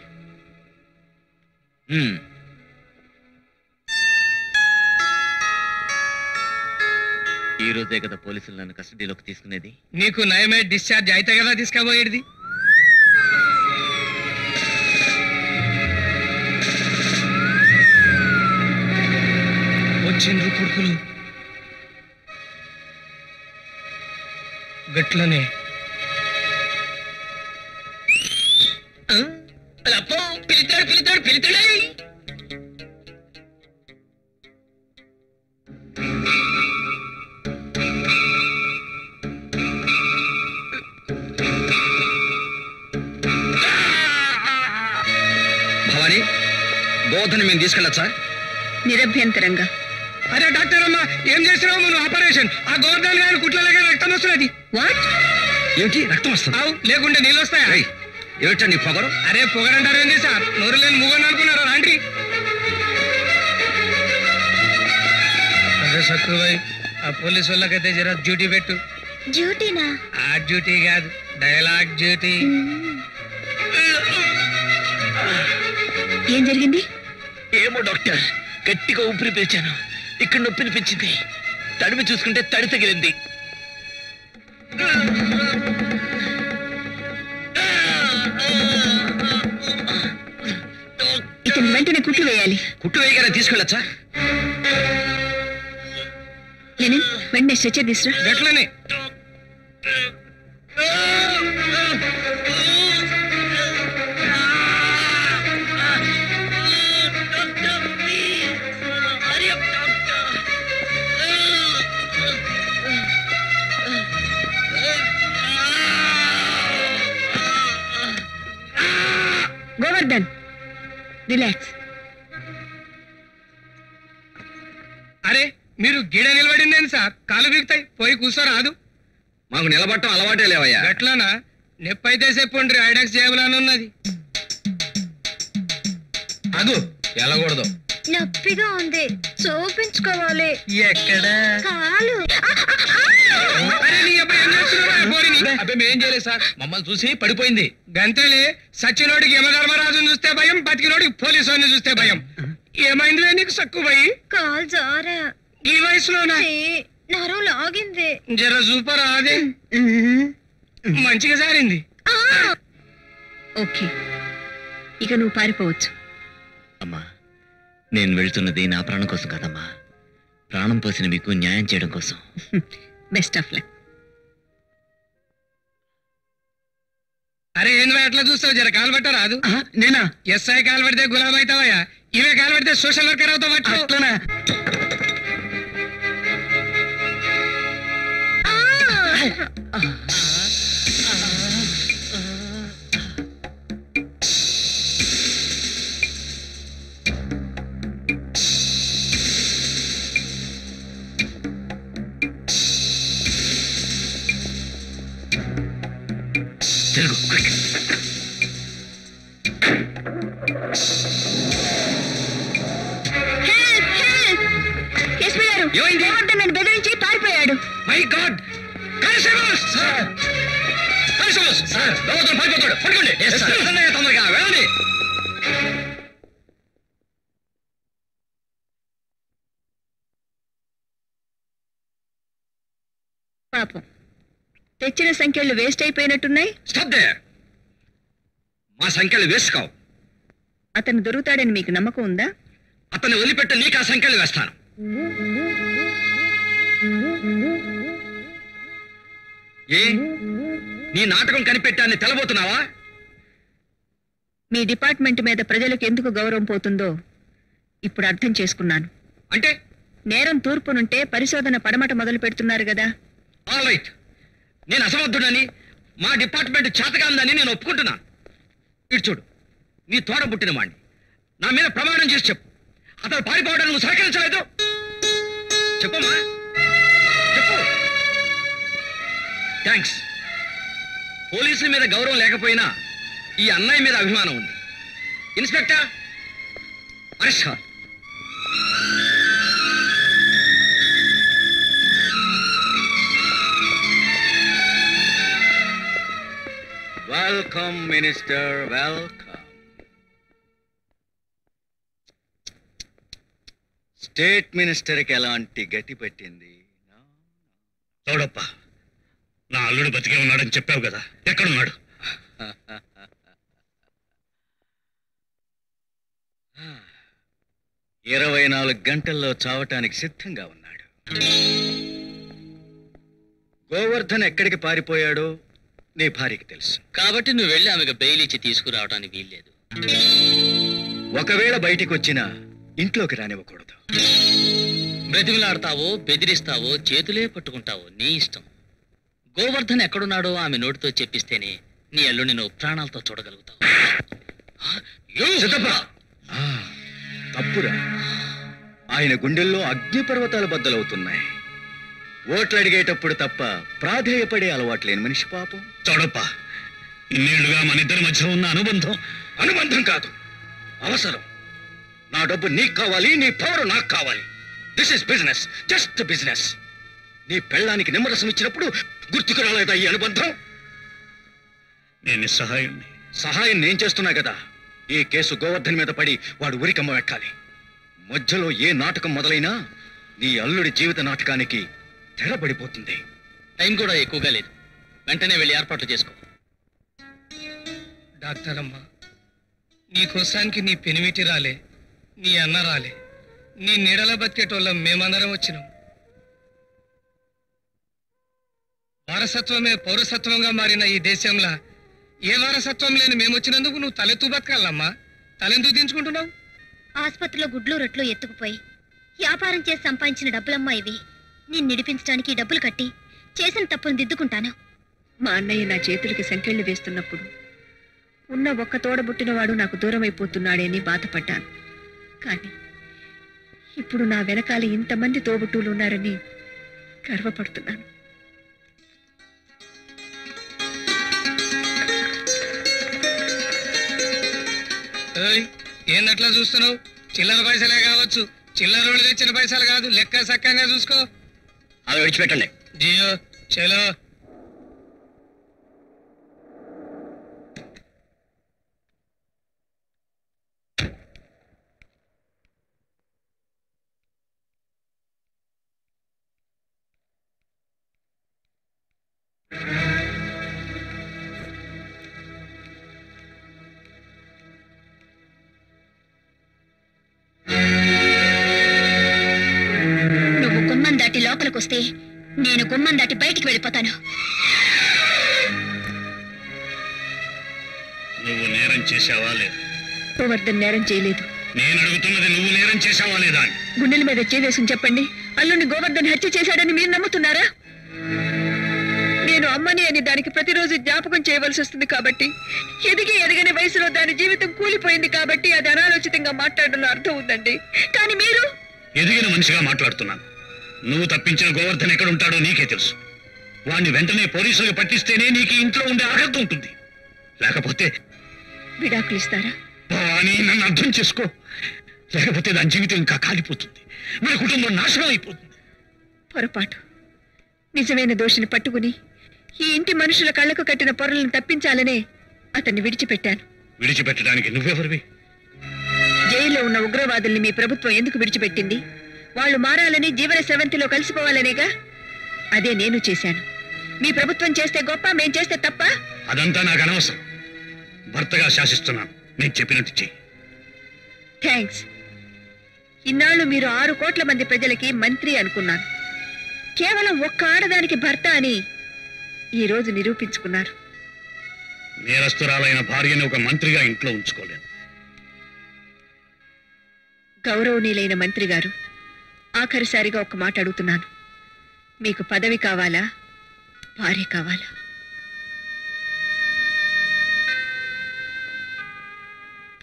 ఈ రోజే కదా పోలీసులు నన్ను కస్టడీలోకి తీసుకునేది. నీకు నయమే డిశ్చార్జ్ అయితే కదా తీసుకుపోయేది? వచ్చిండ్రు కొడుకులు గట్లనే పిలుతాడు పిలుతాడు పిలుతాడు. భవానీ గోధని మేము తీసుకెళ్ళచ్చా? నిరభ్యంతరంగా. అరే డాక్టర్ అమ్మా ఏం చేసినావు నువ్వు ఆపరేషన్. ఆ గోవర్ధన్ గారి కుట్లలాగే రక్తం వస్తున్నది. వాట్ ఏమిటి? రక్తం వస్తుంది. లేకుంటే నీళ్ళు వస్తాయా? ఏయ్, ఏమిటా నీ పొగరు? అరే పొగరంటారు ఏంది సార్? నోరు లేని మూగని అనుకున్నారా? రాండి. అదే సక్కుబాయ్ ఆ పోలీస్ వాళ్ళకైతే జర డ్యూటీ పెట్టు. డ్యూటీనా? ఆ డ్యూటీ కాదు డైలాగ్ డ్యూటీ. ఏం జరిగింది? ఏమో డాక్టర్ గట్టిగా ఊపిరి పీల్చాను. ఇక్కడ నొప్పి అనిపించింది. తడిమి చూసుకుంటే తడి తగిలింది. ఇతను వెంటనే కుట్లు వేయాలి. కుట్టు వేయగానే తీసుకెళ్ళచ్చా? వెంటనే స్ట్రెచర్ తీసురా. గట్లనే రిలాక్స్. అరే మీరు గిడ నిలబడిందేంది సార్? కాలు బిగుతాయి పోయి కూర్చోరాదు మాకు నిలబడటం అలవాటే లేవయ్యా. గట్లనా? నెప్పైతే చెప్పండి ఐడాక్స్ చేయబలని ఉన్నది. అదు వెళ్ళకూడదు. నొప్పిగా ఉంది చూపించుకోవాలి. ఎక్కడ? కాలు. అరే నీ అబ్బాయి ఏం చేస్తున్నావా పోరిని? అబ్బాయి మేం చేయలేదు సార్. మమ్మల్ని చూసి పడిపోయింది. గంతేలే సచ్చినోడికి యమధర్మరాజుని చూస్తే భయం బతికినోడికి పోలీసు వాడిని చూస్తే భయం. ఏమైందిలే నీకు సక్కు పోయి కాలు జారా. ఈ వయసులోనా? నరం లాగింది. జర సూపర్ అదే? మంచిగా సారింది ఆ! ఓకే ఇక నువ్వు పారిపోవచ్చు. అమ్మా నేను వెళ్తున్నది నా ప్రాణం కోసం కాదమ్మా. ప్రాణం పోసిన మీకు న్యాయం చేయడం కోసం. Best of luck. అరే ఏం అట్లా చూస్తావు? జర కాలు పట్ట రాదు? నేనా? ఎస్ఐ కాలు పడితే గులాబ్ అవుతావయ్యా. ఇవే కాలు పడితే సోషల్ వర్కర్ అవుతావు. అట్లనా? తెలుగు quick. నన్ను బెదిరించి పారిపోయాడు. My God! Constables constables Govardhan పడిపోతాడు పడుకోండి. తొందరగా తొందరగా వెళ్ళండి. పాపం. తెచ్చిన సంఖ్యలు వేస్ట్ అయిపోయినట్టున్నాయి? మా సంఖ్యలు వేస్ట్ కావు. అతను దొరుకుతాడని మీకు నమ్మకం ఉందా? అతన్ని వదిలిపెట్టి నీకు ఆ సంఖ్యలు వేస్తాను. ఏ? నీ నాటకం కనిపెట్టాన్ని తెలబోతున్నావా? మీ డిపార్ట్మెంట్ మీద ప్రజలకు ఎందుకు గౌరవం పోతుందో ఇప్పుడు అర్థం చేసుకున్నాను. అంటే? నేరం తూర్పునుంటే పరిశోధన పడమట మొదలు పెడుతున్నారు కదా. ఆల్ రైట్ నేను అసమర్థుడని మా డిపార్ట్మెంట్ చేతకాందని నేను ఒప్పుకుంటున్నాను ఇటు చూడు నీ తోడ పుట్టిన వాణ్ణి. నా మీద ప్రమాణం చేసి చెప్పు. అతను పారిపోవడం నువ్వు సహకరించలేదు. చెప్పమ్మా. చెప్పు. థ్యాంక్స్. పోలీసుల మీద గౌరవం లేకపోయినా ఈ అన్నయ్య మీద అభిమానం ఉంది. Inspector arrest welcome minister welcome state మినిస్టర్కి ఎలాంటి గతి పట్టింది? చూడప్ప నా అల్లుడు బతికే ఉన్నాడని చెప్పావు కదా ఎక్కడున్నాడు? [LAUGHS] ఇరవై నాలుగు గంటల్లో చావటానికి సిద్ధంగా ఉన్నాడు. గోవర్ధన్ ఎక్కడికి పారిపోయాడో? నీ భార్యకి తెలుసు. కాబట్టి నువ్వు వెళ్ళి ఆమెకు బెయిల్ ఇచ్చి తీసుకురావడానికి వీల్లేదు. ఒకవేళ బయటికి వచ్చినా ఇంట్లోకి రానివ్వకూడదు. బ్రతిమిలాడతావో బెదిరిస్తావో చేతులే పట్టుకుంటావో నీ ఇష్టం. గోవర్ధన్ ఎక్కడున్నాడో ఆమె నోటితో చెప్పిస్తేనే నీ అల్లుని నువ్వు ప్రాణాలతో చూడగలుగుతావు. తప్పురా. ఆయన గుండెల్లో అగ్నిపర్వతాలు బద్దలవుతున్నాయి. ఓట్లు అడిగేటప్పుడు తప్ప ప్రాధేయపడే అలవాటు లేని మనిషి పాపం. చూడప్ప ఇన్నేళ్ళుగా మన ఇద్దరి మధ్య ఉన్న అనుబంధం. అనుబంధం కాదు అవసరం. నా డబ్బు నీకు కావాలి నీ పవర్ నాకు కావాలి. This is business just business నీ పెళ్ళానికి నిమ్మరసం ఇచ్చినప్పుడు గుర్తుకు రాలేదా ఈ అనుబంధం? నేను నిస్సహాయుణ్ణి. సహాయం నేను చేస్తున్నా కదా. ఈ కేసు గోవర్ధన్ మీద పడి వాడు ఉరికమ్మ ఎక్కాలి. మధ్యలో ఏ నాటకం మొదలైనా నీ అల్లుడి జీవిత నాటకానికి తెరబడిపోతుంది టైం కూడా ఎక్కువగా లేదు. వెంటనే వెళ్ళి ఏర్పాట్లు చేసుకో. డాక్టర్ అమ్మ నీ కోసానికి నీ పెనిమిటి రాలే నీ అన్న రాలే నీ నీడల బతికేటోళ్ళం మేమందరం వచ్చినాం. వారసత్వమే పౌరసత్వంగా మారిన ఈ దేశంలో ఏ వారసత్వం లేని మేము వచ్చినందుకు నువ్వు తలెత్తు బతకాలమ్మా. తలెందుకు దించుకుంటున్నావు? ఆసుపత్రిలో గుడ్లు రొట్లు ఎత్తుకుపోయి వ్యాపారం చేసి సంపాదించిన డబ్బులమ్మా ఇవి. నేను నిడిపించడానికి ఈ డబ్బులు కట్టి చేసిన తప్పును దిద్దుకుంటాను. మా అన్నయ్య నా చేతులకి సంకెళ్ళు వేస్తున్నప్పుడు ఉన్న ఒక్క తోడబుట్టినవాడు నాకు దూరం అయిపోతున్నాడని బాధపడ్డాను. కానీ ఇప్పుడు నా వెనకాల ఇంతమంది తోబుట్టువులు ఉన్నారని గర్వపడుతున్నాను. ఏయ్, ఏందట్లా చూస్తున్నావు? చిల్లర పైసలే కావచ్చు. చిల్లర రోడ్డు తెచ్చిన పైసలు కాదు లెక్క సక్కంగా చూసుకో. అవి విడిచిపెట్టండి. జియో చలో. వస్తే నేను గుమ్మం దాటి బయటికి వెళ్ళిపోతాను. నువ్వు నేరం చేశావా లేదా? గోవర్ధన్ నేరం చేయలేదు. నేను అడుగుతున్నది నువ్వు నేరం చేశావా లేదా గుండెల మీద చేవేసుకుని చెప్పండి. అల్లుని గోవర్ధన్ హత్య చేశాడని మీరు నమ్ముతున్నారా? నేను అమ్మని అని దానికి ప్రతిరోజు జ్ఞాపకం చేయవలసి వస్తుంది కాబట్టి ఎదిగి ఎదగని వయసులో దాని జీవితం కూలిపోయింది కాబట్టి అది అనాలోచితంగా మాట్లాడడంలో అర్థం ఉందండి. కానీ మీరు? ఎదిగిన మనిషిగా మాట్లాడుతున్నాను. నువ్వు తప్పించిన గోవర్ధన్ ఎక్కడ ఉంటాడో నీకే తెలుసు. వాణ్ణి వెంటనే పోలీసులకు పట్టిస్తేనే నీకు ఇంట్లో ఉండే అర్హత ఉంటుంది. లేకపోతే విడాకులు ఇస్తారా అని నన్ను అర్థం చేసుకో. లేకపోతే దాని జీవితం ఇంకా కాలిపోతుంది. మన కుటుంబం నాశనం అయిపోతుంది. పొరపాటు. నిజమైన దోషిని పట్టుకుని ఈ ఇంటి మనుషుల కళ్ళకు కట్టిన పొరలను తప్పించాలనే అతన్ని విడిచిపెట్టాను. విడిచిపెట్టడానికి నువ్వెవరివి? జైల్లో ఉన్న ఉగ్రవాదుల్ని మీ ప్రభుత్వం ఎందుకు విడిచిపెట్టింది? వాళ్ళు మారాలని జీవన స్రవంతిలో కలిసిపోవాలనేగా? అదే నేను చేశాను. మీ ప్రభుత్వం చేస్తే గొప్ప మేం చేస్తే తప్ప? అదంతా నాకు అనవసరం. భర్తగా శాసిస్తున్నాను. నేను చెప్పినట్టు చెయ్యి. థ్యాంక్స్. ఇన్నాళ్ళు మీరు ఆరు కోట్ల మంది ప్రజలకి మంత్రి అనుకున్నాను. కేవలం ఒక్క ఆడదానికి భర్త అని ఈ రోజు నిరూపించుకున్నారు. నేరస్తురాలైన భార్యని ఒక మంత్రిగా ఇంట్లో ఉంచుకోలేను గౌరవనీయులైన మంత్రి గారు ఆఖరిసారిగా ఒక మాట అడుగుతున్నాను. మీకు పదవి కావాలా? భార్య కావాలా?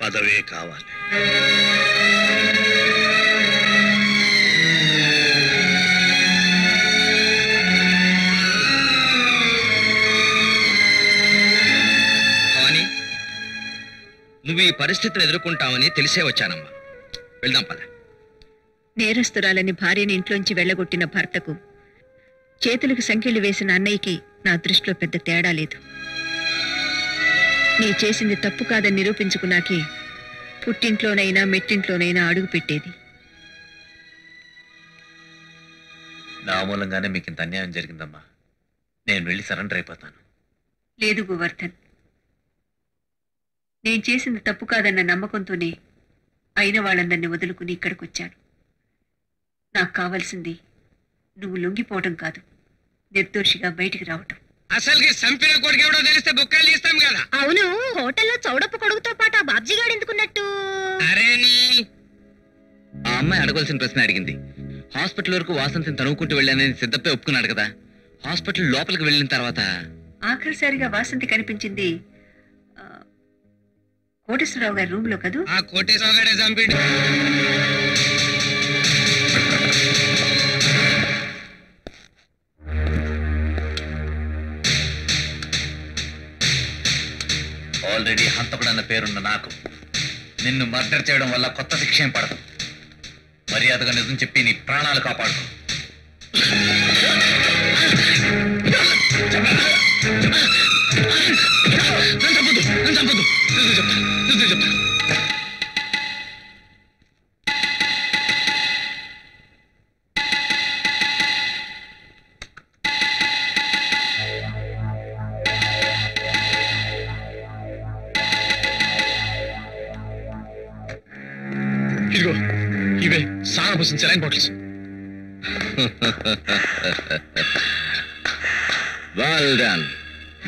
పదవే కావాలి. నువ్వు ఈ పరిస్థితిని ఎదుర్కొంటావని తెలిసే వచ్చానమ్మా. వెళ్దాం పద. నేరస్తురాలని భార్యని ఇంట్లోంచి వెళ్ళగొట్టిన భర్తకు చేతులకు సంఖ్యలు వేసిన అన్నయ్యకి నా దృష్టిలో పెద్ద తేడా లేదు. నీ చేసింది తప్పు కాదని నిరూపించుకున్నాకే పుట్టింట్లోనైనా మెట్టింట్లోనైనా అడుగు పెట్టేది. నా మూలంగానే మీకు ఇంత అన్యాయం జరిగిందమ్మా. నేను వెళ్ళి సరెండర్ అయిపోతాను. లేదు గోవర్ధన్. నేను చేసింది తప్పు కాదన్న నమ్మకంతోనే అయిన వాళ్ళందరినీ వదులుకుని ఇక్కడికొచ్చాను. నాకు కావాల్సింది నువ్వు లొంగిపోవటం కాదు. నిర్దోషిగా బయటికి రావటం. అసలుకి సంపిన కొడుకు ఎవడో తెలిస్తే బుక్కలు తీస్తాం కదా. అవును హోటల్లో చౌడప్ప కొడుకుతో పాటు ఆ బాబ్జీ గాడు ఎందుకున్నట్టు? అరే నీ. ఆ అమ్మాయి అడగవలసిన ప్రశ్న అడిగింది. హాస్పిటల్ వరకు వాసంతిని తనువుకుంటూ వెళ్ళానని సిద్ధప్పే ఒప్పుకున్నాడు కదా. హాస్పిటల్ లోపలికి వెళ్ళిన తర్వాత ఆఖరిసారిగా వాసంతి కనిపించింది ఆ, కోటేశ్వరరావు గారి రూమ్లో కదూ? ఆ కోటేశ్వర చంపిండు. ఆల్రెడీ హంతకుడన్న పేరున్న నాకు. నిన్ను మర్డర్ చేయడం వల్ల కొత్త శిక్ష ఏం పడదు. మర్యాదగా నిజం చెప్పి నీ ప్రాణాలు కాపాడు చెప్తా. చెప్తా. Saline bottles well done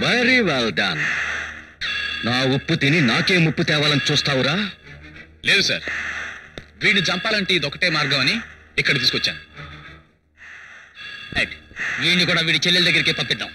very well done నా ఉప్పు తిని నాకే ముప్పు తేవాలని చూస్తావురా? లేదు సార్. వీడిని చంపాలంటే ఇది ఒకటే మార్గం అని ఇక్కడ తీసుకొచ్చాను. రైట్. వీడిని కూడా వీడి చెల్లెల దగ్గరికి పంపిద్దాం.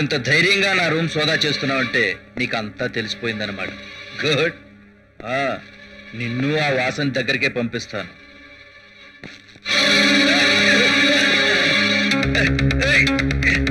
ఇంత ధైర్యంగా నా రూమ్ సోదా చేస్తున్నావంటే నీకు అంతా తెలిసిపోయిందన్నమాట గుడ్ నిన్ను ఆ వాసన దగ్గరికే పంపిస్తాను Hey! Hey!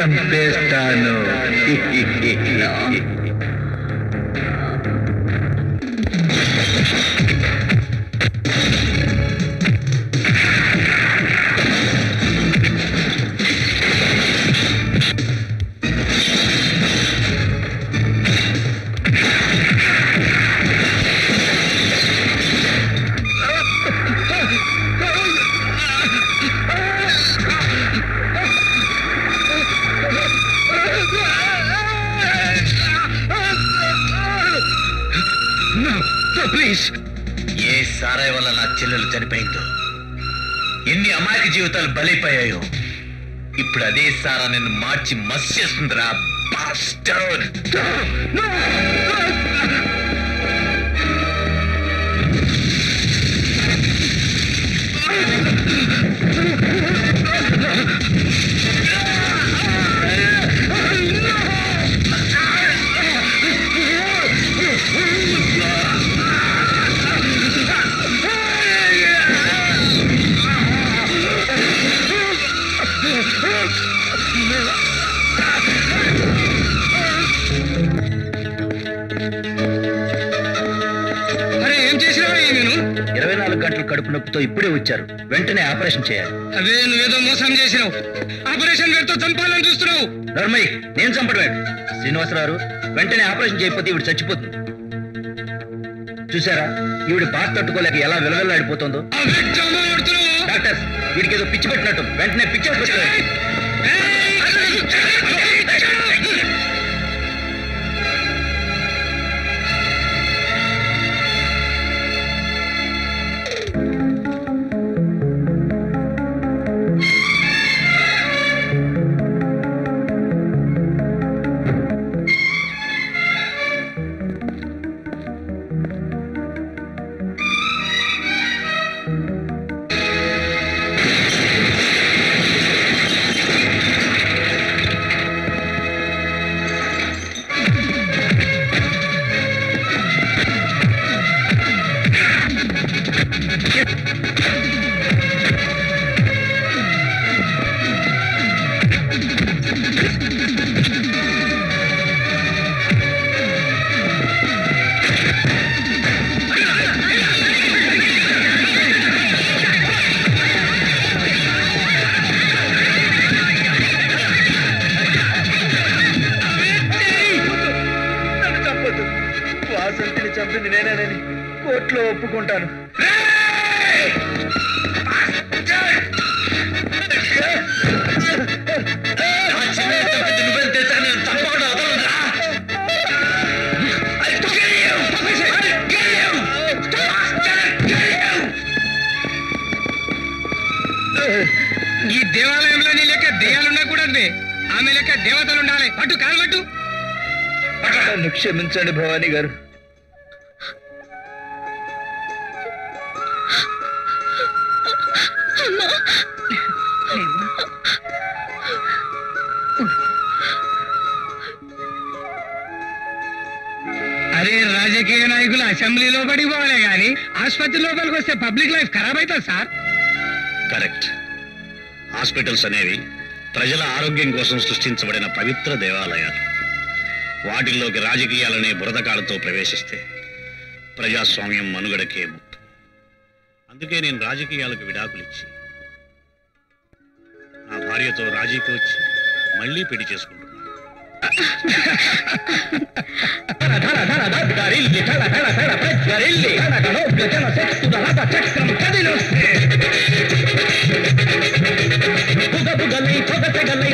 నిన్ను చంపేస్తాను చనిపోయిందో. ఎన్ని అమాయక జీవితాలు బలైపోయాయో. ఇప్పుడు అదే సారా నిన్ను మార్చి మస్ చేస్తుందిరా నొప్పితో ఇప్పుడే వచ్చారు. వెంటనే ఆపరేషన్ చేయాలి. అవే నువ్వేదో మోసం చేసినావు. ఆపరేషన్ పేరుతో చంపాలని చూస్తున్నావు. నర్మయ్ నేను చంపడమే. శ్రీనివాసరావు వెంటనే ఆపరేషన్ చేయకపోతే ఈవిడ చచ్చిపోతుంది. చూసారా ఈవిడ బాధ తట్టుకోలేక ఎలా విలవిల్లాడిపోతుందో? డాక్టర్స్ వీడికి ఏదో పిచ్చి పెట్టినట్టు. వెంటనే పిచ్చి పెట్టారు నన్ను భవానీ గారు. అరే రాజకీయ నాయకులు అసెంబ్లీలో పడిపోవాలి కానీ ఆసుపత్రి లోపలికి వస్తే పబ్లిక్ లైఫ్ ఖరాబ్ అవుతుంది సార్. కరెక్ట్. హాస్పిటల్స్ అనేవి ప్రజల ఆరోగ్యం కోసం సృష్టించబడిన పవిత్ర దేవాలయాలు. వాటిల్లోకి రాజకీయాలనే బురదకాలతో ప్రవేశిస్తే ప్రజాస్వామ్యం మనుగడకే ముప్పు. అందుకే నేను రాజకీయాలకు విడాకులిచ్చి నా భార్యతో రాజీకి వచ్చి మళ్ళీ పెళ్ళి చేసుకుంటున్నాను. బుగబుగలై పొగసగలై